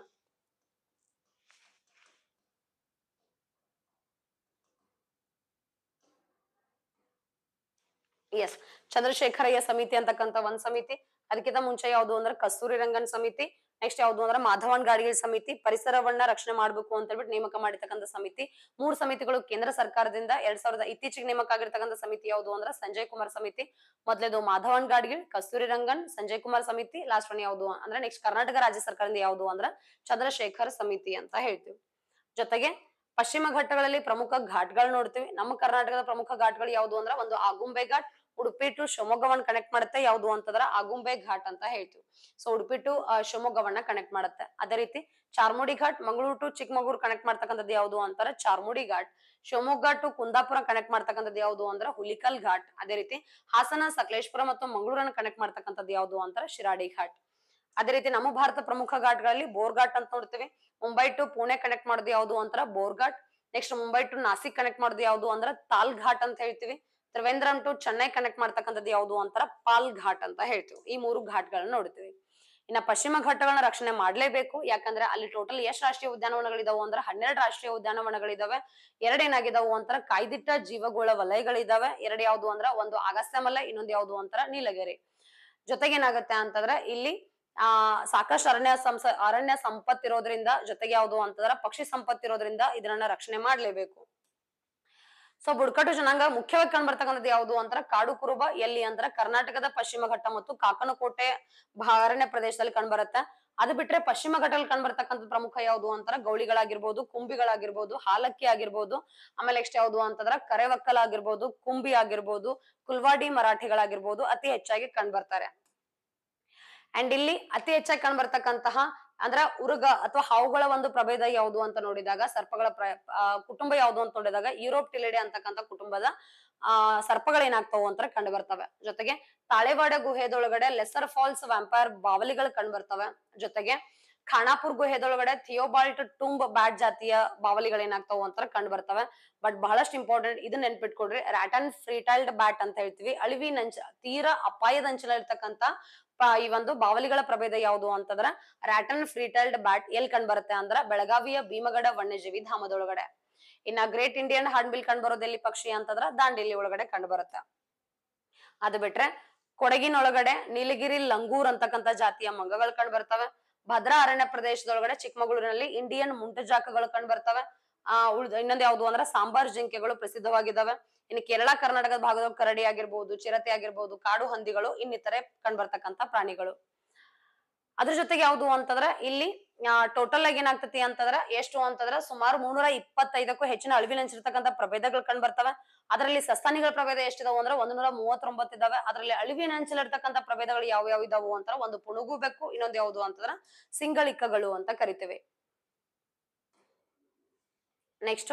ಎಸ್ ಚಂದ್ರಶೇಖರಯ್ಯ ಸಮಿತಿ ಅಂತಕ್ಕಂತ ಒಂದ್ ಸಮಿತಿ. ಅದಕ್ಕಿಂತ ಮುಂಚೆ ಯಾವ್ದು ಅಂದ್ರೆ ಕಸ್ತೂರಿ ರಂಗನ್ ಸಮಿತಿ. ನೆಕ್ಸ್ಟ್ ಯಾವ್ದು ಅಂದ್ರೆ ಮಾಧವನ್ ಗಾಡ್ಗಿಲ್ ಸಮಿತಿ. ಪರಿಸರವನ್ನ ರಕ್ಷಣೆ ಮಾಡ್ಬೇಕು ಅಂತ ಹೇಳ್ಬಿಟ್ಟು ನೇಮಕ ಮಾಡಿರ್ತಕ್ಕಂಥ ಸಮಿತಿ. ಮೂರು ಸಮಿತಿಗಳು ಕೇಂದ್ರ ಸರ್ಕಾರದಿಂದ ಎರಡ್ ಸಾವಿರದ ಇತ್ತೀಚೆಗೆ ನೇಮಕ ಆಗಿರ್ತಕ್ಕಂಥ ಸಮಿತಿ ಯಾವ್ದು ಅಂದ್ರೆ ಸಂಜಯ್ ಕುಮಾರ್ ಸಮಿತಿ. ಮೊದಲೇದು ಮಾಧವನ್ ಗಾಡ್ಗಿಲ್ ಕಸ್ತೂರಿ ರಂಗನ್, ಸಂಜಯ್ ಕುಮಾರ್ ಸಮಿತಿ ಲಾಸ್ಟ್ ಒನ್ ಯಾವ್ದು ಅಂದ್ರೆ ನೆಕ್ಸ್ಟ್ ಕರ್ನಾಟಕ ರಾಜ್ಯ ಸರ್ಕಾರದಿಂದ ಯಾವ್ದು ಅಂದ್ರೆ ಚಂದ್ರಶೇಖರ್ ಸಮಿತಿ ಅಂತ ಹೇಳ್ತೀವಿ. ಜೊತೆಗೆ ಪಶ್ಚಿಮ ಘಟ್ಟಗಳಲ್ಲಿ ಪ್ರಮುಖ ಘಾಟ್ಗಳು ನೋಡ್ತೀವಿ. ನಮ್ಮ ಕರ್ನಾಟಕದ ಪ್ರಮುಖ ಘಾಟ್ಗಳು ಯಾವ್ದು ಅಂದ್ರೆ ಒಂದು ಆಗುಂಬೆ ಘಾಟ್ ಉಡುಪಿ ಟು ಶಿವಮೊಗ್ಗವನ್ನ ಕನೆಕ್ಟ್ ಮಾಡುತ್ತೆ, ಯಾವ್ದು ಅಂತಂದ್ರ ಆಗುಂಬೆ ಘಾಟ್ ಅಂತ ಹೇಳ್ತೀವಿ. ಸೊ ಉಡುಪಿ ಟು ಶಿವಮೊಗ್ಗವನ್ನ ಕನೆಕ್ಟ್ ಮಾಡುತ್ತೆ. ಅದೇ ರೀತಿ ಚಾರ್ಮುಡಿ ಘಾಟ್, ಮಂಗಳೂರು ಟು ಚಿಕ್ಕಮಗಳೂರು ಕನೆಕ್ಟ್ ಮಾಡ್ತಕ್ಕಂಥದ್ದು ಯಾವ್ದು ಅಂತಾರ ಚಾರ್ಮುಡಿ ಘಾಟ್. ಶಿವಮೊಗ್ಗ ಟು ಕುಂದಾಪುರ ಕನೆಕ್ಟ್ ಮಾಡ್ತಕ್ಕಂಥದ್ದು ಯಾವ್ದು ಅಂದ್ರ ಹುಲಿಕಲ್ ಘಾಟ್. ಅದೇ ರೀತಿ ಹಾಸನ, ಸಕಲೇಶ್ಪುರ ಮತ್ತು ಮಂಗಳೂರನ್ನ ಕನೆಕ್ಟ್ ಮಾಡ್ತಕ್ಕಂಥದ್ದು ಯಾವ್ದು ಅಂತಾರ ಶಿರಾಡಿ ಘಾಟ್. ಅದೇ ರೀತಿ ನಮ್ಮ ಭಾರತ ಪ್ರಮುಖ ಘಾಟ್ಗಳಲ್ಲಿ ಬೋರ್ ಘಾಟ್ ಅಂತ ನೋಡ್ತೀವಿ. ಮುಂಬೈ ಟು ಪುಣೆ ಕನೆಕ್ಟ್ ಮಾಡೋದು ಯಾವ್ದು ಅಂತಾರ Bhor Ghat. Next Mumbai to Nashik connect ಮಾಡೋದು ಯಾವ್ದು ಅಂದ್ರ ತಾಲ್ ಘಾಟ್ ಅಂತ ಹೇಳ್ತೀವಿ. ತ್ರಿವೇಂದ್ರಂ ಟು ಚೆನ್ನೈ ಕನೆಕ್ಟ್ ಮಾಡ್ತಕ್ಕಂಥದ್ದು ಯಾವುದು ಅಂತಾರ ಪಾಲ್ ಘಾಟ್ ಅಂತ ಹೇಳ್ತೀವಿ. ಈ ಮೂರು ಘಾಟ್ಗಳನ್ನ ನೋಡ್ತೀವಿ. ಇನ್ನ ಪಶ್ಚಿಮ ಘಟ್ಟಗಳನ್ನ ರಕ್ಷಣೆ ಮಾಡ್ಲೇಬೇಕು. ಯಾಕಂದ್ರೆ ಅಲ್ಲಿ ಟೋಟಲ್ ಎಷ್ಟ್ ರಾಷ್ಟ್ರೀಯ ಉದ್ಯಾನವನಗಳಿದಾವು ಅಂದ್ರೆ ಹನ್ನೆರಡು ರಾಷ್ಟ್ರೀಯ ಉದ್ಯಾನವನಗಳಿದಾವೆ. ಎರಡೇನಾಗಿದಾವು ಅಂತಾರ ಕಾಯ್ದಿಟ್ಟ ಜೀವಗೋಳ ವಲಯಗಳಿದಾವೆ. ಎರಡು ಯಾವ್ದು ಅಂದ್ರ ಒಂದು ಅಗಸ್ತ್ಯ ಮಲೆ ಇನ್ನೊಂದು ಯಾವ್ದು ಅಂತಾರ ನೀಲಗಿರಿ. ಜೊತೆಗೆ ಏನಾಗತ್ತೆ ಅಂತಂದ್ರೆ ಇಲ್ಲಿ, ಆ, ಸಾಕಷ್ಟು ಅರಣ್ಯ ಸಂಸ, ಅರಣ್ಯ ಸಂಪತ್ತಿರೋದ್ರಿಂದ ಜೊತೆಗೆ ಯಾವ್ದು ಅಂತಂದ್ರ ಪಕ್ಷಿ ಸಂಪತ್ತಿರೋದ್ರಿಂದ ಇದನ್ನ ರಕ್ಷಣೆ ಮಾಡ್ಲೇಬೇಕು. ಸೊ ಬುಡಕಟ್ಟು ಜನಾಂಗ ಮುಖ್ಯವಾಗಿ ಕಂಡು ಬರ್ತಕ್ಕಂಥದ್ದು ಯಾವುದು ಅಂತರ ಕಾಡು ಕುರುಬ, ಎಲ್ಲಿ ಅಂತ ಕರ್ನಾಟಕದ ಪಶ್ಚಿಮ ಘಟ್ಟ ಮತ್ತು ಕಾಕನಕೋಟೆ ಅರಣ್ಯ ಪ್ರದೇಶದಲ್ಲಿ ಕಂಡುಬರುತ್ತೆ ಅದು ಬಿಟ್ರೆ ಪಶ್ಚಿಮ ಘಟ್ಟದಲ್ಲಿ ಕಂಡುಬರ್ತಕ್ಕಂಥ ಪ್ರಮುಖ ಯಾವುದು ಅಂತರ ಗೌಳಿಗಳಾಗಿರ್ಬೋದು, ಕುಂಬಿಗಳಾಗಿರ್ಬೋದು, ಹಾಲಕ್ಕಿ ಆಗಿರ್ಬೋದು, ಆಮೇಲೆ ನೆಕ್ಸ್ಟ್ ಯಾವುದು ಅಂತಂದ್ರ ಕರೆವಕ್ಕಲ್ ಆಗಿರ್ಬೋದು, ಕುಂಬಿ ಆಗಿರ್ಬೋದು, ಕುಲ್ವಾಡಿ ಮರಾಠಿಗಳಾಗಿರ್ಬೋದು ಅತಿ ಹೆಚ್ಚಾಗಿ ಕಂಡುಬರ್ತಾರೆ ಅಂಡ್ ಇಲ್ಲಿ ಅತಿ ಹೆಚ್ಚಾಗಿ ಕಂಡುಬರ್ತಕ್ಕಂತಹ ಅಂದ್ರ ಉರುಗ ಅಥವಾ ಹಾವುಗಳ ಒಂದು ಪ್ರಭೇದ ಯಾವುದು ಅಂತ ನೋಡಿದಾಗ, ಸರ್ಪಗಳ ಕುಟುಂಬ ಯಾವುದು ಅಂತ ನೋಡಿದಾಗ, ಯುರೋಪ್ ಟಿಲೆಡೆ ಅಂತಕ್ಕಂಥ ಕುಟುಂಬದ, ಆ ಸರ್ಪಗಳೇನಾಗ್ತಾವು ಅಂತ ಕಂಡು ಬರ್ತವೆ. ಜೊತೆಗೆ ತಾಳೆವಾಡ ಗುಹೆದೊಳಗಡೆ ಲೆಸರ್ ಫಾಲ್ಸ್ ವ್ಯಾಂಪೈರ್ ಬಾವಲಿಗಳು ಕಂಡು ಬರ್ತವೆ. ಜೊತೆಗೆ ಖಾನಾಪುರ್ ಗುಹೆದೊಳಗಡೆ ಥಿಯೋಬಾಲ್ಟ್ ಟುಂಬ್ ಬ್ಯಾಟ್ ಜಾತಿಯ ಬಾವಲಿಗಳೇನಾಗ್ತಾವು ಅಂತ ಕಂಡು ಬರ್ತವೆ. ಬಟ್ ಬಹಳಷ್ಟು ಇಂಪಾರ್ಟೆಂಟ್ ಇದನ್ನ ನೆನ್ಪಿಟ್ಕೊಡ್ರಿ ರ್ಯಾಟನ್ ಫ್ರೀಟೈಲ್ಡ್ ಬ್ಯಾಟ್ ಅಂತ ಹೇಳ್ತೀವಿ. ಅಳಿವಿ ನಂಚ, ತೀರಾ ಅಪಾಯದ ಅಂಚಲಿರ್ತಕ್ಕಂತ ಪ- ಈ ಒಂದು ಬಾವಲಿಗಳ ಪ್ರಭೇದ ಯಾವುದು ಅಂತಂದ್ರ ರ್ಯಾಟನ್ ಫ್ರೀಟೈಲ್ಡ್ ಬ್ಯಾಟ್ ಎಲ್ ಕಂಡ್ ಬರುತ್ತೆ ಅಂದ್ರ ಬೆಳಗಾವಿಯ ಭೀಮಗಡ ವನ್ಯಜೀವಿ ಧಾಮದೊಳಗಡೆ. ಇನ್ನ ಗ್ರೇಟ್ ಇಂಡಿಯನ್ ಹಾರ್ನ್ಬಿಲ್ ಕಂಡು ಬರೋದು ಎಲ್ಲಿ ಪಕ್ಷಿ ಅಂತಂದ್ರ, ದಾಂಡೇಲಿ ಒಳಗಡೆ ಕಂಡು ಬರುತ್ತೆ. ಅದು ಬಿಟ್ರೆ, ಕೊಡಗಿನೊಳಗಡೆ ನೀಲಗಿರಿ ಲಂಗೂರ್ ಅಂತಕ್ಕಂಥ ಜಾತಿಯ ಮಂಗಗಳು ಕಂಡು ಬರ್ತವೆ. ಭದ್ರಾ ಅರಣ್ಯ ಪ್ರದೇಶದೊಳಗಡೆ ಚಿಕ್ಕಮಗಳೂರಿನಲ್ಲಿ ಇಂಡಿಯನ್ ಮುಂಟಜಾಕಗಳು ಕಂಡು ಬರ್ತವೆ ಆ, ಉಳ್ದ ಇನ್ನೊಂದು ಯಾವ್ದು ಅಂದ್ರೆ ಸಾಂಬಾರ್ ಜಿಂಕೆಗಳು ಪ್ರಸಿದ್ಧವಾಗಿದ್ದಾವೆ ಇನ್ನು ಕೇರಳ, ಕರ್ನಾಟಕದ ಭಾಗದ ಕರಡಿ ಆಗಿರ್ಬಹುದು ಚಿರತೆ ಆಗಿರ್ಬಹುದು ಕಾಡು ಹಂದಿಗಳು ಇನ್ನಿತರೆ ಕಂಡ್ಬರ್ತಕ್ಕಂಥ ಪ್ರಾಣಿಗಳು. ಅದ್ರ ಜೊತೆಗೆ ಯಾವ್ದು ಅಂತಂದ್ರೆ ಇಲ್ಲಿ ಟೋಟಲ್ ಆಗಿ ಏನಾಗ್ತತಿ ಅಂತಂದ್ರೆ ಎಷ್ಟು ಅಂತಂದ್ರೆ ಸುಮಾರು ಮುನ್ನೂರ ಇಪ್ಪತ್ತೈದಕ್ಕೂ ಹೆಚ್ಚಿನ ಅಳಿವಿನಂಚಿರ್ತಕ್ಕಂಥ ಪ್ರಭೇದಗಳು ಕಂಡು ಬರ್ತವೆ. ಅದರಲ್ಲಿ ಸಸ್ತನಿಗಳ ಪ್ರಭೇದ ಎಷ್ಟಿದಾವು ಅಂದ್ರೆ ಒಂದ್ ನೂರ ಮೂವತ್ತೊಂಬತ್ತು ಇದಾವೆ. ಅದರಲ್ಲಿ ಅಳಿವಿನಂಚಲಿರ್ತಕ್ಕಂಥ ಪ್ರಭೇದಗಳು ಯಾವ ಯಾವ ಇದಾವು ಅಂತಾರ ಒಂದು ಪುಣುಗು ಬೆಕ್ಕು ಇನ್ನೊಂದು ಯಾವುದು ಅಂತಂದ್ರ ಸಿಂಗಳಿಕ್ಕಗಳು ಅಂತ ಕರಿತೇವೆ. ನೆಕ್ಸ್ಟ್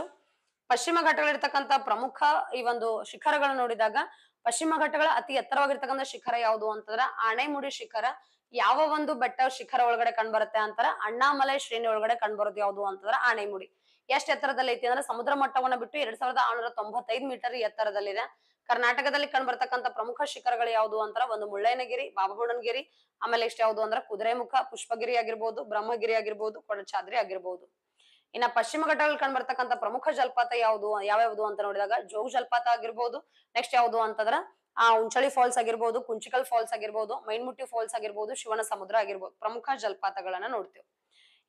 ಪಶ್ಚಿಮ ಘಟ್ಟಗಳಿರ್ತಕ್ಕಂಥ ಪ್ರಮುಖ ಈ ಒಂದು ಶಿಖರಗಳನ್ನ ನೋಡಿದಾಗ, ಪಶ್ಚಿಮ ಘಟ್ಟಗಳ ಅತಿ ಎತ್ತರವಾಗಿರ್ತಕ್ಕಂಥ ಶಿಖರ ಯಾವುದು ಅಂತಂದ್ರ ಆಣೆಮುಡಿ ಶಿಖರ ಯಾವ ಒಂದು ಬೆಟ್ಟ ಶಿಖರ ಒಳಗಡೆ ಕಂಡ್ಬರುತ್ತೆ ಅಂತಾರ, ಅಣ್ಣಾಮಲೈ ಶ್ರೇಣಿ ಒಳಗಡೆ ಕಂಡ್ಬರೋದು ಯಾವುದು ಅಂತಂದ್ರ ಆನೆಮುಡಿ. ಎಷ್ಟ್ ಎತ್ತರದಲ್ಲಿ ಐತಿ ಅಂದ್ರೆ ಸಮುದ್ರ ಮಟ್ಟವನ್ನ ಬಿಟ್ಟು ಎರಡ್ ಸಾವಿರದ ಆರ್ನೂರ ತೊಂಬತ್ತೈದು ಮೀಟರ್ ಎತ್ತರದಲ್ಲಿದೆ. ಕರ್ನಾಟಕದಲ್ಲಿ ಕಂಡ್ಬರ್ತಕ್ಕಂಥ ಪ್ರಮುಖ ಶಿಖರಗಳು ಯಾವುದು ಅಂತಾರ, ಒಂದು ಮುಳ್ಳಯ್ಯನಗಿರಿ ಬಾಬಾಬುಡನಗಿರಿ ಆಮೇಲೆ ಇಷ್ಟ ಯಾವುದು ಅಂದ್ರೆ ಕುದುರೆಮುಖ, ಪುಷ್ಪಗಿರಿ ಆಗಿರ್ಬೋದು, ಬ್ರಹ್ಮಗಿರಿ ಆಗಿರ್ಬೋದು, ಕೊಡಚಾದ್ರಿ ಆಗಿರ್ಬೋದು. ಇನ್ನ ಪಶ್ಚಿಮ ಘಟ್ಟಗಳಲ್ಲಿ ಕಂಡ್ಬರ್ತಕ್ಕಂಥ ಪ್ರಮುಖ ಜಲಪಾತ ಯಾವುದು, ಯಾವ್ಯಾವ್ದು ಅಂತ ನೋಡಿದಾಗ ಜೋಗ ಜಲಪಾತ ಆಗಿರ್ಬೋದು, ನೆಕ್ಸ್ಟ್ ಯಾವುದು ಅಂತಂದ್ರ ಆ ಉಂಚಳಿ ಫಾಲ್ಸ್ ಆಗಿರ್ಬೋದು, ಕುಂಚಿಕಲ್ ಫಾಲ್ಸ್ ಆಗಿರ್ಬೋದು, ಮೈನ್ಮುಟ್ಟಿ ಫಾಲ್ಸ್ ಆಗಿರ್ಬೋದು, ಶಿವನ ಸಮುದ್ರ ಆಗಿರ್ಬೋದು, ಪ್ರಮುಖ ಜಲಪಾತಗಳನ್ನ ನೋಡ್ತೀವಿ.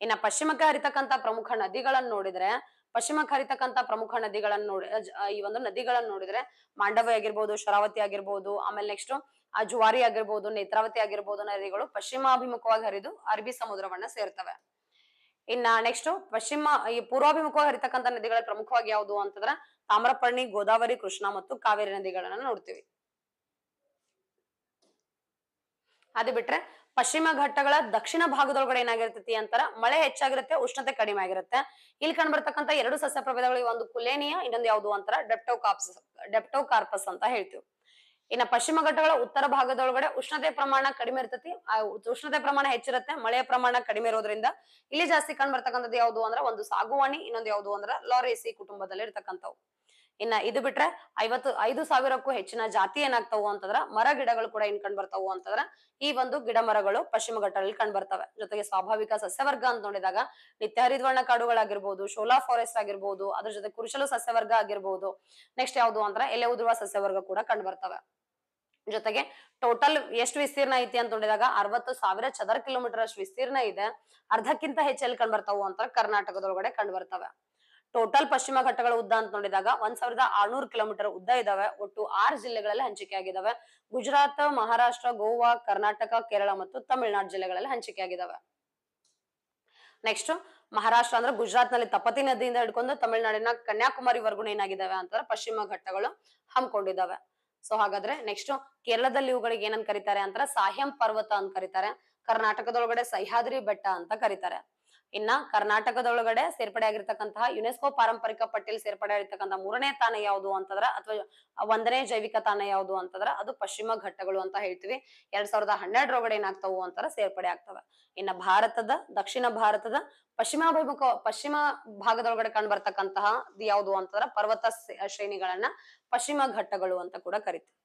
ಇನ್ನ ಪಶ್ಚಿಮಕ್ಕೆ ಹರಿತಕ್ಕಂತ ಪ್ರಮುಖ ನದಿಗಳನ್ನ ನೋಡಿದ್ರೆ ಪಶ್ಚಿಮಕ್ಕೆ ಹರಿತಕ್ಕಂತ ಪ್ರಮುಖ ನದಿಗಳನ್ನ ನೋಡಿ ಈ ಒಂದು ನದಿಗಳನ್ನ ನೋಡಿದ್ರೆ ಮಾಂಡವಿ ಆಗಿರ್ಬೋದು, ಶರಾವತಿ ಆಗಿರ್ಬೋದು, ಆಮೇಲೆ ನೆಕ್ಸ್ಟ್ ಆ, ಜುವಾರಿ ಆಗಿರ್ಬೋದು, ನೇತ್ರಾವತಿ ಆಗಿರ್ಬೋದು ನದಿಗಳು ಪಶ್ಚಿಮಾಭಿಮುಖವಾಗಿ ಹರಿದು ಅರಬಿ ಸಮುದ್ರವನ್ನ ಸೇರ್ತವೆ. ಇನ್ನ ನೆಕ್ಸ್ಟ್ ಪಶ್ಚಿಮ, ಈ ಪೂರ್ವಾಭಿಮುಖವಾಗಿ ಹರಿತಕ್ಕಂತ ನದಿಗಳ ಪ್ರಮುಖವಾಗಿ ಯಾವುದು ಅಂತಂದ್ರ, ತಾಮ್ರಪರ್ಣಿ, ಗೋದಾವರಿ, ಕೃಷ್ಣ ಮತ್ತು ಕಾವೇರಿ ನದಿಗಳನ್ನ ನೋಡ್ತೀವಿ. ಅದು ಬಿಟ್ರೆ ಪಶ್ಚಿಮ ಘಟ್ಟಗಳ ದಕ್ಷಿಣ ಭಾಗದೊಳಗಡೆ ಏನಾಗಿರ್ತೈತಿ ಅಂತಾರ ಮಳೆ ಹೆಚ್ಚಾಗಿರುತ್ತೆ, ಉಷ್ಣತೆ ಕಡಿಮೆ ಆಗಿರುತ್ತೆ. ಇಲ್ಲಿ ಕಂಡ್ಬರ್ತಕ್ಕಂತ ಎರಡು ಸಸ್ಯ ಪ್ರಭೇದಗಳಿಗೆ ಒಂದು ಕುಲೇನಿಯ, ಇನ್ನೊಂದು ಯಾವುದು ಅಂತಾರ ಡೆಪ್ಟೋಕಾಪ್ಸ್, ಡೆಪ್ಟೋಕಾರ್ಪಸ್ ಅಂತ ಹೇಳ್ತೀವಿ. ಇನ್ನ ಪಶ್ಚಿಮ ಘಟ್ಟಗಳ ಉತ್ತರ ಭಾಗದೊಳಗಡೆ ಉಷ್ಣತೆ ಪ್ರಮಾಣ ಕಡಿಮೆ ಇರ್ತತಿ ಉಷ್ಣತೆ ಪ್ರಮಾಣ ಹೆಚ್ಚಿರುತ್ತೆ, ಮಳೆಯ ಪ್ರಮಾಣ ಕಡಿಮೆ ಇರೋದ್ರಿಂದ ಇಲ್ಲಿ ಜಾಸ್ತಿ ಕಂಡು ಬರ್ತಕ್ಕಂಥದ್ದು ಯಾವುದು ಅಂದ್ರೆ ಒಂದು ಸಾಗುವಾಣಿ, ಇನ್ನೊಂದು ಯಾವುದು ಅಂದ್ರೆ ಲಾರೇಸಿ ಕುಟುಂಬದಲ್ಲಿ ಇರ್ತಕ್ಕಂಥವು ಇನ್ನ ಇದು ಬಿಟ್ರೆ ಐವತ್ತು, ಐದು ಸಾವಿರಕ್ಕೂ ಹೆಚ್ಚಿನ ಜಾತಿ ಏನಾಗ್ತಾವು ಅಂತಂದ್ರ ಮರ ಗಿಡಗಳು ಕೂಡ ಏನ್ ಕಂಡ್ ಬರ್ತಾವು ಅಂತಂದ್ರ ಈ ಒಂದು ಗಿಡ ಮರಗಳು ಪಶ್ಚಿಮ ಘಟ್ಟದಲ್ಲಿ ಕಂಡು ಬರ್ತವೆ. ಜೊತೆಗೆ ಸ್ವಾಭಾವಿಕ ಸಸ್ಯವರ್ಗ ಅಂತ ನೋಡಿದಾಗ ನಿತ್ಯ ಹರಿದ್ವರ್ಣ ಕಾಡುಗಳಾಗಿರ್ಬೋದು ಶೋಲಾ ಫಾರೆಸ್ಟ್ ಆಗಿರ್ಬೋದು, ಅದ್ರ ಜೊತೆ ಕುರುಶಲು ಸಸ್ಯವರ್ಗ ಆಗಿರ್ಬೋದು ನೆಕ್ಸ್ಟ್ ಯಾವುದು ಅಂದ್ರೆ ಎಲೆ ಉದುರುವ ಸಸ್ಯವರ್ಗ ಕೂಡ ಕಂಡು ಬರ್ತವೆ. ಜೊತೆಗೆ ಟೋಟಲ್ ಎಷ್ಟು ವಿಸ್ತೀರ್ಣ ಐತಿ ಅಂತ ನೋಡಿದಾಗ ಅರವತ್ತು ಸಾವಿರ ಚದರ ಕಿಲೋಮೀಟರ್ ಅಷ್ಟು ವಿಸ್ತೀರ್ಣ ಇದೆ. ಅರ್ಧಕ್ಕಿಂತ ಹೆಚ್ಚಲ್ಲಿ ಕಂಡು ಬರ್ತಾವು ಅಂತ ಕರ್ನಾಟಕದೊಳಗಡೆ ಕಂಡು ಬರ್ತವೆ. ಟೋಟಲ್ ಪಶ್ಚಿಮ ಘಟ್ಟಗಳ ಉದ್ದ ಅಂತ ನೋಡಿದಾಗ ಒಂದ್ ಸಾವಿರದ ಆರ್ನೂರು ಕಿಲೋಮೀಟರ್ ಉದ್ದ ಇದಾವೆ. ಒಟ್ಟು ಆರು ಜಿಲ್ಲೆಗಳಲ್ಲಿ ಹಂಚಿಕೆ ಆಗಿದಾವೆ ಗುಜರಾತ್, ಮಹಾರಾಷ್ಟ್ರ, ಗೋವಾ, ಕರ್ನಾಟಕ, ಕೇರಳ ಮತ್ತು ತಮಿಳುನಾಡು ಜಿಲ್ಲೆಗಳಲ್ಲಿ ಹಂಚಿಕೆ ಆಗಿದಾವೆ ನೆಕ್ಸ್ಟ್ ಮಹಾರಾಷ್ಟ್ರ ಅಂದ್ರೆ ಗುಜರಾತ್ನಲ್ಲಿ ತಪತಿ ನದಿಯಿಂದ ಹಿಡ್ಕೊಂಡು ತಮಿಳುನಾಡಿನ ಕನ್ಯಾಕುಮಾರಿ ವರ್ಗುಣ ಏನಾಗಿದಾವೆ ಅಂತಂದ್ರೆ ಪಶ್ಚಿಮ ಘಟ್ಟಗಳು ಹಮ್ಮಿಕೊಂಡಿದ್ದಾವೆ ಸೊ ಹಾಗಾದ್ರೆ ನೆಕ್ಸ್ಟ್ ಕೇರಳದಲ್ಲಿ ಇವುಗಳಿಗೆ ಏನಂತ ಕರೀತಾರೆ ಅಂತಾರೆ ಸಾಹ್ಯಂ ಪರ್ವತ ಅಂತ ಕರೀತಾರೆ. ಕರ್ನಾಟಕದೊಳಗಡೆ ಸಹ್ಯಾದ್ರಿ ಬೆಟ್ಟ ಅಂತ ಕರೀತಾರೆ. ಇನ್ನ ಕರ್ನಾಟಕದೊಳಗಡೆ ಸೇರ್ಪಡೆ ಆಗಿರ್ತಕ್ಕಂತಹ ಯುನೆಸ್ಕೋ ಪಾರಂಪರಿಕ ಪಟ್ಟಿಯಲ್ಲಿ ಸೇರ್ಪಡೆ ಆಗಿರ್ತಕ್ಕಂತಹ ಮೂರನೇ ತಾಣ ಯಾವುದು ಅಂತಂದ್ರ, ಅಥವಾ ಒಂದನೇ ಜೈವಿಕ ತಾಣ ಯಾವುದು ಅಂತಂದ್ರ, ಅದು ಪಶ್ಚಿಮ ಘಟ್ಟಗಳು ಅಂತ ಹೇಳ್ತೀವಿ. ಎರಡ್ ಸಾವಿರದ ಹನ್ನೆರಡರೊಳಗಡೆ ಏನಾಗ್ತಾವು ಅಂತಾರ ಸೇರ್ಪಡೆ ಆಗ್ತಾವ. ಇನ್ನ ಭಾರತದ, ದಕ್ಷಿಣ ಭಾರತದ, ಪಶ್ಚಿಮಾಭಿಮುಖ, ಪಶ್ಚಿಮ ಭಾಗದೊಳಗಡೆ ಕಂಡು ಬರ್ತಕ್ಕಂತಹ ಯಾವುದು ಅಂತಂದ್ರ ಪರ್ವತ ಶ್ರೇ- ಶ್ರೇಣಿಗಳನ್ನ ಪಶ್ಚಿಮ ಘಟ್ಟಗಳು ಅಂತ ಕೂಡ ಕರಿತೀವಿ.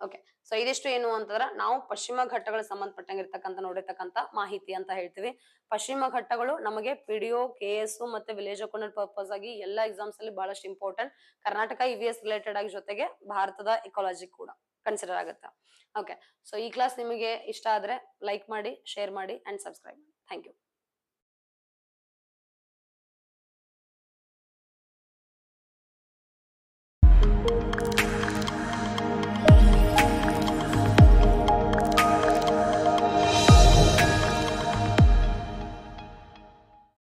ಓಕೆ ಸೊ ಇದಿಷ್ಟು ಏನು ಅಂತಂದ್ರೆ ನಾವು ಪಶ್ಚಿಮ ಘಟ್ಟಗಳ ಸಂಬಂಧಪಟ್ಟಂಗಿರ್ತಕ್ಕಂಥ ನೋಡಿರ್ತಕ್ಕಂತ ಮಾಹಿತಿ ಅಂತ ಹೇಳ್ತೀವಿ. ಪಶ್ಚಿಮ ಘಟ್ಟಗಳು ನಮಗೆ P D O K S ಮತ್ತೆ ವಿಲೇಜ್ ಅಕೌಂಟೆಂಟ್ ಪರ್ಪಸ್ ಆಗಿ ಎಲ್ಲ ಎಕ್ಸಾಮ್ಸ್ ಅಲ್ಲಿ ಬಹಳಷ್ಟು important Karnataka E V S related ಆಗಿ ಜೊತೆಗೆ ಭಾರತದ ಎಕಾಲಜಿ ಕೂಡ ಕನ್ಸಿಡರ್ ಆಗುತ್ತೆ. ಓಕೆ ಸೊ ಈ ಕ್ಲಾಸ್ ನಿಮಗೆ ಇಷ್ಟ ಆದ್ರೆ ಲೈಕ್ ಮಾಡಿ ಶೇರ್ ಮಾಡಿ ಅಂಡ್ ಸಬ್ಸ್ಕ್ರೈಬ್ ಮಾಡಿ. Thank you